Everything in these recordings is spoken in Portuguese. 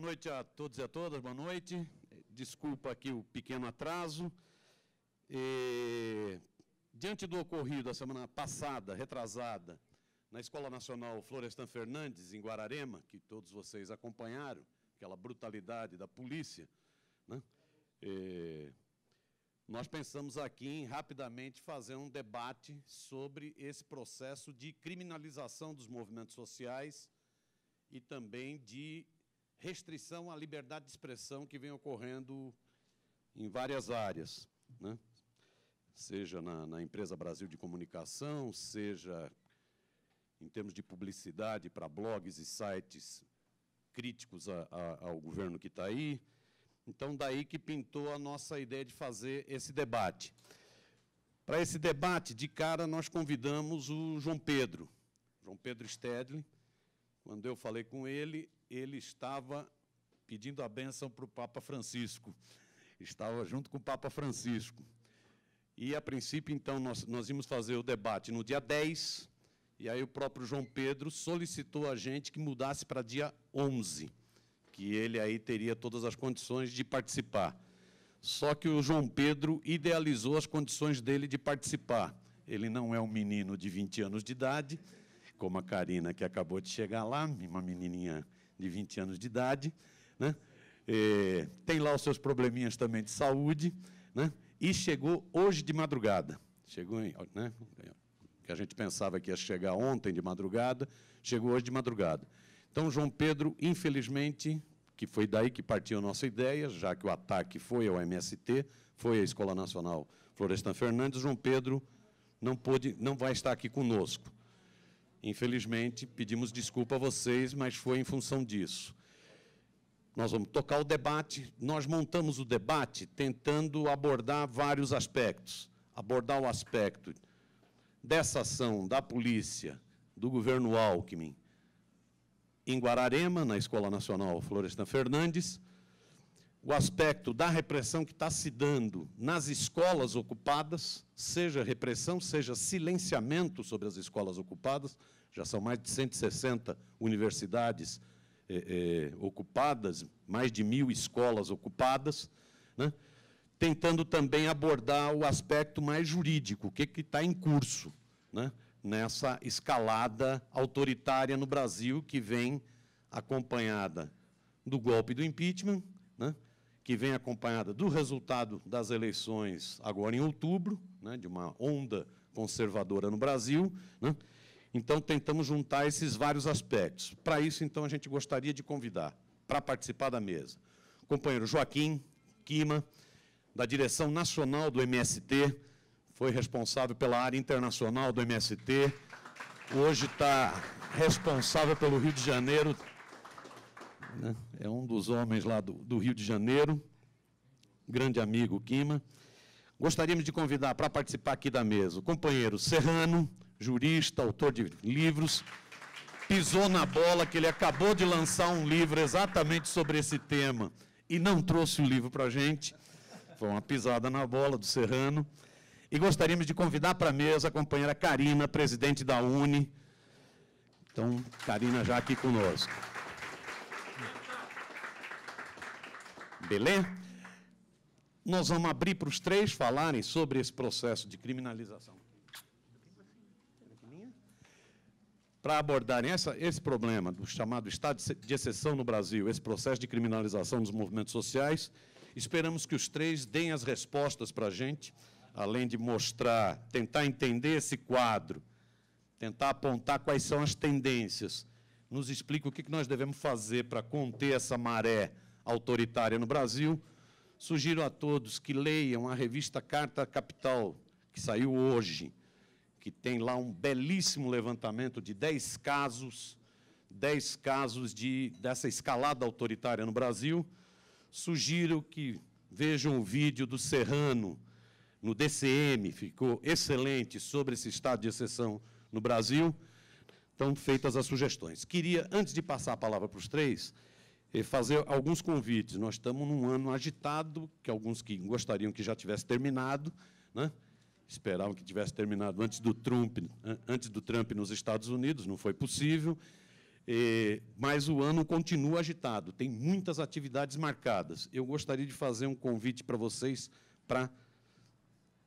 noite a todos e a todas, boa noite. Desculpa aqui o pequeno atraso. E, diante do ocorrido a semana passada, retrasada, na Escola Nacional Florestan Fernandes, em Guararema, que todos vocês acompanharam, aquela brutalidade da polícia, né? E, nós pensamos aqui em rapidamente fazer um debate sobre esse processo de criminalização dos movimentos sociais e também de restrição à liberdade de expressão que vem ocorrendo em várias áreas, né? seja na, na, empresa Brasil de Comunicação, seja em termos de publicidade para blogs e sites críticos a, a, ao governo que está aí. Então, daí que pintou a nossa ideia de fazer esse debate. Para esse debate, de cara, nós convidamos o João Pedro, João Pedro Stedley. Quando eu falei com ele, ele estava pedindo a bênção para o Papa Francisco. Estava junto com o Papa Francisco. E, a princípio, então, nós, nós íamos fazer o debate no dia 10, e aí o próprio João Pedro solicitou a gente que mudasse para dia 11, que ele aí teria todas as condições de participar. Só que o João Pedro idealizou as condições dele de participar. Ele não é um menino de 20 anos de idade, como a Karina, que acabou de chegar lá, uma menininha de 20 anos de idade, né? É, tem lá os seus probleminhas também de saúde, né? e chegou hoje de madrugada. Chegou, em, né? que a gente pensava que ia chegar ontem de madrugada, chegou hoje de madrugada. Então, João Pedro, infelizmente, que foi daí que partiu a nossa ideia, já que o ataque foi ao MST, foi à Escola Nacional Florestan Fernandes, João Pedro não pôde, não vai estar aqui conosco. Infelizmente, pedimos desculpa a vocês, mas foi em função disso. Nós vamos tocar o debate. Nós montamos o debate tentando abordar vários aspectos. Abordar o aspecto dessa ação da polícia, do governo Alckmin, em Guararema, na Escola Nacional Florestan Fernandes, o aspecto da repressão que está se dando nas escolas ocupadas, seja repressão, seja silenciamento sobre as escolas ocupadas, já são mais de 160 universidades eh, eh, ocupadas, mais de mil escolas ocupadas, né? tentando também abordar o aspecto mais jurídico, o que está em curso né? nessa escalada autoritária no Brasil, que vem acompanhada do golpe do impeachment, né? Que vem acompanhada do resultado das eleições agora em outubro, né? de uma onda conservadora no Brasil, né? Então, tentamos juntar esses vários aspectos. Para isso, então, a gente gostaria de convidar para participar da mesa o companheiro Joaquim Quima, da direção nacional do MST, foi responsável pela área internacional do MST, hoje está responsável pelo Rio de Janeiro, né? é um dos homens lá do, do Rio de Janeiro, grande amigo Quima. Gostaríamos de convidar para participar aqui da mesa o companheiro Serrano, jurista, autor de livros, pisou na bola que ele acabou de lançar um livro exatamente sobre esse tema e não trouxe o livro para a gente. Foi uma pisada na bola do Serrano. E gostaríamos de convidar para a mesa a companheira Karina, presidente da UNE. Então, Karina já aqui conosco. Beleza? Nós vamos abrir para os três falarem sobre esse processo de criminalização. para abordarem essa, esse problema do chamado estado de exceção no Brasil, esse processo de criminalização dos movimentos sociais, esperamos que os três deem as respostas para a gente, além de mostrar, tentar entender esse quadro, tentar apontar quais são as tendências, nos explica o que nós devemos fazer para conter essa maré autoritária no Brasil. Sugiro a todos que leiam a revista Carta Capital, que saiu hoje, que tem lá um belíssimo levantamento de 10 casos, 10 casos de, dessa escalada autoritária no Brasil. Sugiro que vejam o vídeo do Serrano no DCM, ficou excelente sobre esse estado de exceção no Brasil. Estão feitas as sugestões. Queria, antes de passar a palavra para os três, eh, fazer alguns convites. Nós estamos num ano agitado, que alguns que gostariam que já tivesse terminado, né? esperavam que tivesse terminado antes do Trump, antes do Trump nos Estados Unidos, não foi possível. E, mas o ano continua agitado, tem muitas atividades marcadas. Eu gostaria de fazer um convite para vocês para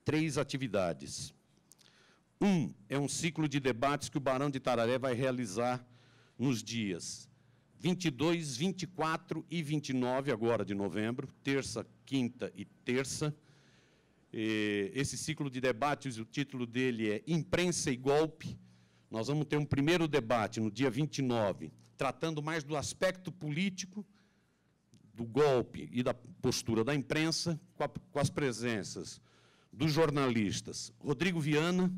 três atividades. Um é um ciclo de debates que o Barão de Tararé vai realizar nos dias 22, 24 e 29 agora de novembro, terça, quinta e terça. Esse ciclo de debates, o título dele é Imprensa e Golpe, nós vamos ter um primeiro debate no dia 29, tratando mais do aspecto político do golpe e da postura da imprensa, com, a, com as presenças dos jornalistas Rodrigo Viana,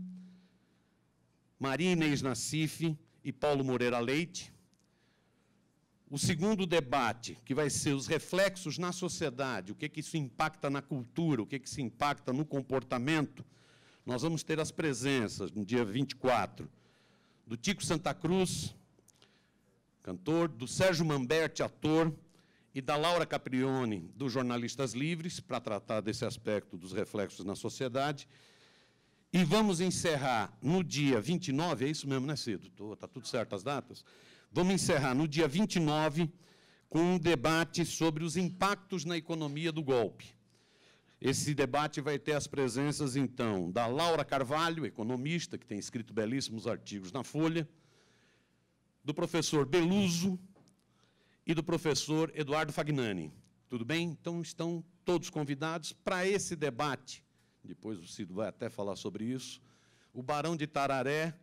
Maria Inês Nassif e Paulo Moreira Leite. O segundo debate, que vai ser os reflexos na sociedade, o que, que isso impacta na cultura, o que, que isso impacta no comportamento, nós vamos ter as presenças, no dia 24, do Tico Santa Cruz, cantor, do Sérgio Mamberti, ator, e da Laura Caprioni, dos Jornalistas Livres, para tratar desse aspecto dos reflexos na sociedade. E vamos encerrar no dia 29, é isso mesmo, né, Cido? Está tudo certo as datas? Vamos encerrar no dia 29 com um debate sobre os impactos na economia do golpe. Esse debate vai ter as presenças, então, da Laura Carvalho, economista, que tem escrito belíssimos artigos na Folha, do professor Beluso e do professor Eduardo Fagnani. Tudo bem? Então, estão todos convidados para esse debate. Depois o Cido vai até falar sobre isso. O Barão de Tararé,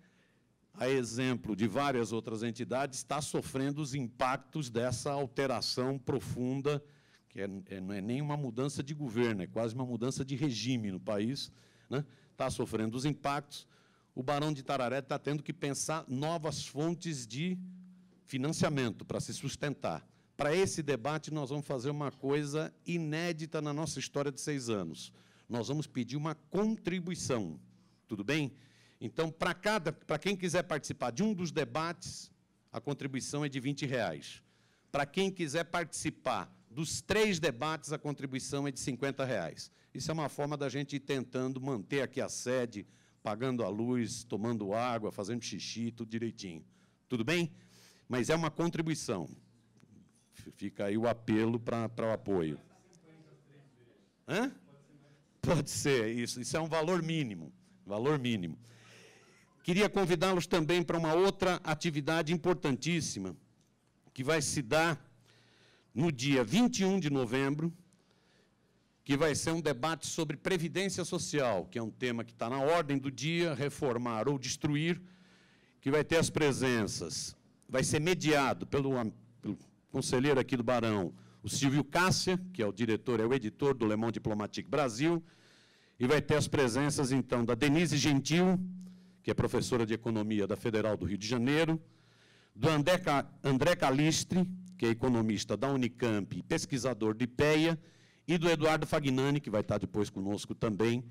a exemplo de várias outras entidades, está sofrendo os impactos dessa alteração profunda que é, é, não é nem uma mudança de governo, é quase uma mudança de regime no país, está né? Tá sofrendo os impactos. O Barão de Tararé está tendo que pensar novas fontes de financiamento para se sustentar. Para esse debate, nós vamos fazer uma coisa inédita na nossa história de seis anos. Nós vamos pedir uma contribuição. Tudo bem? Então, para cada, para quem quiser participar de um dos debates, a contribuição é de 20 reais. Para quem quiser participar dos três debates, a contribuição é de 50 reais. Isso é uma forma da gente ir tentando manter aqui a sede, pagando a luz, tomando água, fazendo xixi, tudo direitinho. Tudo bem? Mas é uma contribuição. Fica aí o apelo para o apoio. Hã? Pode ser, isso. Isso é um valor mínimo. Valor mínimo. Queria convidá-los também para uma outra atividade importantíssima, que vai se dar no dia 21 de novembro, que vai ser um debate sobre previdência social, que é um tema que está na ordem do dia, reformar ou destruir, que vai ter as presenças, vai ser mediado pelo, pelo conselheiro aqui do Barão, o Silvio Cássia, que é o diretor, é o editor do Le Monde Diplomatique Brasil, e vai ter as presenças, então, da Denise Gentil, que é professora de Economia da Federal do Rio de Janeiro, do André, Calistre, que é economista da Unicamp e pesquisador de IPEA, e do Eduardo Fagnani, que vai estar depois conosco também,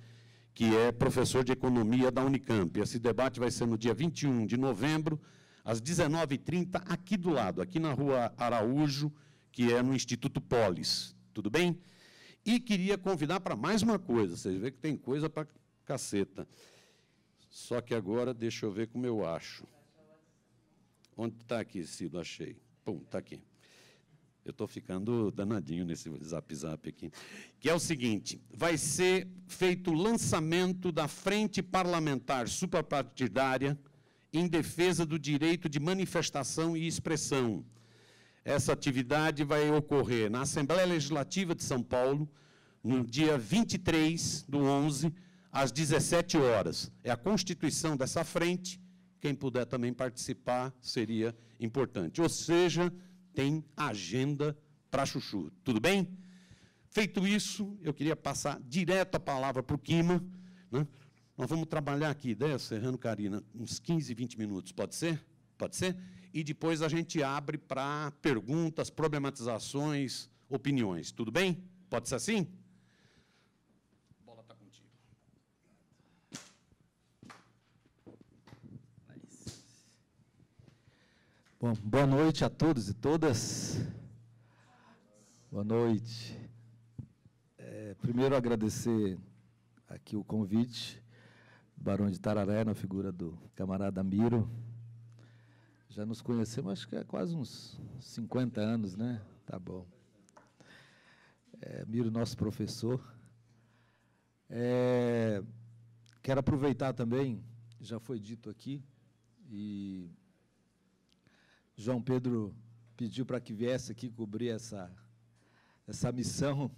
que é professor de economia da Unicamp. Esse debate vai ser no dia 21 de novembro, às 19h30, aqui do lado, aqui na rua Araújo, que é no Instituto Polis. Tudo bem? E queria convidar para mais uma coisa, vocês veem que tem coisa para caceta. Só que agora, deixa eu ver como eu acho. Onde está aqui, Cido? Achei. Pum, está aqui. Eu estou ficando danadinho nesse zap zap aqui. Que é o seguinte: vai ser feito o lançamento da Frente Parlamentar Suprapartidária em defesa do direito de manifestação e expressão. Essa atividade vai ocorrer na Assembleia Legislativa de São Paulo, no dia 23 do 11, às 17 horas. É a constituição dessa frente. Quem puder também participar seria importante. Ou seja, tem agenda para chuchu. Tudo bem? Feito isso, eu queria passar direto a palavra para o Quima. Né? Nós vamos trabalhar aqui, ideia, Serrano Carina, uns 15, 20 minutos, pode ser? Pode ser? E depois a gente abre para perguntas, problematizações, opiniões. Tudo bem? Pode ser assim? Bom, boa noite a todos e todas. Boa noite. É, primeiro agradecer aqui o convite, Barão de Tararé, na figura do camarada Miro, Já nos conhecemos, acho que há quase uns 50 anos, né? Tá bom. É, Miro, nosso professor. É, quero aproveitar também, já foi dito aqui, e João Pedro pediu para que viesse aqui cobrir essa, essa missão.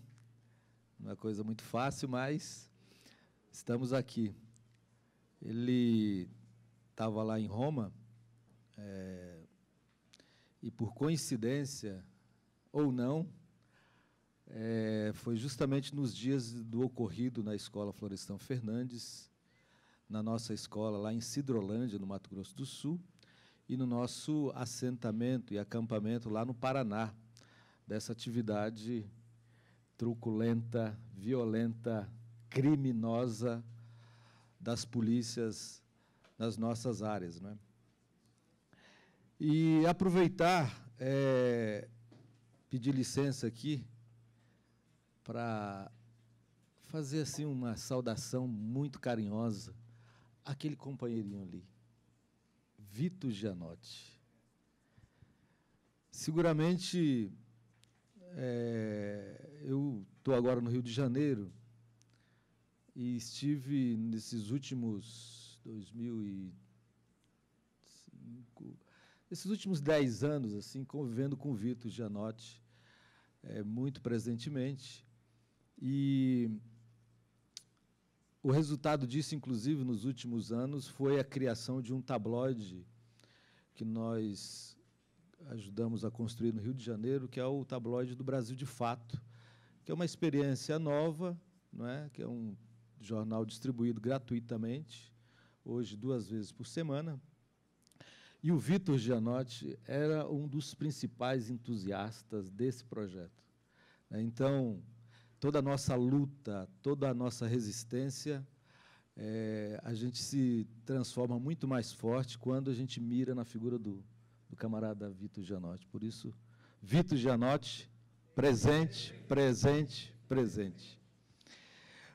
Não é coisa muito fácil, mas estamos aqui. Ele estava lá em Roma, é, e por coincidência ou não, é, foi justamente nos dias do ocorrido na escola Florestão Fernandes, na nossa escola lá em Cidrolândia, no Mato Grosso do Sul, e no nosso assentamento e acampamento lá no Paraná, dessa atividade truculenta, violenta, criminosa das polícias nas nossas áreas. Não é? E aproveitar, é, pedir licença aqui para fazer assim uma saudação muito carinhosa àquele companheirinho ali, Vitor Gianotti. Seguramente, é, eu estou agora no Rio de Janeiro e estive nesses últimos 2005, esses últimos dez anos, assim, convivendo com o Vitor Gianotti, é, muito presentemente. E o resultado disso, inclusive, nos últimos anos, foi a criação de um tabloide que nós ajudamos a construir no Rio de Janeiro, que é o tabloide do Brasil de Fato, que é uma experiência nova, não é? que é um jornal distribuído gratuitamente, hoje duas vezes por semana, e o Vitor Gianotti era um dos principais entusiastas desse projeto. Né? Então, toda a nossa luta, toda a nossa resistência, é, a gente se transforma muito mais forte quando a gente mira na figura do, do camarada Vitor Gianotti. Por isso, Vitor Gianotti, presente, presente, presente.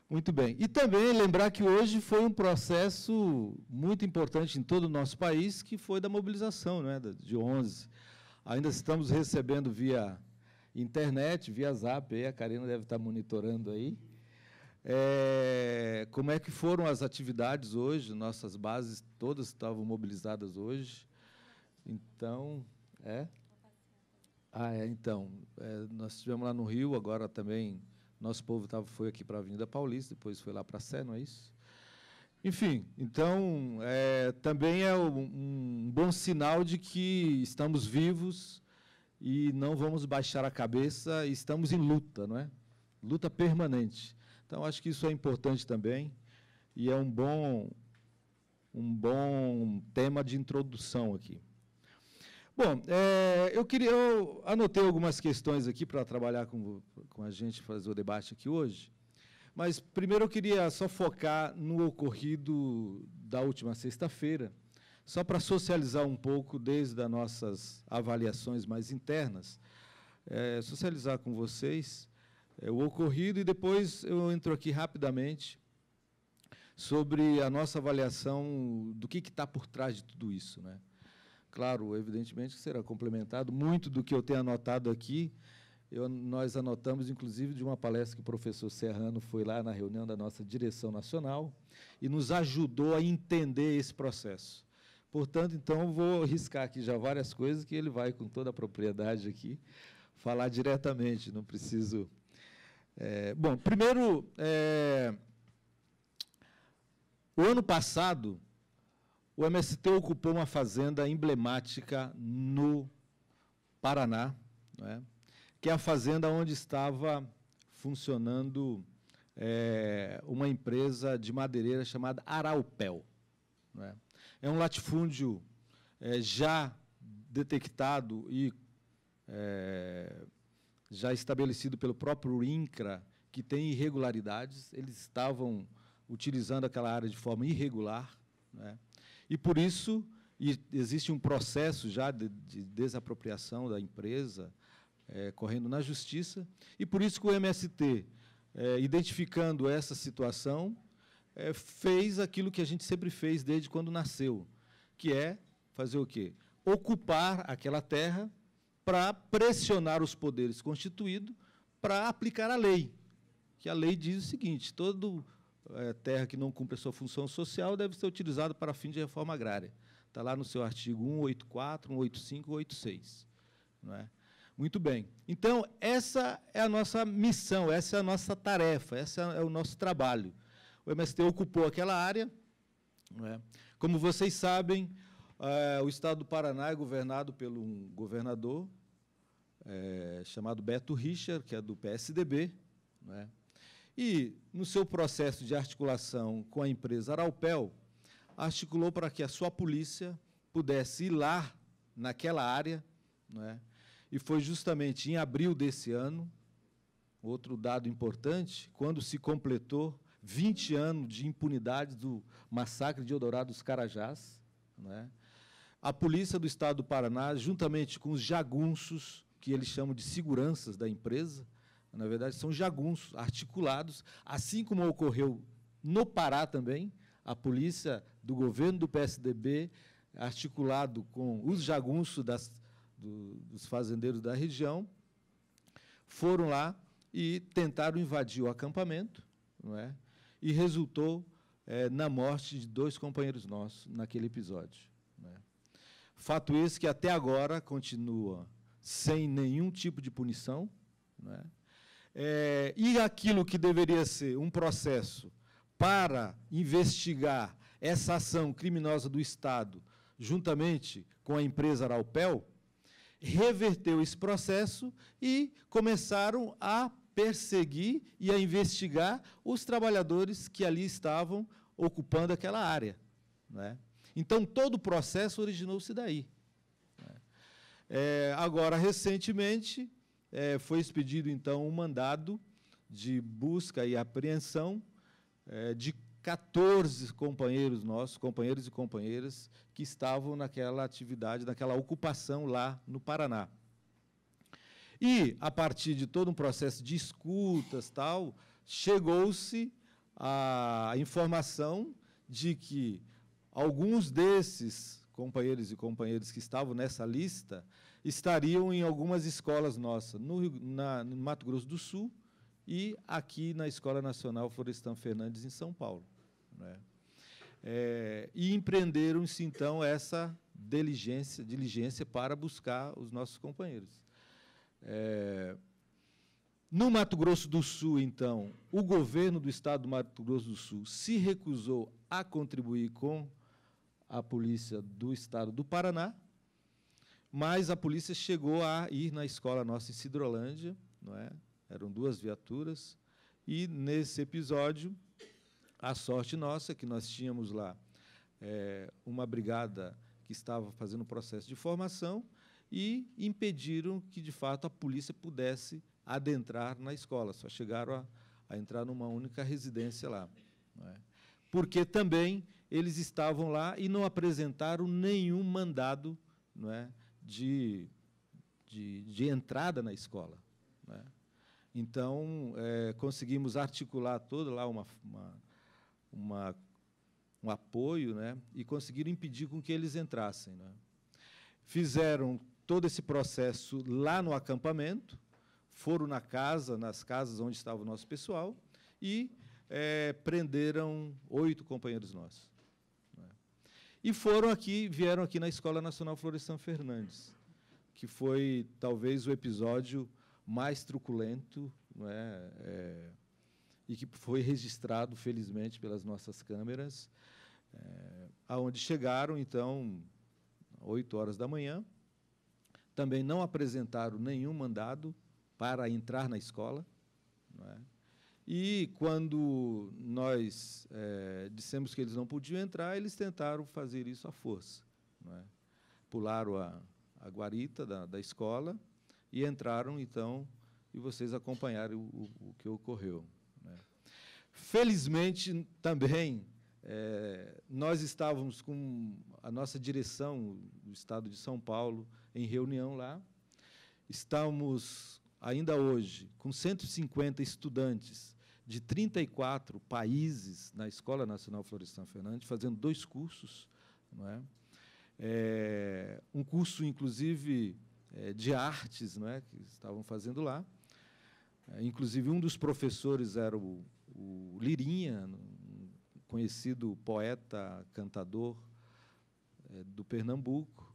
Muito bem. E também lembrar que hoje foi um processo muito importante em todo o nosso país, que foi da mobilização né, de 11. Ainda estamos recebendo via internet, via zap, a Karina deve estar monitorando aí. É, como é que foram as atividades hoje? Nossas bases todas estavam mobilizadas hoje. Então, é? Ah, é, então. É, nós estivemos lá no Rio, agora também nosso povo tava, foi aqui para a Avenida Paulista, depois foi lá para a Sé, não é isso? Enfim, então, é, também é um, um, bom sinal de que estamos vivos e não vamos baixar a cabeça, estamos em luta, não é? Luta permanente. Então, acho que isso é importante também e é um bom, um bom tema de introdução aqui. Bom, é, eu queria, eu anotei algumas questões aqui para trabalhar com, com a gente, fazer o debate aqui hoje. Mas primeiro eu queria só focar no ocorrido da última sexta-feira, só para socializar um pouco desde as nossas avaliações mais internas, é, socializar com vocês é, o ocorrido e depois eu entro aqui rapidamente sobre a nossa avaliação do que está por trás de tudo isso, né? Claro, evidentemente que será complementado. Muito do que eu tenho anotado aqui, eu, nós anotamos, inclusive, de uma palestra que o professor Serrano foi lá na reunião da nossa direção nacional e nos ajudou a entender esse processo. Portanto, então, vou riscar aqui já várias coisas que ele vai, com toda a propriedade aqui, falar diretamente, não preciso. É, bom, primeiro, é, o ano passado, o MST ocupou uma fazenda emblemática no Paraná, é? que é a fazenda onde estava funcionando é, uma empresa de madeireira chamada Araupel. É? É? um latifúndio é, já detectado e é, já estabelecido pelo próprio INCRA, que tem irregularidades. Eles estavam utilizando aquela área de forma irregular. É? E por isso e existe um processo já de, de desapropriação da empresa é, correndo na justiça, e por isso que o MST, é, identificando essa situação, é, fez aquilo que a gente sempre fez desde quando nasceu, que é fazer o quê? ocupar aquela terra para pressionar os poderes constituídos para aplicar a lei. Que a lei diz o seguinte: toda é, terra que não cumpre a sua função social deve ser utilizada para fim de reforma agrária. Está lá no seu artigo 184, 185, 186. Não é? Muito bem. Então, essa é a nossa missão, essa é a nossa tarefa, esse é o nosso trabalho. O MST ocupou aquela área. É? Como vocês sabem, é, o Estado do Paraná é governado pelo um governador é, chamado Beto Richard, que é do PSDB. É? E, no seu processo de articulação com a empresa Araupel, articulou para que a sua polícia pudesse ir lá, naquela área, é? e foi justamente em abril desse ano, outro dado importante, quando se completou 20 anos de impunidade do massacre de Eldorado dos Carajás. Né? A polícia do Estado do Paraná, juntamente com os jagunços, que eles chamam de seguranças da empresa, na verdade são jagunços articulados, assim como ocorreu no Pará também, a polícia do governo do PSDB, articulado com os jagunços das, do, dos fazendeiros da região, foram lá e tentaram invadir o acampamento, não é? E resultou é, na morte de dois companheiros nossos naquele episódio. Né? Fato esse que até agora continua sem nenhum tipo de punição. Né? É, e aquilo que deveria ser um processo para investigar essa ação criminosa do Estado, juntamente com a empresa Araupel, reverteu esse processo e começaram a perseguir e a investigar os trabalhadores que ali estavam ocupando aquela área. Né? Então, todo o processo originou-se daí. Né? É, agora, recentemente, é, foi expedido, então, um mandado de busca e apreensão é, de 14 companheiros nossos, companheiros e companheiras, que estavam naquela atividade, naquela ocupação lá no Paraná. E, a partir de todo um processo de escutas, tal, chegou-se a informação de que alguns desses companheiros e companheiras que estavam nessa lista estariam em algumas escolas nossas, no, na, no Mato Grosso do Sul e aqui na Escola Nacional Florestan Fernandes, em São Paulo. Né? É, e empreenderam-se, então, essa diligência, diligência para buscar os nossos companheiros. É, no Mato Grosso do Sul, então, o governo do estado do Mato Grosso do Sul se recusou a contribuir com a polícia do estado do Paraná, mas a polícia chegou a ir na escola nossa em Cidrolândia, não é? eram duas viaturas, e nesse episódio, a sorte nossa é que nós tínhamos lá é, uma brigada que estava fazendo processo de formação, e impediram que, de fato, a polícia pudesse adentrar na escola. Só chegaram a, a entrar numa única residência lá. É? Porque também eles estavam lá e não apresentaram nenhum mandado não é, de, de, de entrada na escola. É? Então, é, conseguimos articular todo lá uma, uma, uma, um apoio né, e conseguiram impedir com que eles entrassem. Né? Fizeram todo esse processo lá no acampamento, foram na casa, nas casas onde estava o nosso pessoal, e é, prenderam oito companheiros nossos. Né? E foram aqui, vieram aqui na Escola Nacional Florestan Fernandes, que foi talvez o episódio mais truculento, é, é, e que foi registrado, felizmente, pelas nossas câmeras, é, aonde chegaram, então, oito horas da manhã, também não apresentaram nenhum mandado para entrar na escola. É? E quando nós é, dissemos que eles não podiam entrar, eles tentaram fazer isso à força. É? Pularam a, a guarita da, da, escola e entraram, então, e vocês acompanharam o, o, que ocorreu. É? Felizmente, também, é, nós estávamos com a nossa direção do Estado de São Paulo em reunião lá. Estamos, ainda hoje, com 150 estudantes de 34 países na Escola Nacional Florestan Fernandes, fazendo dois cursos. Não é? é, um curso, inclusive, é, de artes, não é, que estavam fazendo lá. É, inclusive, um dos professores era o, o Lirinha, um conhecido poeta, cantador é, do Pernambuco,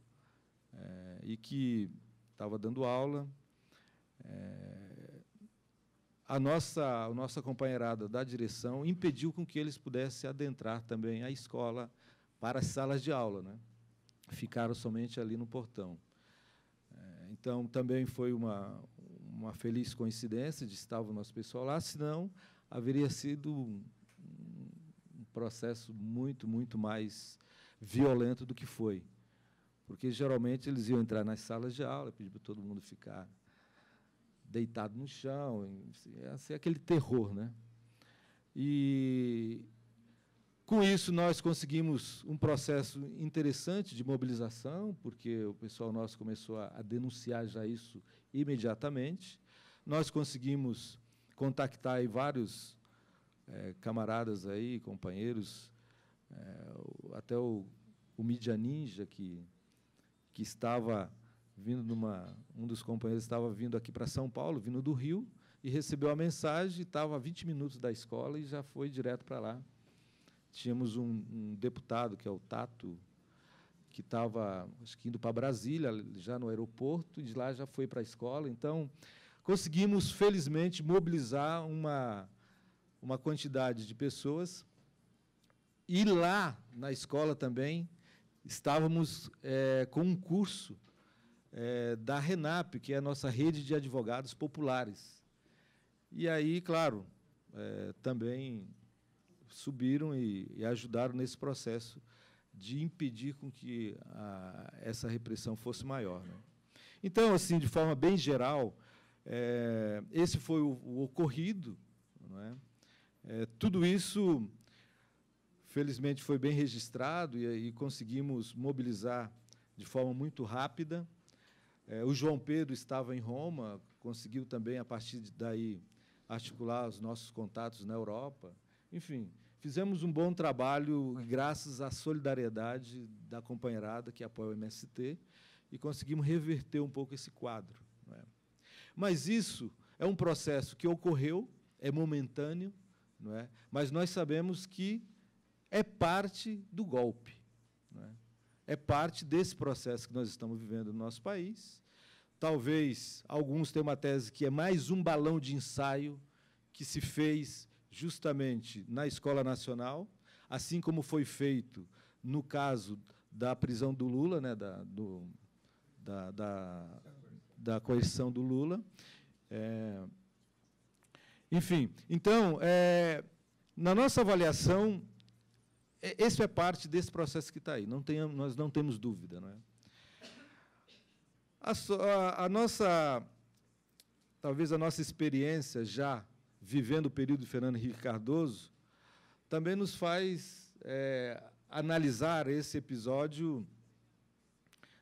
é, e que estava dando aula. É, a nossa, a nossa companheirada da direção impediu com que eles pudessem adentrar também a escola para as salas de aula. Né? Ficaram somente ali no portão. É, então, também foi uma, uma feliz coincidência de estar o nosso pessoal lá, senão haveria sido um, um processo muito, muito mais violento do que foi. Porque, geralmente, eles iam entrar nas salas de aula, pedir para todo mundo ficar deitado no chão, assim, aquele terror. Né? E, com isso, nós conseguimos um processo interessante de mobilização, porque o pessoal nosso começou a, a denunciar já isso imediatamente. Nós conseguimos contactar aí vários é, camaradas aí, companheiros, é, até o, o Mídia Ninja, que, que estava vindo numa. Um dos companheiros estava vindo aqui para São Paulo, vindo do Rio, e recebeu a mensagem, estava a 20 minutos da escola e já foi direto para lá. Tínhamos um, um, deputado, que é o Tato, que estava, acho que indo para Brasília, já no aeroporto, e de lá já foi para a escola. Então, conseguimos, felizmente, mobilizar uma, uma quantidade de pessoas. E lá, na escola também, estávamos é, com um curso é, da RENAP, que é a nossa rede de advogados populares. E aí, claro, é, também subiram e, e, ajudaram nesse processo de impedir com que a, essa repressão fosse maior. Né? Então, assim, de forma bem geral, é, esse foi o, o ocorrido. É? É, tudo isso, felizmente, foi bem registrado e, e conseguimos mobilizar de forma muito rápida. É, o João Pedro estava em Roma, conseguiu também, a partir daí, articular os nossos contatos na Europa. Enfim, Fizemos um bom trabalho graças à solidariedade da companheirada que apoia o MST e conseguimos reverter um pouco esse quadro. É? Mas isso é um processo que ocorreu, é momentâneo, não é? mas nós sabemos que é parte do golpe. É? é parte desse processo que nós estamos vivendo no nosso país. Talvez alguns tenham uma tese que é mais um balão de ensaio que se fez justamente na Escola Nacional, assim como foi feito no caso da prisão do Lula, né, da, do, da, da, da coerção do Lula. É, enfim, então, é, na nossa avaliação, é, esse é parte desse processo que está aí, não tenhamos, nós não temos dúvida. Não é? a, a, a nossa, talvez a nossa experiência já vivendo o período de Fernando Henrique Cardoso, também nos faz é, analisar esse episódio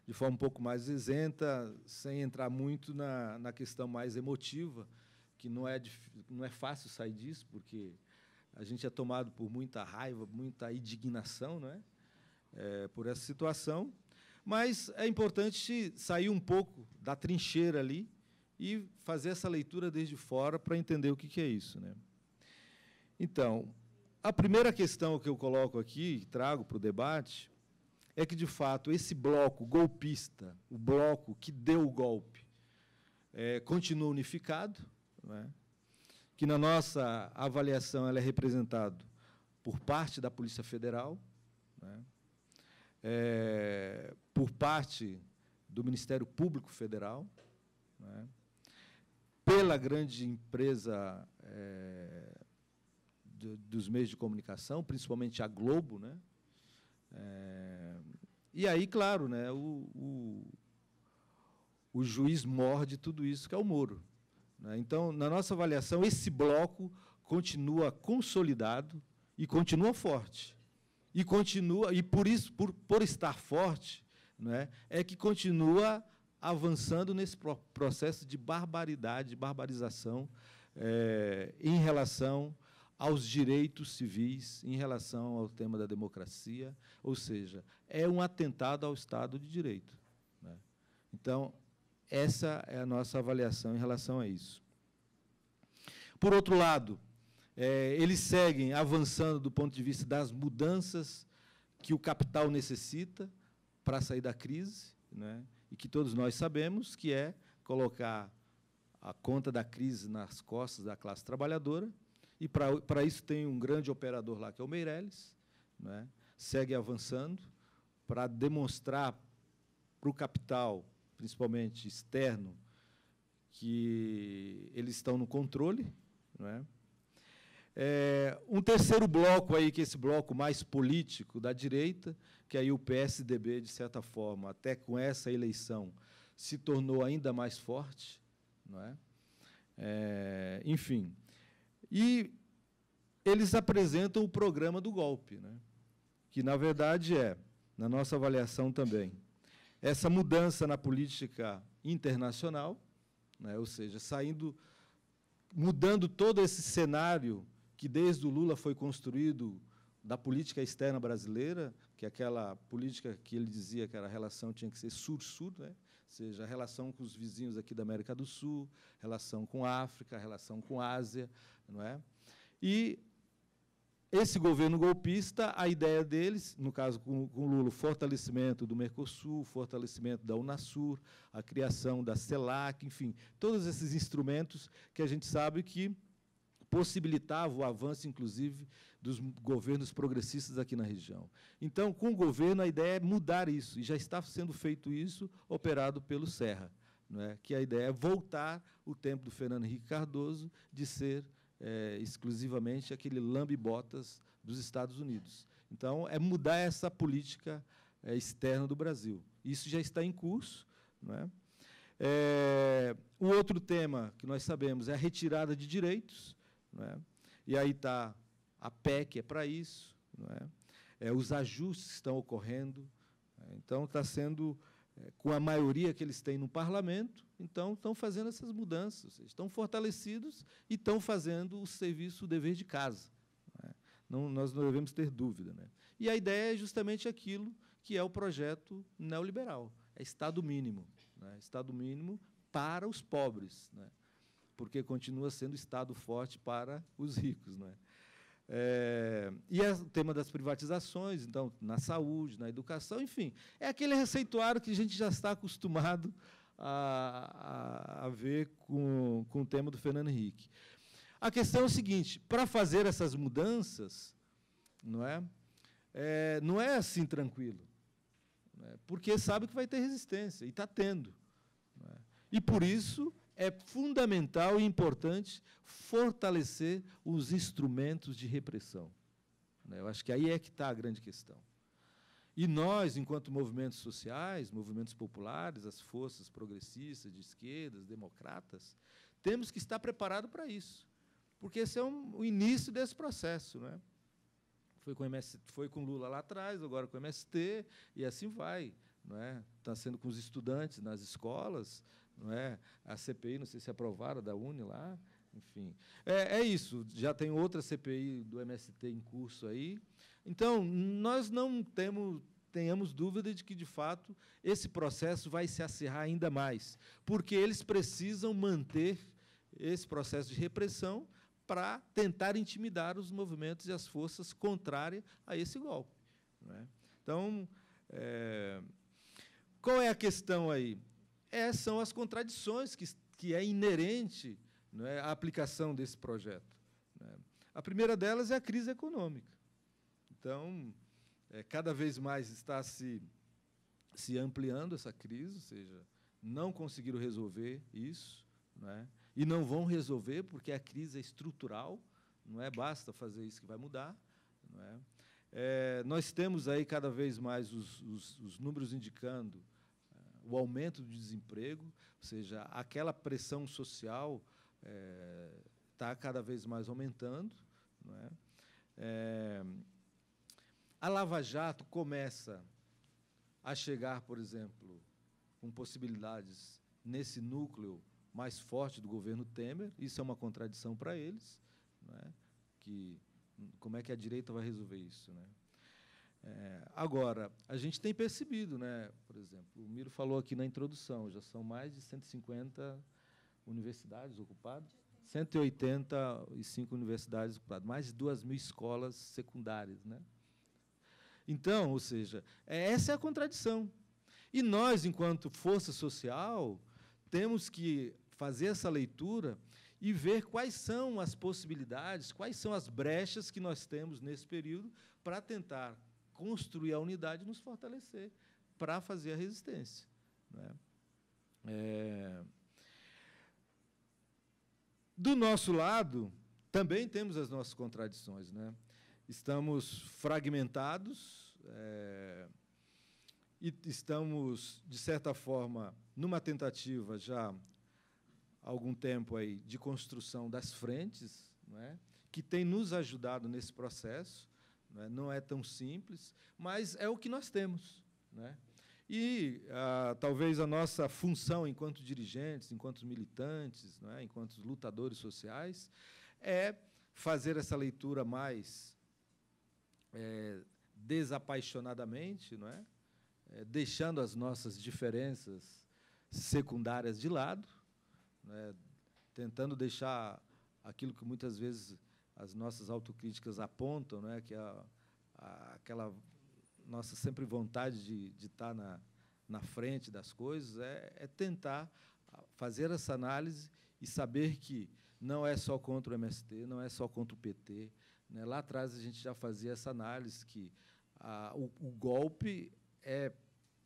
de forma um pouco mais isenta, sem entrar muito na, na questão mais emotiva, que não é, não é fácil sair disso, porque a gente é tomado por muita raiva, muita indignação não é? é por essa situação. Mas é importante sair um pouco da trincheira ali e fazer essa leitura desde fora para entender o que, é isso. Né? Então, a primeira questão que eu coloco aqui, trago para o debate, é que, de fato, esse bloco golpista, o bloco que deu o golpe, é, continua unificado, é? Que, na nossa avaliação, ela é representado por parte da Polícia Federal, é? É, por parte do Ministério Público Federal, é? pela grande empresa é, do, dos meios de comunicação, principalmente a Globo, né? É, e aí, claro, né, o, o, o, juiz morde tudo isso, que é o Moro. Né? Então, na nossa avaliação, esse bloco continua consolidado e continua forte. E continua, e por isso, por, por estar forte, né, é que continua avançando nesse processo de barbaridade, de barbarização é, em relação aos direitos civis em relação ao tema da democracia, ou seja, é um atentado ao Estado de Direito. Né? Então, essa é a nossa avaliação em relação a isso. Por outro lado, é, eles seguem avançando do ponto de vista das mudanças que o capital necessita para sair da crise, né? e que todos nós sabemos que é colocar a conta da crise nas costas da classe trabalhadora, e para isso tem um grande operador lá, que é o Meirelles, né? segue avançando para demonstrar para o capital, principalmente externo, que eles estão no controle. Não é? É, um terceiro bloco aí, que é esse bloco mais político da direita, que aí o PSDB, de certa forma, até com essa eleição, se tornou ainda mais forte. Não é? É, enfim. E eles apresentam o programa do golpe, né? que, na verdade, é, na nossa avaliação também, essa mudança na política internacional, né? ou seja, saindo, mudando todo esse cenário que desde o Lula foi construído da política externa brasileira, que é aquela política que ele dizia que era a relação tinha que ser sur-sur, né? ou seja, a relação com os vizinhos aqui da América do Sul, relação com a África, relação com a Ásia, não é? E esse governo golpista, a ideia deles, no caso com, com Lula, o fortalecimento do Mercosul, fortalecimento da Unasur, a criação da CELAC, enfim, todos esses instrumentos que a gente sabe que possibilitavam o avanço, inclusive, dos governos progressistas aqui na região. Então, com o governo, a ideia é mudar isso, e já está sendo feito isso, operado pelo Serra, não é? que a ideia é voltar o tempo do Fernando Henrique Cardoso de ser é, exclusivamente aquele lambe-botas dos Estados Unidos. Então, é mudar essa política é, externa do Brasil. Isso já está em curso. Não é? É, o outro tema que nós sabemos é a retirada de direitos. Não é? E aí está a PEC, é para isso. Não é? é? os ajustes estão ocorrendo. É? Então, está sendo é, com a maioria que eles têm no parlamento, então estão fazendo essas mudanças, estão fortalecidos e estão fazendo o serviço, o dever de casa. Né? Não, nós não devemos ter dúvida. Né? E a ideia é justamente aquilo que é o projeto neoliberal, é Estado mínimo. Né? Estado mínimo para os pobres, né? porque continua sendo Estado forte para os ricos. Né? É, e é o tema das privatizações, então, na saúde, na educação, enfim, é aquele receituário que a gente já está acostumado a, a, a ver com, com o tema do Fernando Henrique. A questão é o seguinte: para fazer essas mudanças, não é, é não é assim tranquilo, é? porque sabe que vai ter resistência, e está tendo. É? E, por isso, é fundamental e importante fortalecer os instrumentos de repressão. Né? Eu acho que aí é que está a grande questão. E nós, enquanto movimentos sociais, movimentos populares, as forças progressistas, de esquerdas, democratas, temos que estar preparados para isso, porque esse é um, o início desse processo. Né? Foi, com MS, foi com Lula lá atrás, agora com o MST, e assim vai. Não é? Está sendo com os estudantes nas escolas, não é? A CPI, não sei se aprovaram da Uni lá, enfim. É, é isso. Já tem outra CPI do MST em curso aí. Então, nós não temos tenhamos dúvida de que, de fato, esse processo vai se acirrar ainda mais, porque eles precisam manter esse processo de repressão para tentar intimidar os movimentos e as forças contrárias a esse golpe. É? Então, é, qual é a questão aí? é, são as contradições que, que é inerente é, à aplicação desse projeto. Né? A primeira delas é a crise econômica. Então, é, cada vez mais está se, se ampliando essa crise, ou seja, não conseguiram resolver isso, não é? e não vão resolver porque a crise é estrutural, não é basta fazer isso que vai mudar. Não é? É, nós temos aí cada vez mais os, os, os números indicando o aumento do desemprego, ou seja, aquela pressão social está é, cada vez mais aumentando. Não é? É, a Lava Jato começa a chegar, por exemplo, com possibilidades nesse núcleo mais forte do governo Temer, isso é uma contradição para eles, é? que como é que a direita vai resolver isso, né? É, agora, a gente tem percebido, né? Por exemplo, o Miro falou aqui na introdução, já são mais de 150 universidades ocupadas, 185 universidades ocupadas, mais de 2 mil escolas secundárias, né? Então, ou seja, é, essa é a contradição. E nós, enquanto força social, temos que fazer essa leitura e ver quais são as possibilidades, quais são as brechas que nós temos nesse período para tentar construir a unidade e nos fortalecer para fazer a resistência. Né? É... Do nosso lado, também temos as nossas contradições. Né? Estamos fragmentados é... e estamos, de certa forma, numa tentativa já há algum tempo aí de construção das frentes, é? que tem nos ajudado nesse processo. Não é, não é tão simples, mas é o que nós temos. Né? E ah, talvez a nossa função enquanto dirigentes, enquanto militantes, é? enquanto lutadores sociais, é fazer essa leitura mais é, desapaixonadamente, não é? é? deixando as nossas diferenças secundárias de lado, é? tentando deixar aquilo que muitas vezes as nossas autocríticas apontam, que é a, a, aquela nossa sempre vontade de, de estar na, na frente das coisas, é, é tentar fazer essa análise e saber que não é só contra o MST, não é só contra o PT. Né? Lá atrás a gente já fazia essa análise que o, o, golpe é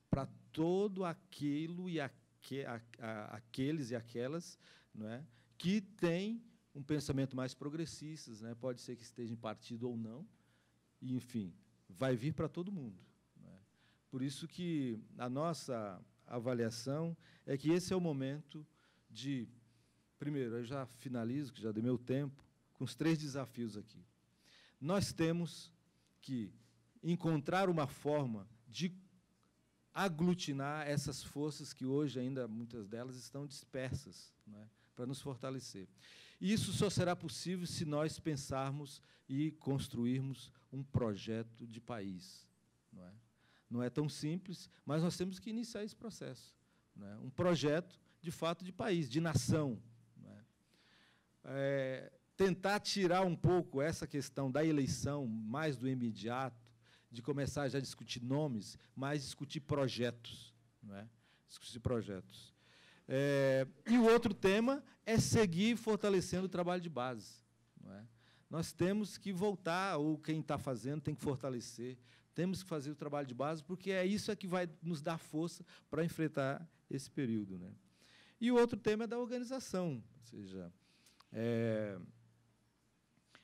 para todo aquilo e aque, a, a, aqueles e aquelas não é, que têm um pensamento mais progressista, né? pode ser que esteja em partido ou não, e, enfim, vai vir para todo mundo. Né? Por isso que a nossa avaliação é que esse é o momento de, primeiro, eu já finalizo, que já dei meu tempo, com os três desafios aqui. Nós temos que encontrar uma forma de aglutinar essas forças que hoje ainda muitas delas estão dispersas, né, para nos fortalecer. E isso só será possível se nós pensarmos e construirmos um projeto de país. Não é, não é tão simples, mas nós temos que iniciar esse processo. É? Um projeto, de fato, de país, de nação. É? Tentar tirar um pouco essa questão da eleição, mais do imediato, de começar já a discutir nomes, mas discutir projetos. Não é? Discutir projetos. É, e o outro tema é seguir fortalecendo o trabalho de base. Não é? Nós temos que voltar, ou quem está fazendo tem que fortalecer, temos que fazer o trabalho de base, porque é isso é que vai nos dar força para enfrentar esse período. Né? E o outro tema é da organização, ou seja, é,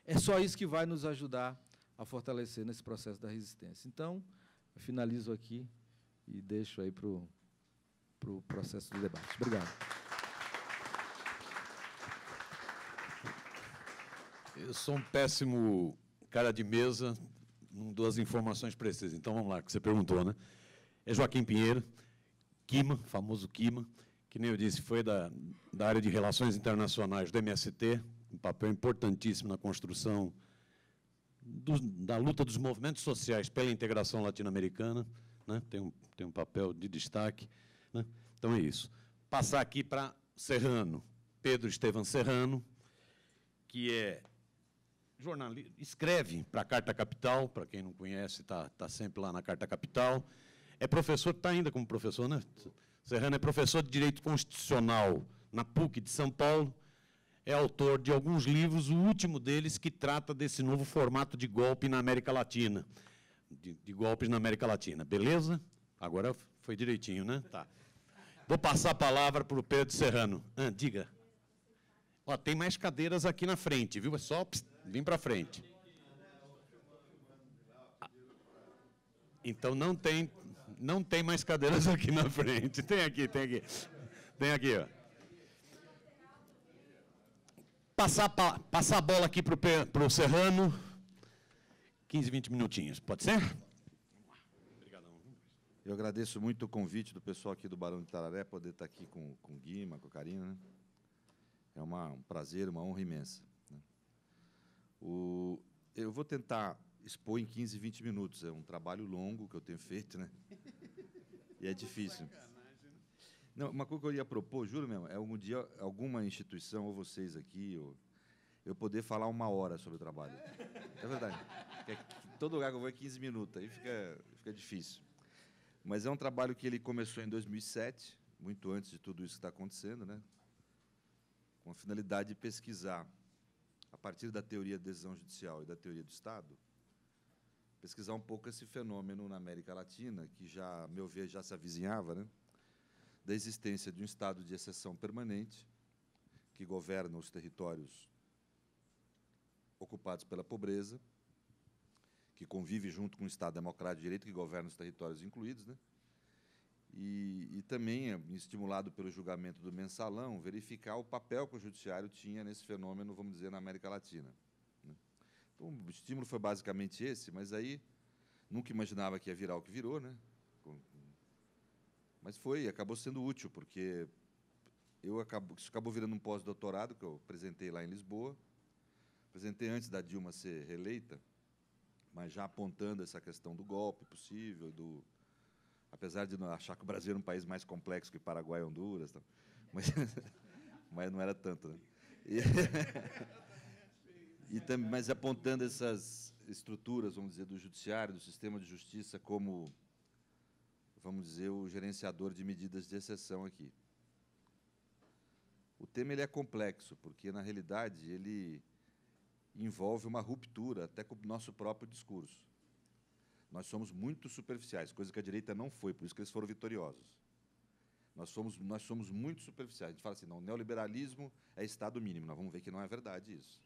é só isso que vai nos ajudar a fortalecer nesse processo da resistência. Então, finalizo aqui e deixo aí para o para o processo do debate. Obrigado. Eu sou um péssimo cara de mesa, não dou as informações precisas. Então vamos lá, que você perguntou, né? É Joaquim Pinheiro, Quima, famoso Quima, que nem eu disse, foi da, da área de relações internacionais do MST, um papel importantíssimo na construção do, da luta dos movimentos sociais pela integração latino-americana, né? tem, um, tem um papel de destaque. Né? Então é isso. Passar aqui para Serrano, Pedro Estevam Serrano, que é jornalista, escreve para a Carta Capital, para quem não conhece, está tá sempre lá na Carta Capital. É professor, está ainda como professor, né? Serrano é professor de Direito Constitucional na PUC de São Paulo. É autor de alguns livros, o último deles que trata desse novo formato de golpe na América Latina. De, de golpes na América Latina. Beleza? Agora foi direitinho, né? Tá. Vou passar a palavra para o Pedro Serrano. Ah, diga. Ó, tem mais cadeiras aqui na frente, viu? É só vir para frente. Então não tem, não tem mais cadeiras aqui na frente. Tem aqui, tem aqui. Tem aqui, ó. Passar, passar a bola aqui para o Serrano. 15, 20 minutinhos. Pode ser? Eu agradeço muito o convite do pessoal aqui do Barão de Tararé, poder estar aqui com, com o Guima, com a Karina. Né? É uma, um prazer, uma honra imensa. Né? O, eu vou tentar expor em 15, 20 minutos. É um trabalho longo que eu tenho feito, né? E é difícil. Não, uma coisa que eu ia propor, juro mesmo, é algum dia alguma instituição, ou vocês aqui, ou eu poder falar uma hora sobre o trabalho. É verdade. Porque todo lugar que eu vou é 15 minutos, aí fica, fica difícil. Mas é um trabalho que ele começou em 2007, muito antes de tudo isso que está acontecendo, né? com a finalidade de pesquisar, a partir da teoria da decisão judicial e da teoria do Estado, pesquisar um pouco esse fenômeno na América Latina, que já, a meu ver, já se avizinhava, né? Da existência de um estado de exceção permanente que governa os territórios ocupados pela pobreza, que convive junto com o Estado democrático de direito que governa os territórios incluídos, né? E, e, também, estimulado pelo julgamento do mensalão, verificar o papel que o judiciário tinha nesse fenômeno, vamos dizer, na América Latina. Né? Então, o estímulo foi basicamente esse, mas aí nunca imaginava que ia virar o que virou, né? Mas foi, acabou sendo útil, porque eu acabo, isso acabou virando um pós-doutorado que eu apresentei lá em Lisboa. Apresentei antes da Dilma ser reeleita, mas já apontando essa questão do golpe possível, do apesar de não achar que o Brasil era um país mais complexo que Paraguai e Honduras, tá? mas, mas não era tanto. Né? E, e também, mas apontando essas estruturas, vamos dizer, do judiciário, do sistema de justiça como vamos dizer, o gerenciador de medidas de exceção aqui. O tema ele é complexo, porque, na realidade, ele envolve uma ruptura até com o nosso próprio discurso. Nós somos muito superficiais, coisa que a direita não foi, por isso que eles foram vitoriosos. Nós somos, nós somos muito superficiais. A gente fala assim, não, neoliberalismo é Estado mínimo. Nós vamos ver que não é verdade isso.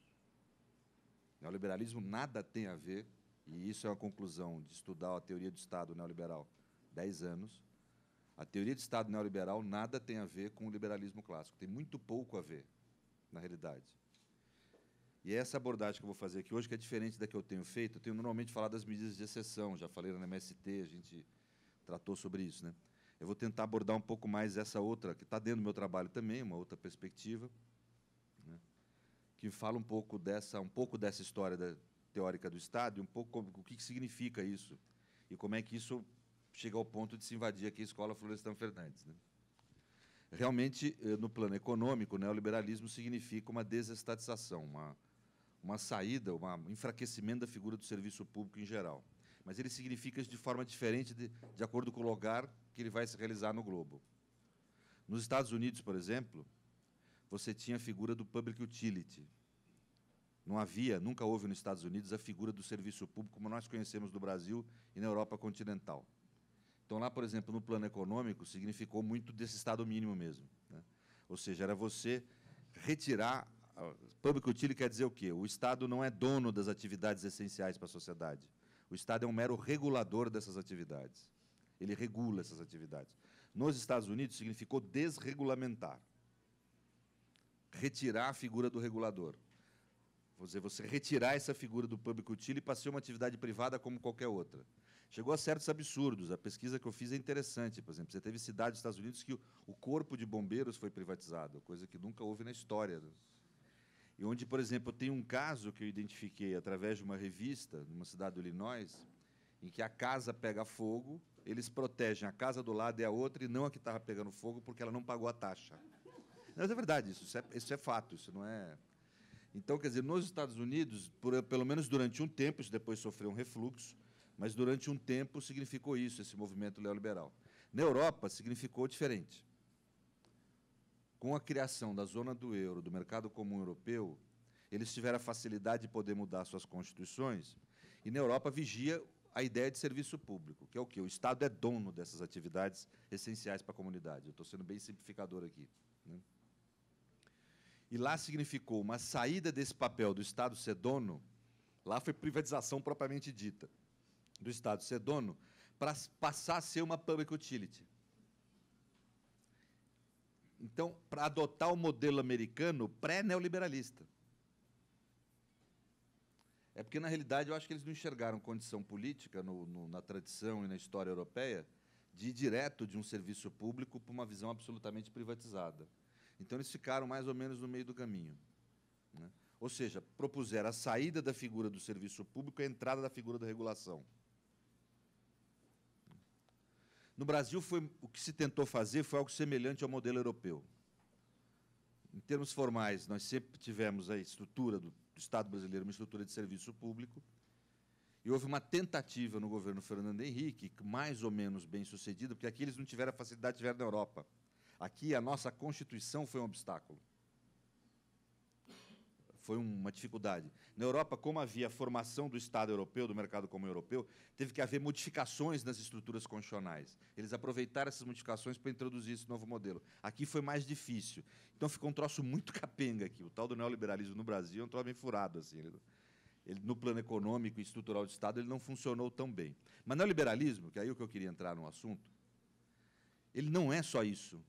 Neoliberalismo nada tem a ver, e isso é uma conclusão de estudar a teoria do Estado neoliberal, 10 anos, a teoria de Estado neoliberal nada tem a ver com o liberalismo clássico. Tem muito pouco a ver, na realidade. E é essa abordagem que eu vou fazer aqui hoje, que é diferente da que eu tenho feito, eu tenho normalmente falado das medidas de exceção, já falei na MST, a gente tratou sobre isso. Né? Eu vou tentar abordar um pouco mais essa outra, que está dentro do meu trabalho também, uma outra perspectiva, né? que fala um pouco dessa, um pouco dessa história da, teórica do Estado e um pouco o que significa isso e como é que isso chega ao ponto de se invadir aqui a escola Florestan Fernandes. Né? Realmente, eh, no plano econômico, o neoliberalismo significa uma desestatização, uma, uma saída, um enfraquecimento da figura do serviço público em geral. Mas ele significa de forma diferente de, de acordo com o lugar que ele vai se realizar no globo. Nos Estados Unidos, por exemplo, você tinha a figura do public utility. Não havia, nunca houve nos Estados Unidos a figura do serviço público como nós conhecemos no Brasil e na Europa continental. Então, lá, por exemplo, no plano econômico, significou muito desse estado mínimo mesmo. Né? Ou seja, era você retirar. Public utility quer dizer o quê? O Estado não é dono das atividades essenciais para a sociedade. O Estado é um mero regulador dessas atividades. Ele regula essas atividades. Nos Estados Unidos, significou desregulamentar. Retirar a figura do regulador. Vou dizer, você retirar essa figura do public utility para ser uma atividade privada como qualquer outra. Chegou a certos absurdos. A pesquisa que eu fiz é interessante. Por exemplo, você teve cidades dos Estados Unidos que o corpo de bombeiros foi privatizado, coisa que nunca houve na história. E onde, por exemplo, tem um caso que eu identifiquei através de uma revista, numa cidade do Illinois, em que a casa pega fogo, eles protegem a casa do lado e a outra, e não a que estava pegando fogo, porque ela não pagou a taxa. Mas é verdade, isso, isso, é, isso é fato, isso não é. Então, quer dizer, nos Estados Unidos, por, pelo menos durante um tempo, isso depois sofreu um refluxo, mas durante um tempo significou isso, esse movimento neoliberal. Na Europa, significou diferente. Com a criação da zona do euro, do mercado comum europeu, eles tiveram a facilidade de poder mudar suas constituições, e na Europa vigia a ideia de serviço público, que é o quê? O Estado é dono dessas atividades essenciais para a comunidade. Eu estou sendo bem simplificador aqui. Né? E lá significou uma saída desse papel do Estado ser dono, lá foi privatização propriamente dita do Estado ser dono para passar a ser uma public utility. Então, para adotar o modelo americano pré-neoliberalista. É porque, na realidade, eu acho que eles não enxergaram condição política no, no, na tradição e na história europeia de ir direto de um serviço público para uma visão absolutamente privatizada. Então, eles ficaram mais ou menos no meio do caminho. Né? Ou seja, propuseram a saída da figura do serviço público e a entrada da figura da regulação. No Brasil, foi, o que se tentou fazer foi algo semelhante ao modelo europeu. Em termos formais, nós sempre tivemos a estrutura do, do Estado brasileiro, uma estrutura de serviço público, e houve uma tentativa no governo Fernando Henrique, mais ou menos bem sucedida, porque aqui eles não tiveram a facilidade que tiveram na Europa. Aqui a nossa Constituição foi um obstáculo foi uma dificuldade. Na Europa, como havia a formação do Estado europeu, do mercado comum europeu, teve que haver modificações nas estruturas constitucionais. Eles aproveitaram essas modificações para introduzir esse novo modelo. Aqui foi mais difícil. Então ficou um troço muito capenga aqui. O tal do neoliberalismo no Brasil é um troço bem furado. Assim. Ele, ele, no plano econômico e estrutural do Estado, ele não funcionou tão bem. Mas neoliberalismo, que é aí o que eu queria entrar no assunto, ele não é só isso.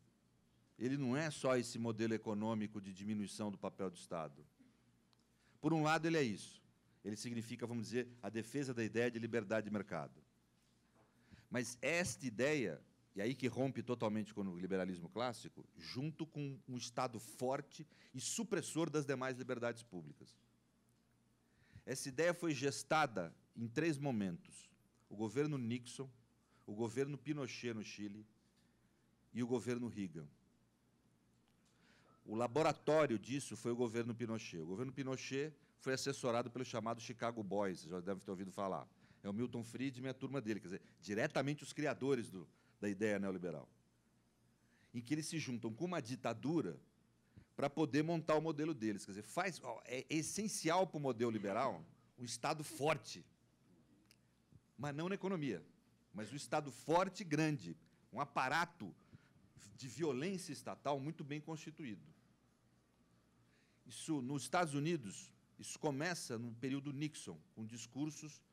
Ele não é só esse modelo econômico de diminuição do papel do Estado por um lado, ele é isso. Ele significa, vamos dizer, a defesa da ideia de liberdade de mercado. Mas esta ideia, e aí que rompe totalmente com o liberalismo clássico, junto com um Estado forte e supressor das demais liberdades públicas. Essa ideia foi gestada em três momentos: o governo Nixon, o governo Pinochet no Chile e o governo Reagan. O laboratório disso foi o governo Pinochet. O governo Pinochet foi assessorado pelo chamado Chicago Boys, já deve ter ouvido falar. É o Milton Friedman e a turma dele, quer dizer, diretamente os criadores do, da ideia neoliberal. Em que eles se juntam com uma ditadura para poder montar o modelo deles. Quer dizer, faz, ó, é essencial para o modelo liberal um Estado forte, mas não na economia, mas um Estado forte e grande, um aparato de violência estatal muito bem constituído. Isso, nos Estados Unidos, isso começa no período Nixon, com discursos,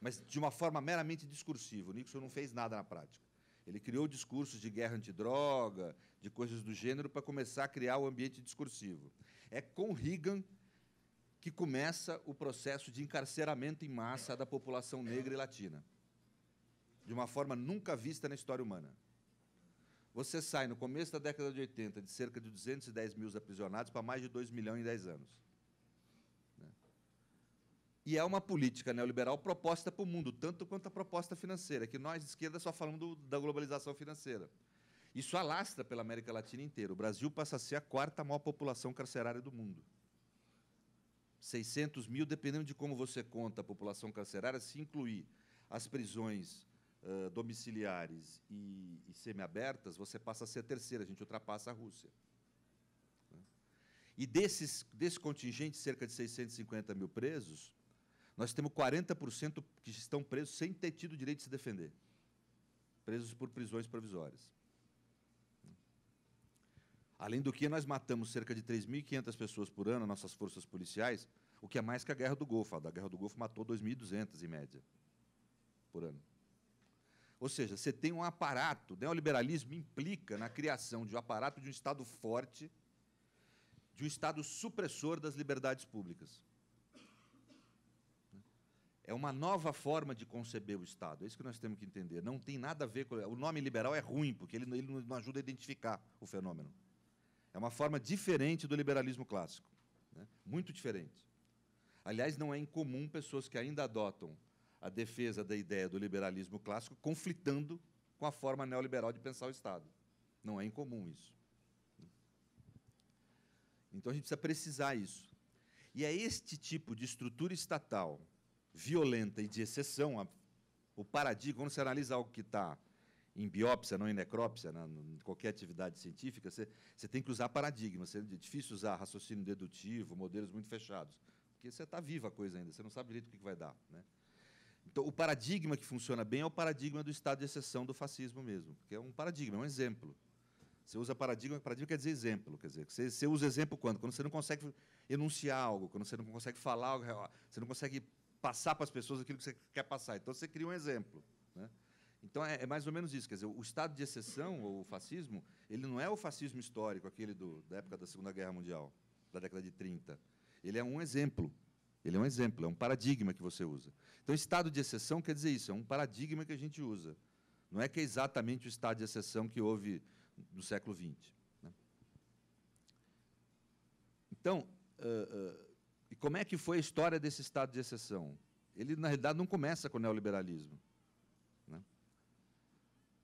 mas de uma forma meramente discursiva. O Nixon não fez nada na prática. Ele criou discursos de guerra antidroga, de coisas do gênero, para começar a criar o ambiente discursivo. É com Reagan que começa o processo de encarceramento em massa da população negra e latina, de uma forma nunca vista na história humana. Você sai, no começo da década de 80, de cerca de 210 mil aprisionados para mais de 2 milhões em 10 anos. Né? E é uma política neoliberal proposta para o mundo, tanto quanto a proposta financeira, que nós, de esquerda, só falamos do, da globalização financeira. Isso alastra pela América Latina inteira. O Brasil passa a ser a quarta maior população carcerária do mundo. 600 mil, dependendo de como você conta a população carcerária, se incluir as prisões domiciliares e, e semiabertas, você passa a ser a terceira, a gente ultrapassa a Rússia. Né? E desses, desse contingente, cerca de 650 mil presos, nós temos 40% que estão presos sem ter tido direito de se defender, presos por prisões provisórias. Além do que, nós matamos cerca de 3.500 pessoas por ano, nossas forças policiais, o que é mais que a Guerra do Golfo. A Guerra do Golfo matou 2.200, em média, por ano. Ou seja, você tem um aparato, o liberalismo implica na criação de um aparato de um Estado forte, de um Estado supressor das liberdades públicas. É uma nova forma de conceber o Estado. É isso que nós temos que entender. Não tem nada a ver com. O nome liberal é ruim, porque ele, ele não ajuda a identificar o fenômeno. É uma forma diferente do liberalismo clássico. Né? Muito diferente. Aliás, não é incomum pessoas que ainda adotam a defesa da ideia do liberalismo clássico conflitando com a forma neoliberal de pensar o Estado. Não é incomum isso. Então a gente precisa precisar isso. E é este tipo de estrutura estatal violenta e de exceção, a, o paradigma, quando você analisa algo que está em biópsia, não em necrópsia, em qualquer atividade científica, você, você tem que usar paradigmas. É difícil usar raciocínio dedutivo, modelos muito fechados, porque você está viva a coisa ainda, você não sabe direito o que vai dar. Né? Então, o paradigma que funciona bem é o paradigma do estado de exceção do fascismo mesmo, porque é um paradigma, é um exemplo. Você usa paradigma, paradigma quer dizer exemplo, quer dizer, você, você usa exemplo quando? Quando você não consegue enunciar algo, quando você não consegue falar algo, você não consegue passar para as pessoas aquilo que você quer passar. Então, você cria um exemplo. Né? Então, é, é, mais ou menos isso. Quer dizer, o estado de exceção, ou o fascismo, ele não é o fascismo histórico, aquele do, da época da Segunda Guerra Mundial, da década de 30. Ele é um exemplo. Ele é um exemplo, é um paradigma que você usa. Então, estado de exceção quer dizer isso, é um paradigma que a gente usa. Não é que é exatamente o estado de exceção que houve no século XX. Né? Então, uh, como é que foi a história desse estado de exceção? Ele, na realidade, não começa com o neoliberalismo. Né?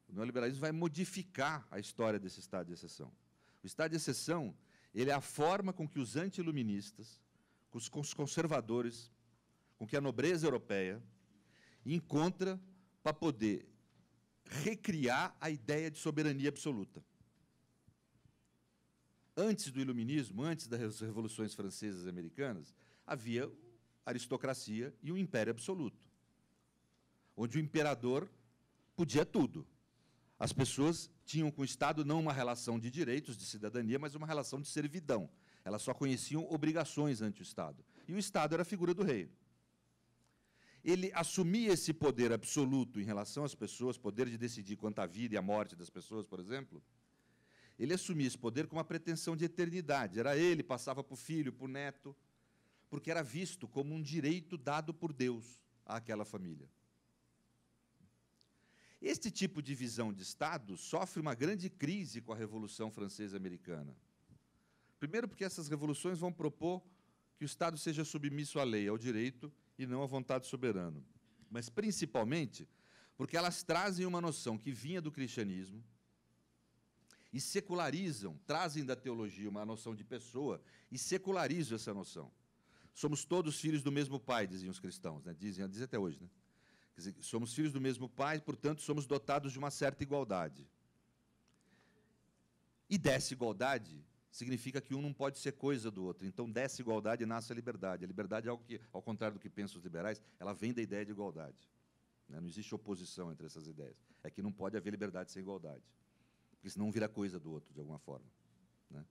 O neoliberalismo vai modificar a história desse estado de exceção. O estado de exceção ele é a forma com que os anti-iluministas, com os conservadores, com que a nobreza europeia encontra para poder recriar a ideia de soberania absoluta. Antes do iluminismo, antes das revoluções francesas e americanas, havia aristocracia e um império absoluto, onde o imperador podia tudo. As pessoas tinham com o Estado não uma relação de direitos, de cidadania, mas uma relação de servidão. Elas só conheciam obrigações ante o Estado. E o Estado era a figura do rei. Ele assumia esse poder absoluto em relação às pessoas, poder de decidir quanto à vida e à morte das pessoas, por exemplo. Ele assumia esse poder com uma pretensão de eternidade. Era ele, passava para o filho, para o neto, porque era visto como um direito dado por Deus àquela família. Este tipo de visão de Estado sofre uma grande crise com a Revolução Francesa Americana. Primeiro, porque essas revoluções vão propor que o Estado seja submisso à lei, ao direito e não à vontade soberana. Mas, principalmente, porque elas trazem uma noção que vinha do cristianismo e secularizam, trazem da teologia uma noção de pessoa e secularizam essa noção. Somos todos filhos do mesmo pai, diziam os cristãos, né? dizem, dizem até hoje. Né? Dizer, somos filhos do mesmo pai, portanto, somos dotados de uma certa igualdade. E dessa igualdade significa que um não pode ser coisa do outro. Então, dessa igualdade nasce a liberdade. A liberdade é algo que, ao contrário do que pensam os liberais, ela vem da ideia de igualdade. Né? Não existe oposição entre essas ideias. É que não pode haver liberdade sem igualdade. Porque senão vira coisa do outro, de alguma forma. Né?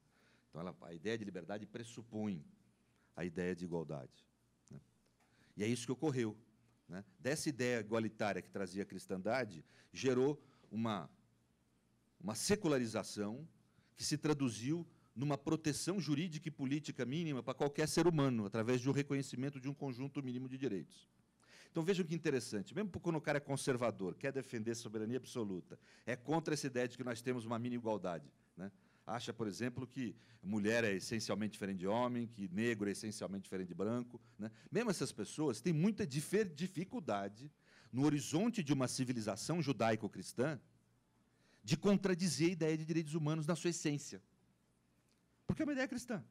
Então, a ideia de liberdade pressupõe a ideia de igualdade. Né? E é isso que ocorreu. Dessa ideia igualitária que trazia a cristandade, gerou uma, uma secularização que se traduziu numa proteção jurídica e política mínima para qualquer ser humano, através um reconhecimento de um conjunto mínimo de direitos. Então vejam que interessante, mesmo quando o cara é conservador, quer defender soberania absoluta, é contra essa ideia de que nós temos uma mini igualdade. Né? acha, por exemplo, que mulher é essencialmente diferente de homem, que negro é essencialmente diferente de branco. Né? Mesmo essas pessoas têm muita dificuldade, no horizonte de uma civilização judaico-cristã, de contradizer a ideia de direitos humanos na sua essência. Porque é uma ideia cristã.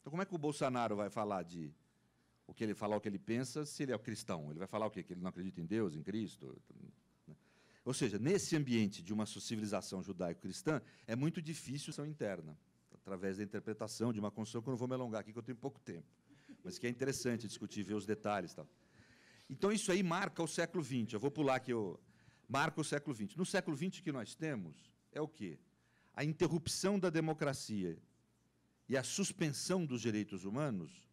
Então, como é que o Bolsonaro vai falar de o que ele falar o que ele pensa se ele é cristão? Ele vai falar o quê? Que ele não acredita em Deus, em Cristo? Ou seja, nesse ambiente de uma civilização judaico-cristã, é muito difícil a interna, através da interpretação de uma construção que eu não vou me alongar aqui, que eu tenho pouco tempo, mas que é interessante discutir, ver os detalhes. Tal. Então, isso aí marca o século XX. Eu vou pular aqui, eu, marca o século XX. No século XX que nós temos é o quê? A interrupção da democracia e a suspensão dos direitos humanos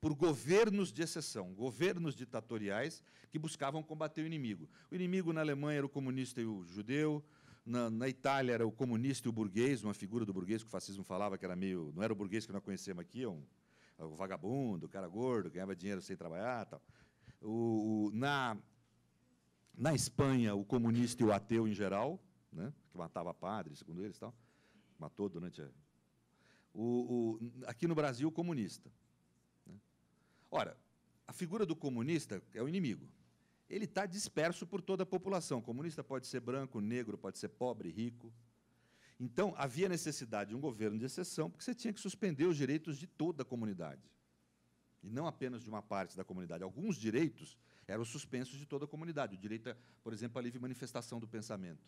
por governos de exceção, governos ditatoriais que buscavam combater o inimigo. O inimigo na Alemanha era o comunista e o judeu, na, na, Itália era o comunista e o burguês, uma figura do burguês que o fascismo falava que era meio. não era o burguês que nós conhecemos aqui, é um, é o vagabundo, cara gordo, ganhava dinheiro sem trabalhar. Tal. O, na, na Espanha, o comunista e o ateu em geral, né, que matava padres, segundo eles, tal, matou durante a. O, o, aqui no Brasil, o comunista. Ora, a figura do comunista é o inimigo. Ele está disperso por toda a população. O comunista pode ser branco, negro, pode ser pobre, rico. Então, havia necessidade de um governo de exceção, porque você tinha que suspender os direitos de toda a comunidade. E não apenas de uma parte da comunidade. Alguns direitos eram suspensos de toda a comunidade. O direito, por exemplo, à livre manifestação do pensamento.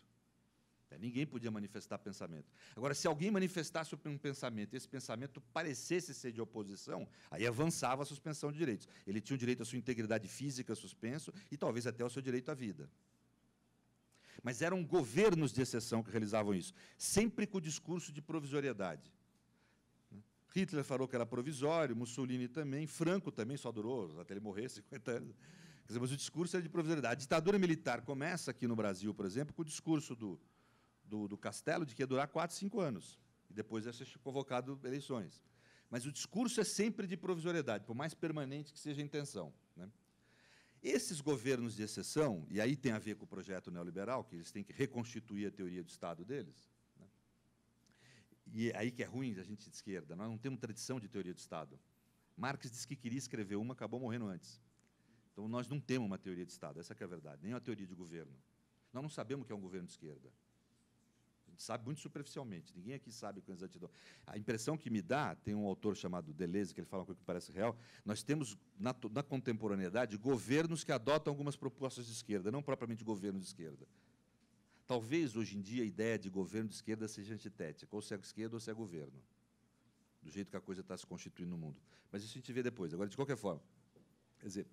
É, ninguém podia manifestar pensamento. Agora, se alguém manifestasse um pensamento e esse pensamento parecesse ser de oposição, aí avançava a suspensão de direitos. Ele tinha o direito à sua integridade física suspenso e talvez até ao seu direito à vida. Mas eram governos de exceção que realizavam isso, sempre com o discurso de provisoriedade. Hitler falou que era provisório, Mussolini também, Franco também só durou até ele morrer, 50 anos. Quer dizer, mas o discurso era de provisoriedade. A ditadura militar começa aqui no Brasil, por exemplo, com o discurso do do, do Castelo de que ia durar quatro, cinco anos. E depois ia ser convocado eleições. Mas o discurso é sempre de provisoriedade, por mais permanente que seja a intenção. Né? Esses governos de exceção, e aí tem a ver com o projeto neoliberal, que eles têm que reconstituir a teoria do Estado deles, né? e é aí que é ruim a gente de esquerda, nós não temos tradição de teoria do Estado. Marx disse que queria escrever uma, acabou morrendo antes. Então, nós não temos uma teoria de Estado, essa é a verdade, nem uma teoria de governo. Nós não sabemos o que é um governo de esquerda. Sabe muito superficialmente, ninguém aqui sabe com exatidão. A impressão que me dá, tem um autor chamado Deleuze, que ele fala uma coisa que parece real, nós temos, na, na contemporaneidade, governos que adotam algumas propostas de esquerda, não propriamente governos de esquerda. Talvez, hoje em dia, a ideia de governo de esquerda seja antitética, ou se é esquerda ou se é governo, do jeito que a coisa está se constituindo no mundo. Mas isso a gente vê depois. Agora, de qualquer forma, quer dizer,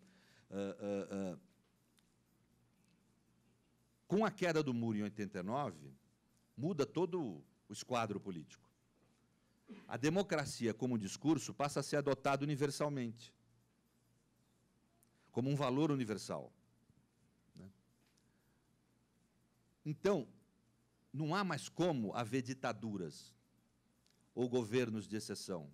uh, uh, uh, com a queda do muro em 89, muda todo o esquadro político. A democracia, como discurso, passa a ser adotada universalmente, como um valor universal. Né? Então, não há mais como haver ditaduras ou governos de exceção.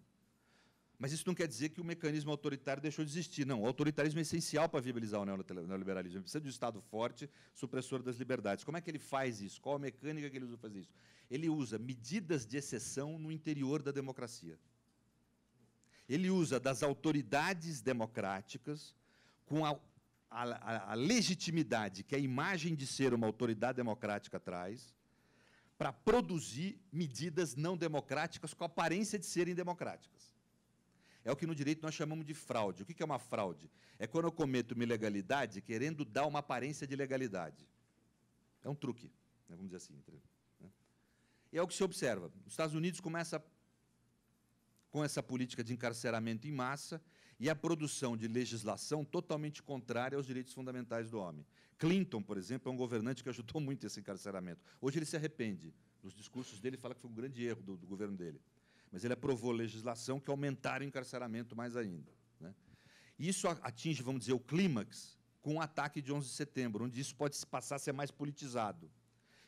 Mas isso não quer dizer que o mecanismo autoritário deixou de existir. Não, o autoritarismo é essencial para viabilizar o neoliberalismo. Ele precisa de um Estado forte, supressor das liberdades. Como é que ele faz isso? Qual a mecânica que ele usa para fazer isso? Ele usa medidas de exceção no interior da democracia. Ele usa das autoridades democráticas com a, a, a legitimidade que a imagem de ser uma autoridade democrática traz para produzir medidas não democráticas com aparência de serem democráticas. É o que no direito nós chamamos de fraude. O que é uma fraude? É quando eu cometo uma ilegalidade querendo dar uma aparência de legalidade. É um truque, né, vamos dizer assim. Né? E é o que se observa. Os Estados Unidos começa com essa política de encarceramento em massa e a produção de legislação totalmente contrária aos direitos fundamentais do homem. Clinton, por exemplo, é um governante que ajudou muito esse encarceramento. Hoje ele se arrepende. Nos discursos dele, fala que foi um grande erro do, do governo dele mas ele aprovou legislação que aumentaram o encarceramento mais ainda. Né? Isso atinge, vamos dizer, o clímax com o ataque de 11 de setembro, onde isso pode passar a ser mais politizado.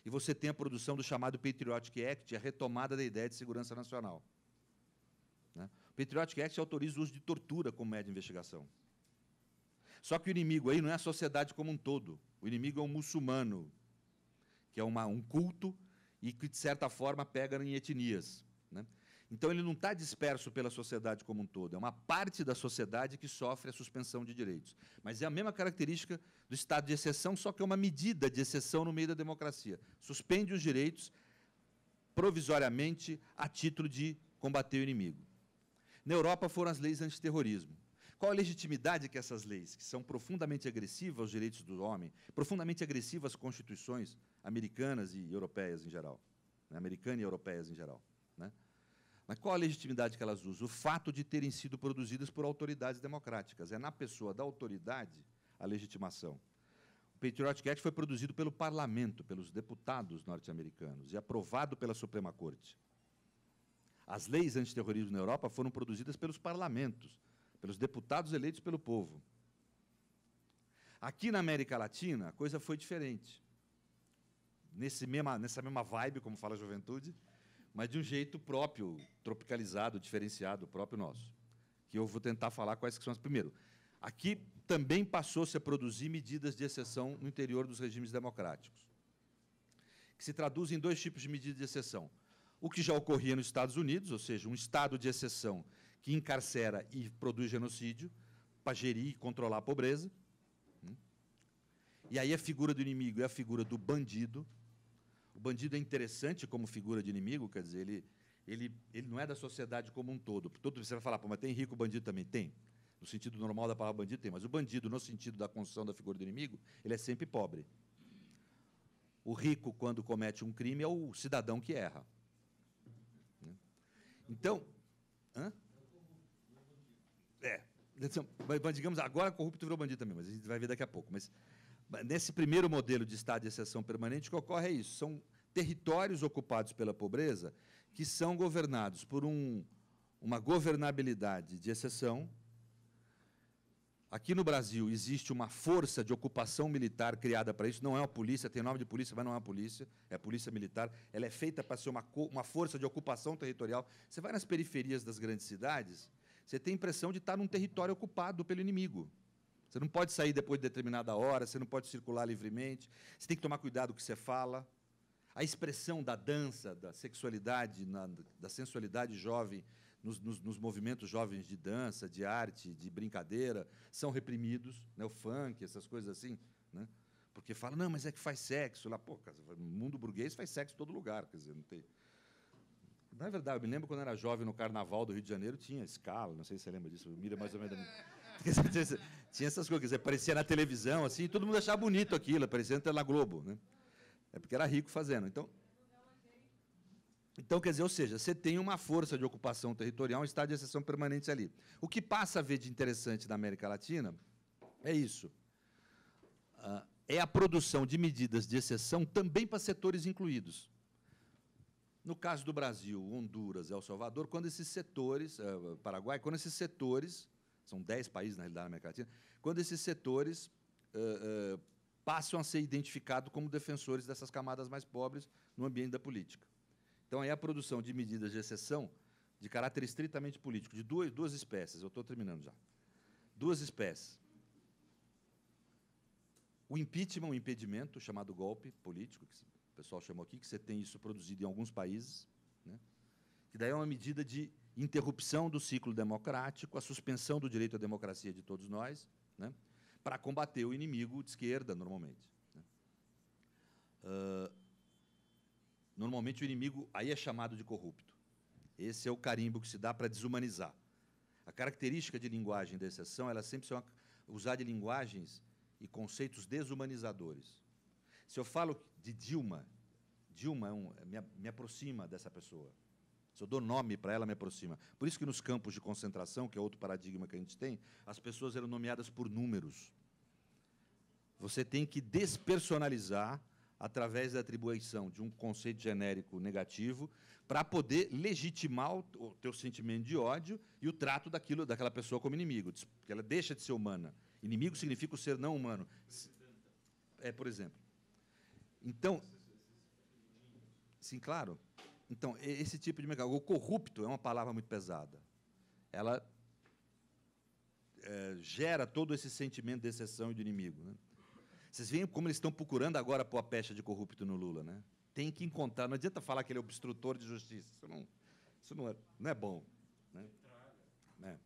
E você tem a produção do chamado Patriotic Act, a retomada da ideia de segurança nacional. Né? O Patriotic Act autoriza o uso de tortura como médio de investigação. Só que o inimigo aí não é a sociedade como um todo. O inimigo é um muçulmano, que é uma, um culto e que, de certa forma, pega em etnias. Então, ele não está disperso pela sociedade como um todo, é uma parte da sociedade que sofre a suspensão de direitos. Mas é a mesma característica do estado de exceção, só que é uma medida de exceção no meio da democracia. Suspende os direitos provisoriamente a título de combater o inimigo. Na Europa foram as leis antiterrorismo. Qual a legitimidade que essas leis, que são profundamente agressivas aos direitos do homem, profundamente agressivas às constituições americanas e europeias em geral, né? americana e europeias em geral? Mas qual a legitimidade que elas usam? O fato de terem sido produzidas por autoridades democráticas. É na pessoa da autoridade a legitimação. O Patriotic Act foi produzido pelo parlamento, pelos deputados norte-americanos e aprovado pela Suprema Corte. As leis antiterrorismo na Europa foram produzidas pelos parlamentos, pelos deputados eleitos pelo povo. Aqui na América Latina, a coisa foi diferente. Nesse mesma, nessa mesma vibe, como fala a juventude, mas de um jeito próprio, tropicalizado, diferenciado, próprio nosso. Que eu vou tentar falar quais que são as. Primeiro, aqui também passou-se a produzir medidas de exceção no interior dos regimes democráticos, que se traduzem em dois tipos de medidas de exceção. O que já ocorria nos Estados Unidos, ou seja, um estado de exceção que encarcera e produz genocídio para gerir e controlar a pobreza. Hum. E aí a figura do inimigo é a figura do bandido, o bandido é interessante como figura de inimigo, quer dizer, ele, ele, ele não é da sociedade como um todo. Todo você vai falar, mas tem rico bandido também? Tem. No sentido normal da palavra bandido, tem. Mas o bandido, no sentido da construção da figura do inimigo, ele é sempre pobre. O rico, quando comete um crime, é o cidadão que erra. Então. Hã? É. Mas, digamos, agora corrupto virou bandido também, mas a gente vai ver daqui a pouco. Mas Nesse primeiro modelo de estado de exceção permanente, o que ocorre é isso: são territórios ocupados pela pobreza que são governados por um, uma governabilidade de exceção. Aqui no Brasil existe uma força de ocupação militar criada para isso, não é uma polícia, tem nome de polícia, mas não é uma polícia, é polícia militar. Ela é feita para ser uma, uma força de ocupação territorial. Você vai nas periferias das grandes cidades, você tem a impressão de estar num território ocupado pelo inimigo. Você não pode sair depois de determinada hora, você não pode circular livremente, você tem que tomar cuidado com o que você fala. A expressão da dança, da sexualidade, na, da sensualidade jovem nos, nos, nos, movimentos jovens de dança, de arte, de brincadeira, são reprimidos, né? o funk, essas coisas assim, né? porque fala, não, mas é que faz sexo lá, pô, no mundo burguês faz sexo em todo lugar, quer dizer, não tem. Na verdade, eu me lembro quando era jovem no Carnaval do Rio de Janeiro, tinha escala, não sei se você lembra disso, mira mais ou menos. tinha essas coisas, dizer, aparecia na televisão, assim, todo mundo achava bonito aquilo, aparecia na Globo, né? É porque era rico fazendo. Então, então, quer dizer, ou seja, você tem uma força de ocupação territorial, um estado de exceção permanente ali. O que passa a ver de interessante na América Latina é isso. Uh, é a produção de medidas de exceção também para setores incluídos. No caso do Brasil, Honduras, El Salvador, quando esses setores, uh, Paraguai, quando esses setores, são dez países na realidade na América Latina, quando esses setores uh, passam a ser identificados como defensores dessas camadas mais pobres no ambiente da política. Então, aí a produção de medidas de exceção de caráter estritamente político, de duas, duas espécies, eu estou terminando já. Duas espécies. O impeachment, o impedimento, chamado golpe político, que o pessoal chamou aqui, que você tem isso produzido em alguns países, né? que daí é uma medida de interrupção do ciclo democrático, a suspensão do direito à democracia de todos nós, né? para combater o inimigo de esquerda, normalmente. Né? Uh, Normalmente o inimigo aí é chamado de corrupto. Esse é o carimbo que se dá para desumanizar. A característica de linguagem da exceção, ela sempre usar de linguagens e conceitos desumanizadores. Se eu falo de Dilma, Dilma é um, me, me aproxima dessa pessoa. Se eu dou nome para ela, me aproxima. Por isso que nos campos de concentração, que é outro paradigma que a gente tem, as pessoas eram nomeadas por números. Você tem que despersonalizar através da atribuição de um conceito genérico negativo, para poder legitimar o, teu sentimento de ódio e o trato daquilo, daquela pessoa como inimigo, porque ela deixa de ser humana. Inimigo significa o ser não humano. É, por exemplo. Então, sim, claro. Então, esse tipo de mercado. O corrupto é uma palavra muito pesada. Ela é, gera todo esse sentimento de exceção e do inimigo. Né? Vocês veem como eles estão procurando agora pôr a pecha de corrupto no Lula, né? Tem que encontrar. Não adianta falar que ele é obstrutor de justiça. Isso não, isso não, é, não é bom. Né? É.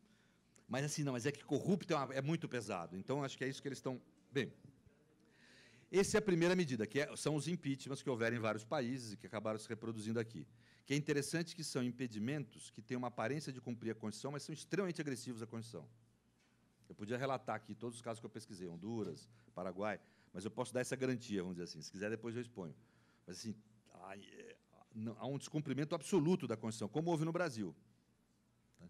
Mas assim, não, mas é que corrupto é, uma, é, muito pesado. Então, acho que é isso que eles estão. Bem. Essa é a primeira medida, que é, são os impeachments que houveram em vários países e que acabaram se reproduzindo aqui. Que é interessante que são impedimentos que têm uma aparência de cumprir a Constituição, mas são extremamente agressivos à Constituição. Eu podia relatar aqui todos os casos que eu pesquisei, Honduras, Paraguai. Mas eu posso dar essa garantia, vamos dizer assim. Se quiser, depois eu exponho. Mas, assim, é, há um descumprimento absoluto da Constituição, como houve no Brasil. Tá?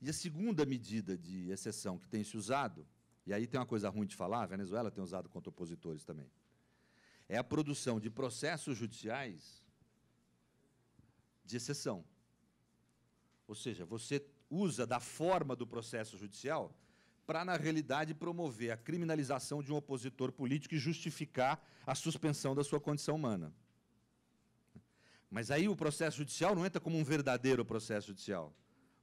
E a segunda medida de exceção que tem se usado, e aí tem uma coisa ruim de falar, a Venezuela tem usado contra opositores também, é a produção de processos judiciais de exceção. Ou seja, você usa da forma do processo judicial para, na realidade, promover a criminalização de um opositor político e justificar a suspensão da sua condição humana. Mas aí o processo judicial não entra como um verdadeiro processo judicial,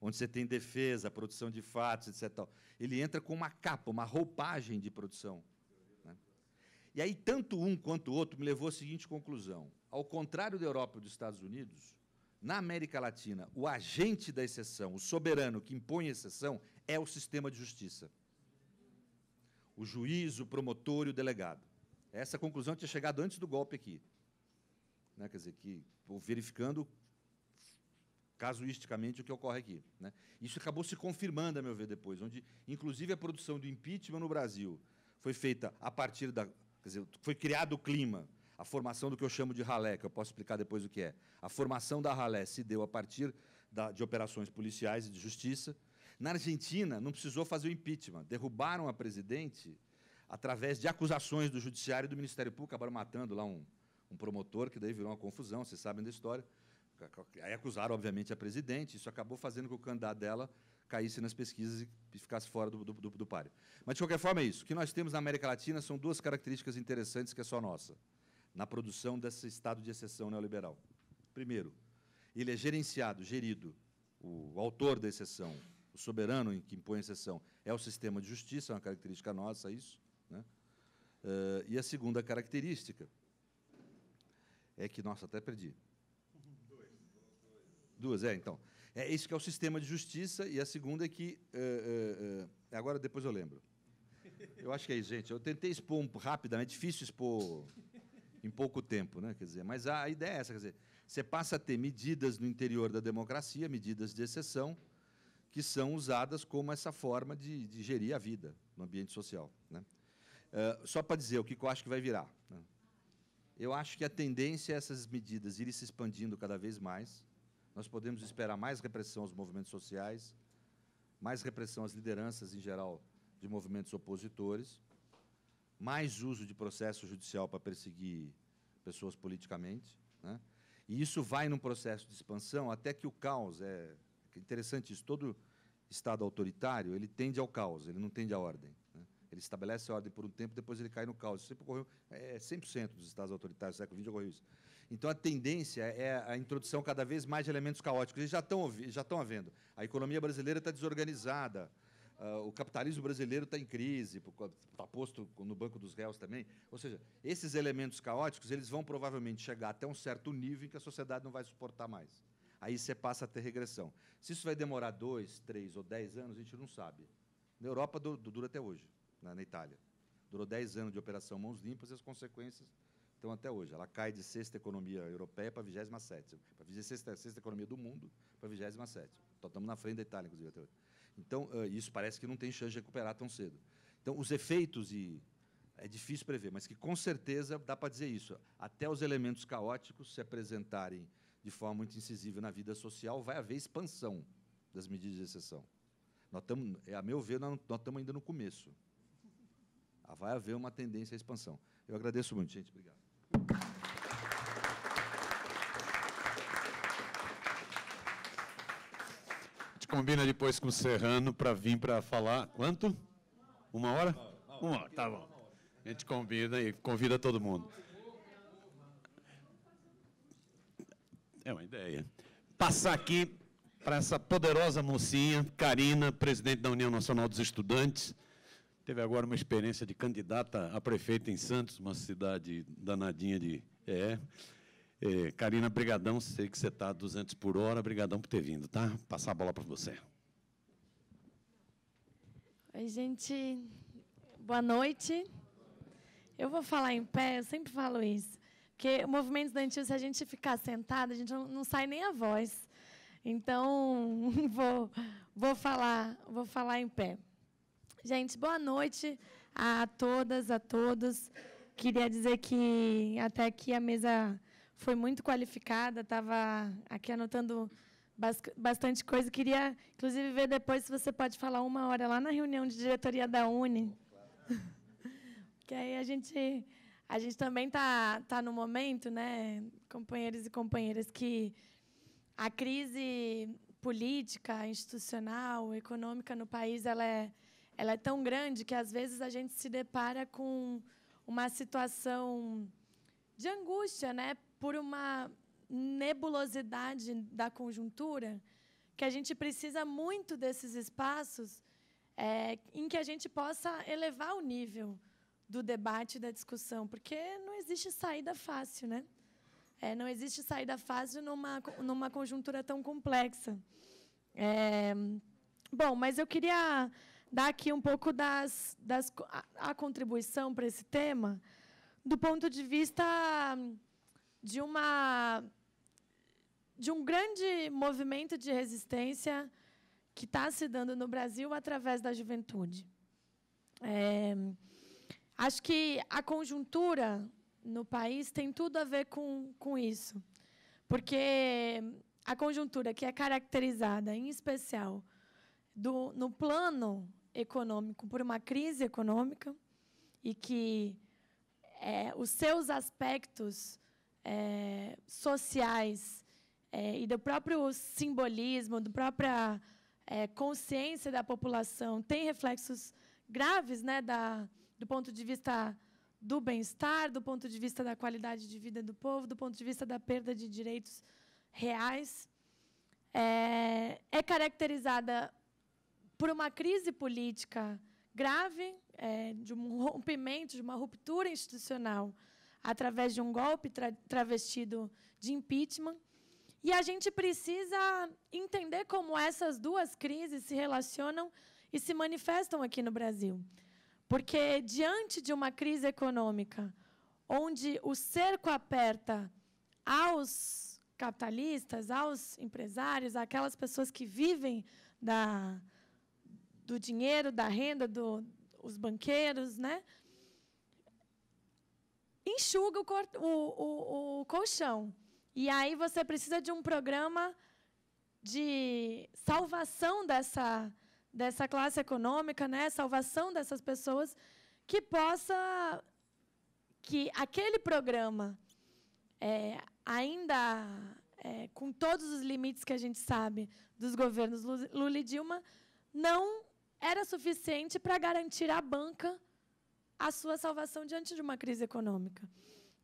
onde você tem defesa, produção de fatos, etc. Ele entra com uma capa, uma roupagem de produção. Né? E aí, tanto um quanto o outro me levou à seguinte conclusão: ao contrário da Europa e dos Estados Unidos, na América Latina, o agente da exceção, o soberano que impõe exceção, é o sistema de justiça. O juiz, o promotor e o delegado. Essa conclusão tinha chegado antes do golpe aqui. Né? Quer dizer, que, verificando casuisticamente o que ocorre aqui. Né? Isso acabou se confirmando, a meu ver, depois, onde, inclusive, a produção do impeachment no Brasil foi feita a partir da. Quer dizer, foi criado o clima, a formação do que eu chamo de ralé, que eu posso explicar depois o que é. A formação da ralé se deu a partir da, de operações policiais e de justiça, na Argentina, não precisou fazer o impeachment. Derrubaram a presidente através de acusações do Judiciário e do Ministério Público. Acabaram matando lá um, um promotor, que daí virou uma confusão, vocês sabem da história. Aí acusaram, obviamente, a presidente. Isso acabou fazendo com que o candidato dela caísse nas pesquisas e ficasse fora do, do, do, do páreo. Mas, de qualquer forma, é isso. O que nós temos na América Latina são duas características interessantes que é só nossa, na produção desse estado de exceção neoliberal. Primeiro, ele é gerenciado, gerido, o autor da exceção, o soberano em que impõe a exceção é o sistema de justiça, é uma característica nossa isso. Né? Uh, e a segunda característica é que, nossa, até perdi. Duas, é, então. É isso que é o sistema de justiça, e a segunda é que. Uh, uh, agora, depois eu lembro. Eu acho que é isso, gente. Eu tentei expor um, rapidamente, é difícil expor em pouco tempo, né? Quer dizer, mas a ideia é essa, quer dizer, você passa a ter medidas no interior da democracia, medidas de exceção, que são usadas como essa forma de, de gerir a vida no ambiente social. Né? Só para dizer o que eu acho que vai virar. Né? Eu acho que a tendência é essas medidas irem se expandindo cada vez mais. Nós podemos esperar mais repressão aos movimentos sociais, mais repressão às lideranças em geral de movimentos opositores, mais uso de processo judicial para perseguir pessoas politicamente. Né? E isso vai num processo de expansão até que o caos é, é interessante isso. Todo Estado autoritário ele tende ao caos, ele não tende à ordem. Né? Ele estabelece a ordem por um tempo, depois ele cai no caos. Isso sempre ocorreu, é 100% dos Estados autoritários do século XX ocorreu isso. Então, a tendência é a introdução cada vez mais de elementos caóticos. Eles já estão, já estão havendo. A economia brasileira está desorganizada, Uh, o capitalismo brasileiro está em crise, está posto no banco dos réus também. Ou seja, esses elementos caóticos eles vão provavelmente chegar até um certo nível em que a sociedade não vai suportar mais. Aí você passa a ter regressão. Se isso vai demorar dois, três ou dez anos, a gente não sabe. Na Europa dura até hoje, na, na Itália. Durou dez anos de operação mãos limpas e as consequências estão até hoje. Ela cai de sexta economia europeia para a 27 para a sexta, sexta economia do mundo para a 27 Então, estamos na frente da Itália, inclusive, até hoje. Então, isso parece que não tem chance de recuperar tão cedo. Então, os efeitos e é difícil prever, mas que com certeza dá para dizer isso. Até os elementos caóticos se apresentarem de forma muito incisiva na vida social, vai haver expansão das medidas de exceção. Nós estamos, a meu ver, nós, nós estamos ainda no começo. Ah, vai haver uma tendência à expansão. Eu agradeço muito, gente. Obrigado. Combina depois com o Serrano para vir para falar. Quanto? Uma hora? Uma hora, tá bom. A gente combina e convida todo mundo. É uma ideia. Passar aqui para essa poderosa mocinha, Karina, presidente da União Nacional dos Estudantes. Teve agora uma experiência de candidata a prefeita em Santos, uma cidade danadinha de. É. É, Karina, brigadão, sei que você está a 200 por hora, brigadão por ter vindo, tá? Passar a bola para você. Oi, gente. Boa noite. Eu vou falar em pé, eu sempre falo isso. Porque o movimento estudantil, se a gente ficar sentado, a gente não, não sai nem a voz. Então, vou, vou, falar, vou falar em pé. Gente, boa noite a todas, a todos. Queria dizer que até aqui a mesa foi muito qualificada, estava aqui anotando bastante coisa. Queria, inclusive, ver depois se você pode falar uma hora lá na reunião de diretoria da Uni. que aí a gente, a gente também está tá no momento, né, companheiros e companheiras, que a crise política, institucional, econômica no país ela é, ela é tão grande que, às vezes, a gente se depara com uma situação de angústia, né, por uma nebulosidade da conjuntura, que a gente precisa muito desses espaços é, em que a gente possa elevar o nível do debate da discussão, porque não existe saída fácil, né? É, não existe saída fácil numa, numa conjuntura tão complexa. É, bom, mas eu queria dar aqui um pouco das, das a, a contribuição para esse tema do ponto de vista de uma de um grande movimento de resistência que está se dando no Brasil através da juventude. É, acho que a conjuntura no país tem tudo a ver com, com isso, porque a conjuntura que é caracterizada, em especial, do, no plano econômico por uma crise econômica e que é, os seus aspectos é, sociais é, e do próprio simbolismo, da própria é, consciência da população, tem reflexos graves né, da, do ponto de vista do bem-estar, do ponto de vista da qualidade de vida do povo, do ponto de vista da perda de direitos reais, é, é caracterizada por uma crise política grave, é, de um rompimento, de uma ruptura institucional através de um golpe tra travestido de impeachment, E a gente precisa entender como essas duas crises se relacionam e se manifestam aqui no Brasil. Porque, diante de uma crise econômica, onde o cerco aperta aos capitalistas, aos empresários, aquelas pessoas que vivem da, do dinheiro, da renda, do, os banqueiros, né? enxuga o, o, o, o colchão. E aí você precisa de um programa de salvação dessa, dessa classe econômica, né? salvação dessas pessoas, que possa. que aquele programa, é, ainda é, com todos os limites que a gente sabe dos governos Lula e Dilma, não era suficiente para garantir à banca a sua salvação diante de uma crise econômica.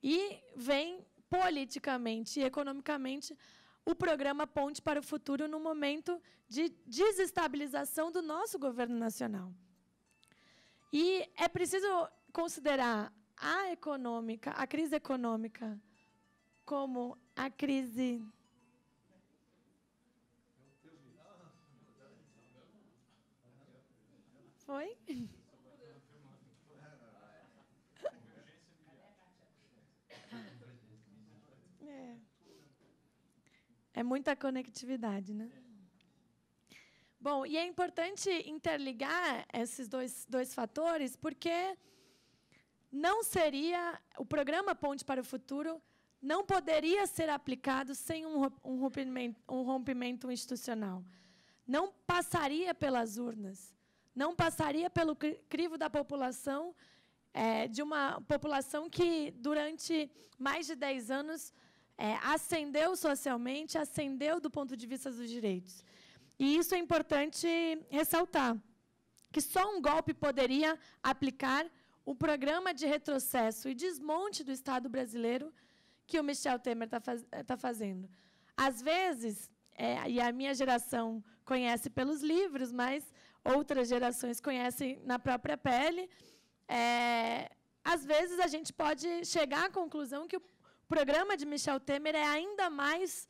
E vem politicamente e economicamente o programa Ponte para o Futuro no momento de desestabilização do nosso governo nacional. E é preciso considerar a econômica, a crise econômica, como a crise Foi? É. é muita conectividade, né? Bom, e é importante interligar esses dois, dois fatores, porque não seria. O programa Ponte para o Futuro não poderia ser aplicado sem um, um, rompimento, um rompimento institucional. Não passaria pelas urnas. Não passaria pelo crivo da população, é, de uma população que, durante mais de 10 anos, é, ascendeu socialmente, ascendeu do ponto de vista dos direitos. E isso é importante ressaltar, que só um golpe poderia aplicar o programa de retrocesso e desmonte do Estado brasileiro que o Michel Temer está faz, tá fazendo. Às vezes, é, e a minha geração conhece pelos livros, mas outras gerações conhecem na própria pele, é, às vezes a gente pode chegar à conclusão que o programa de Michel Temer é ainda mais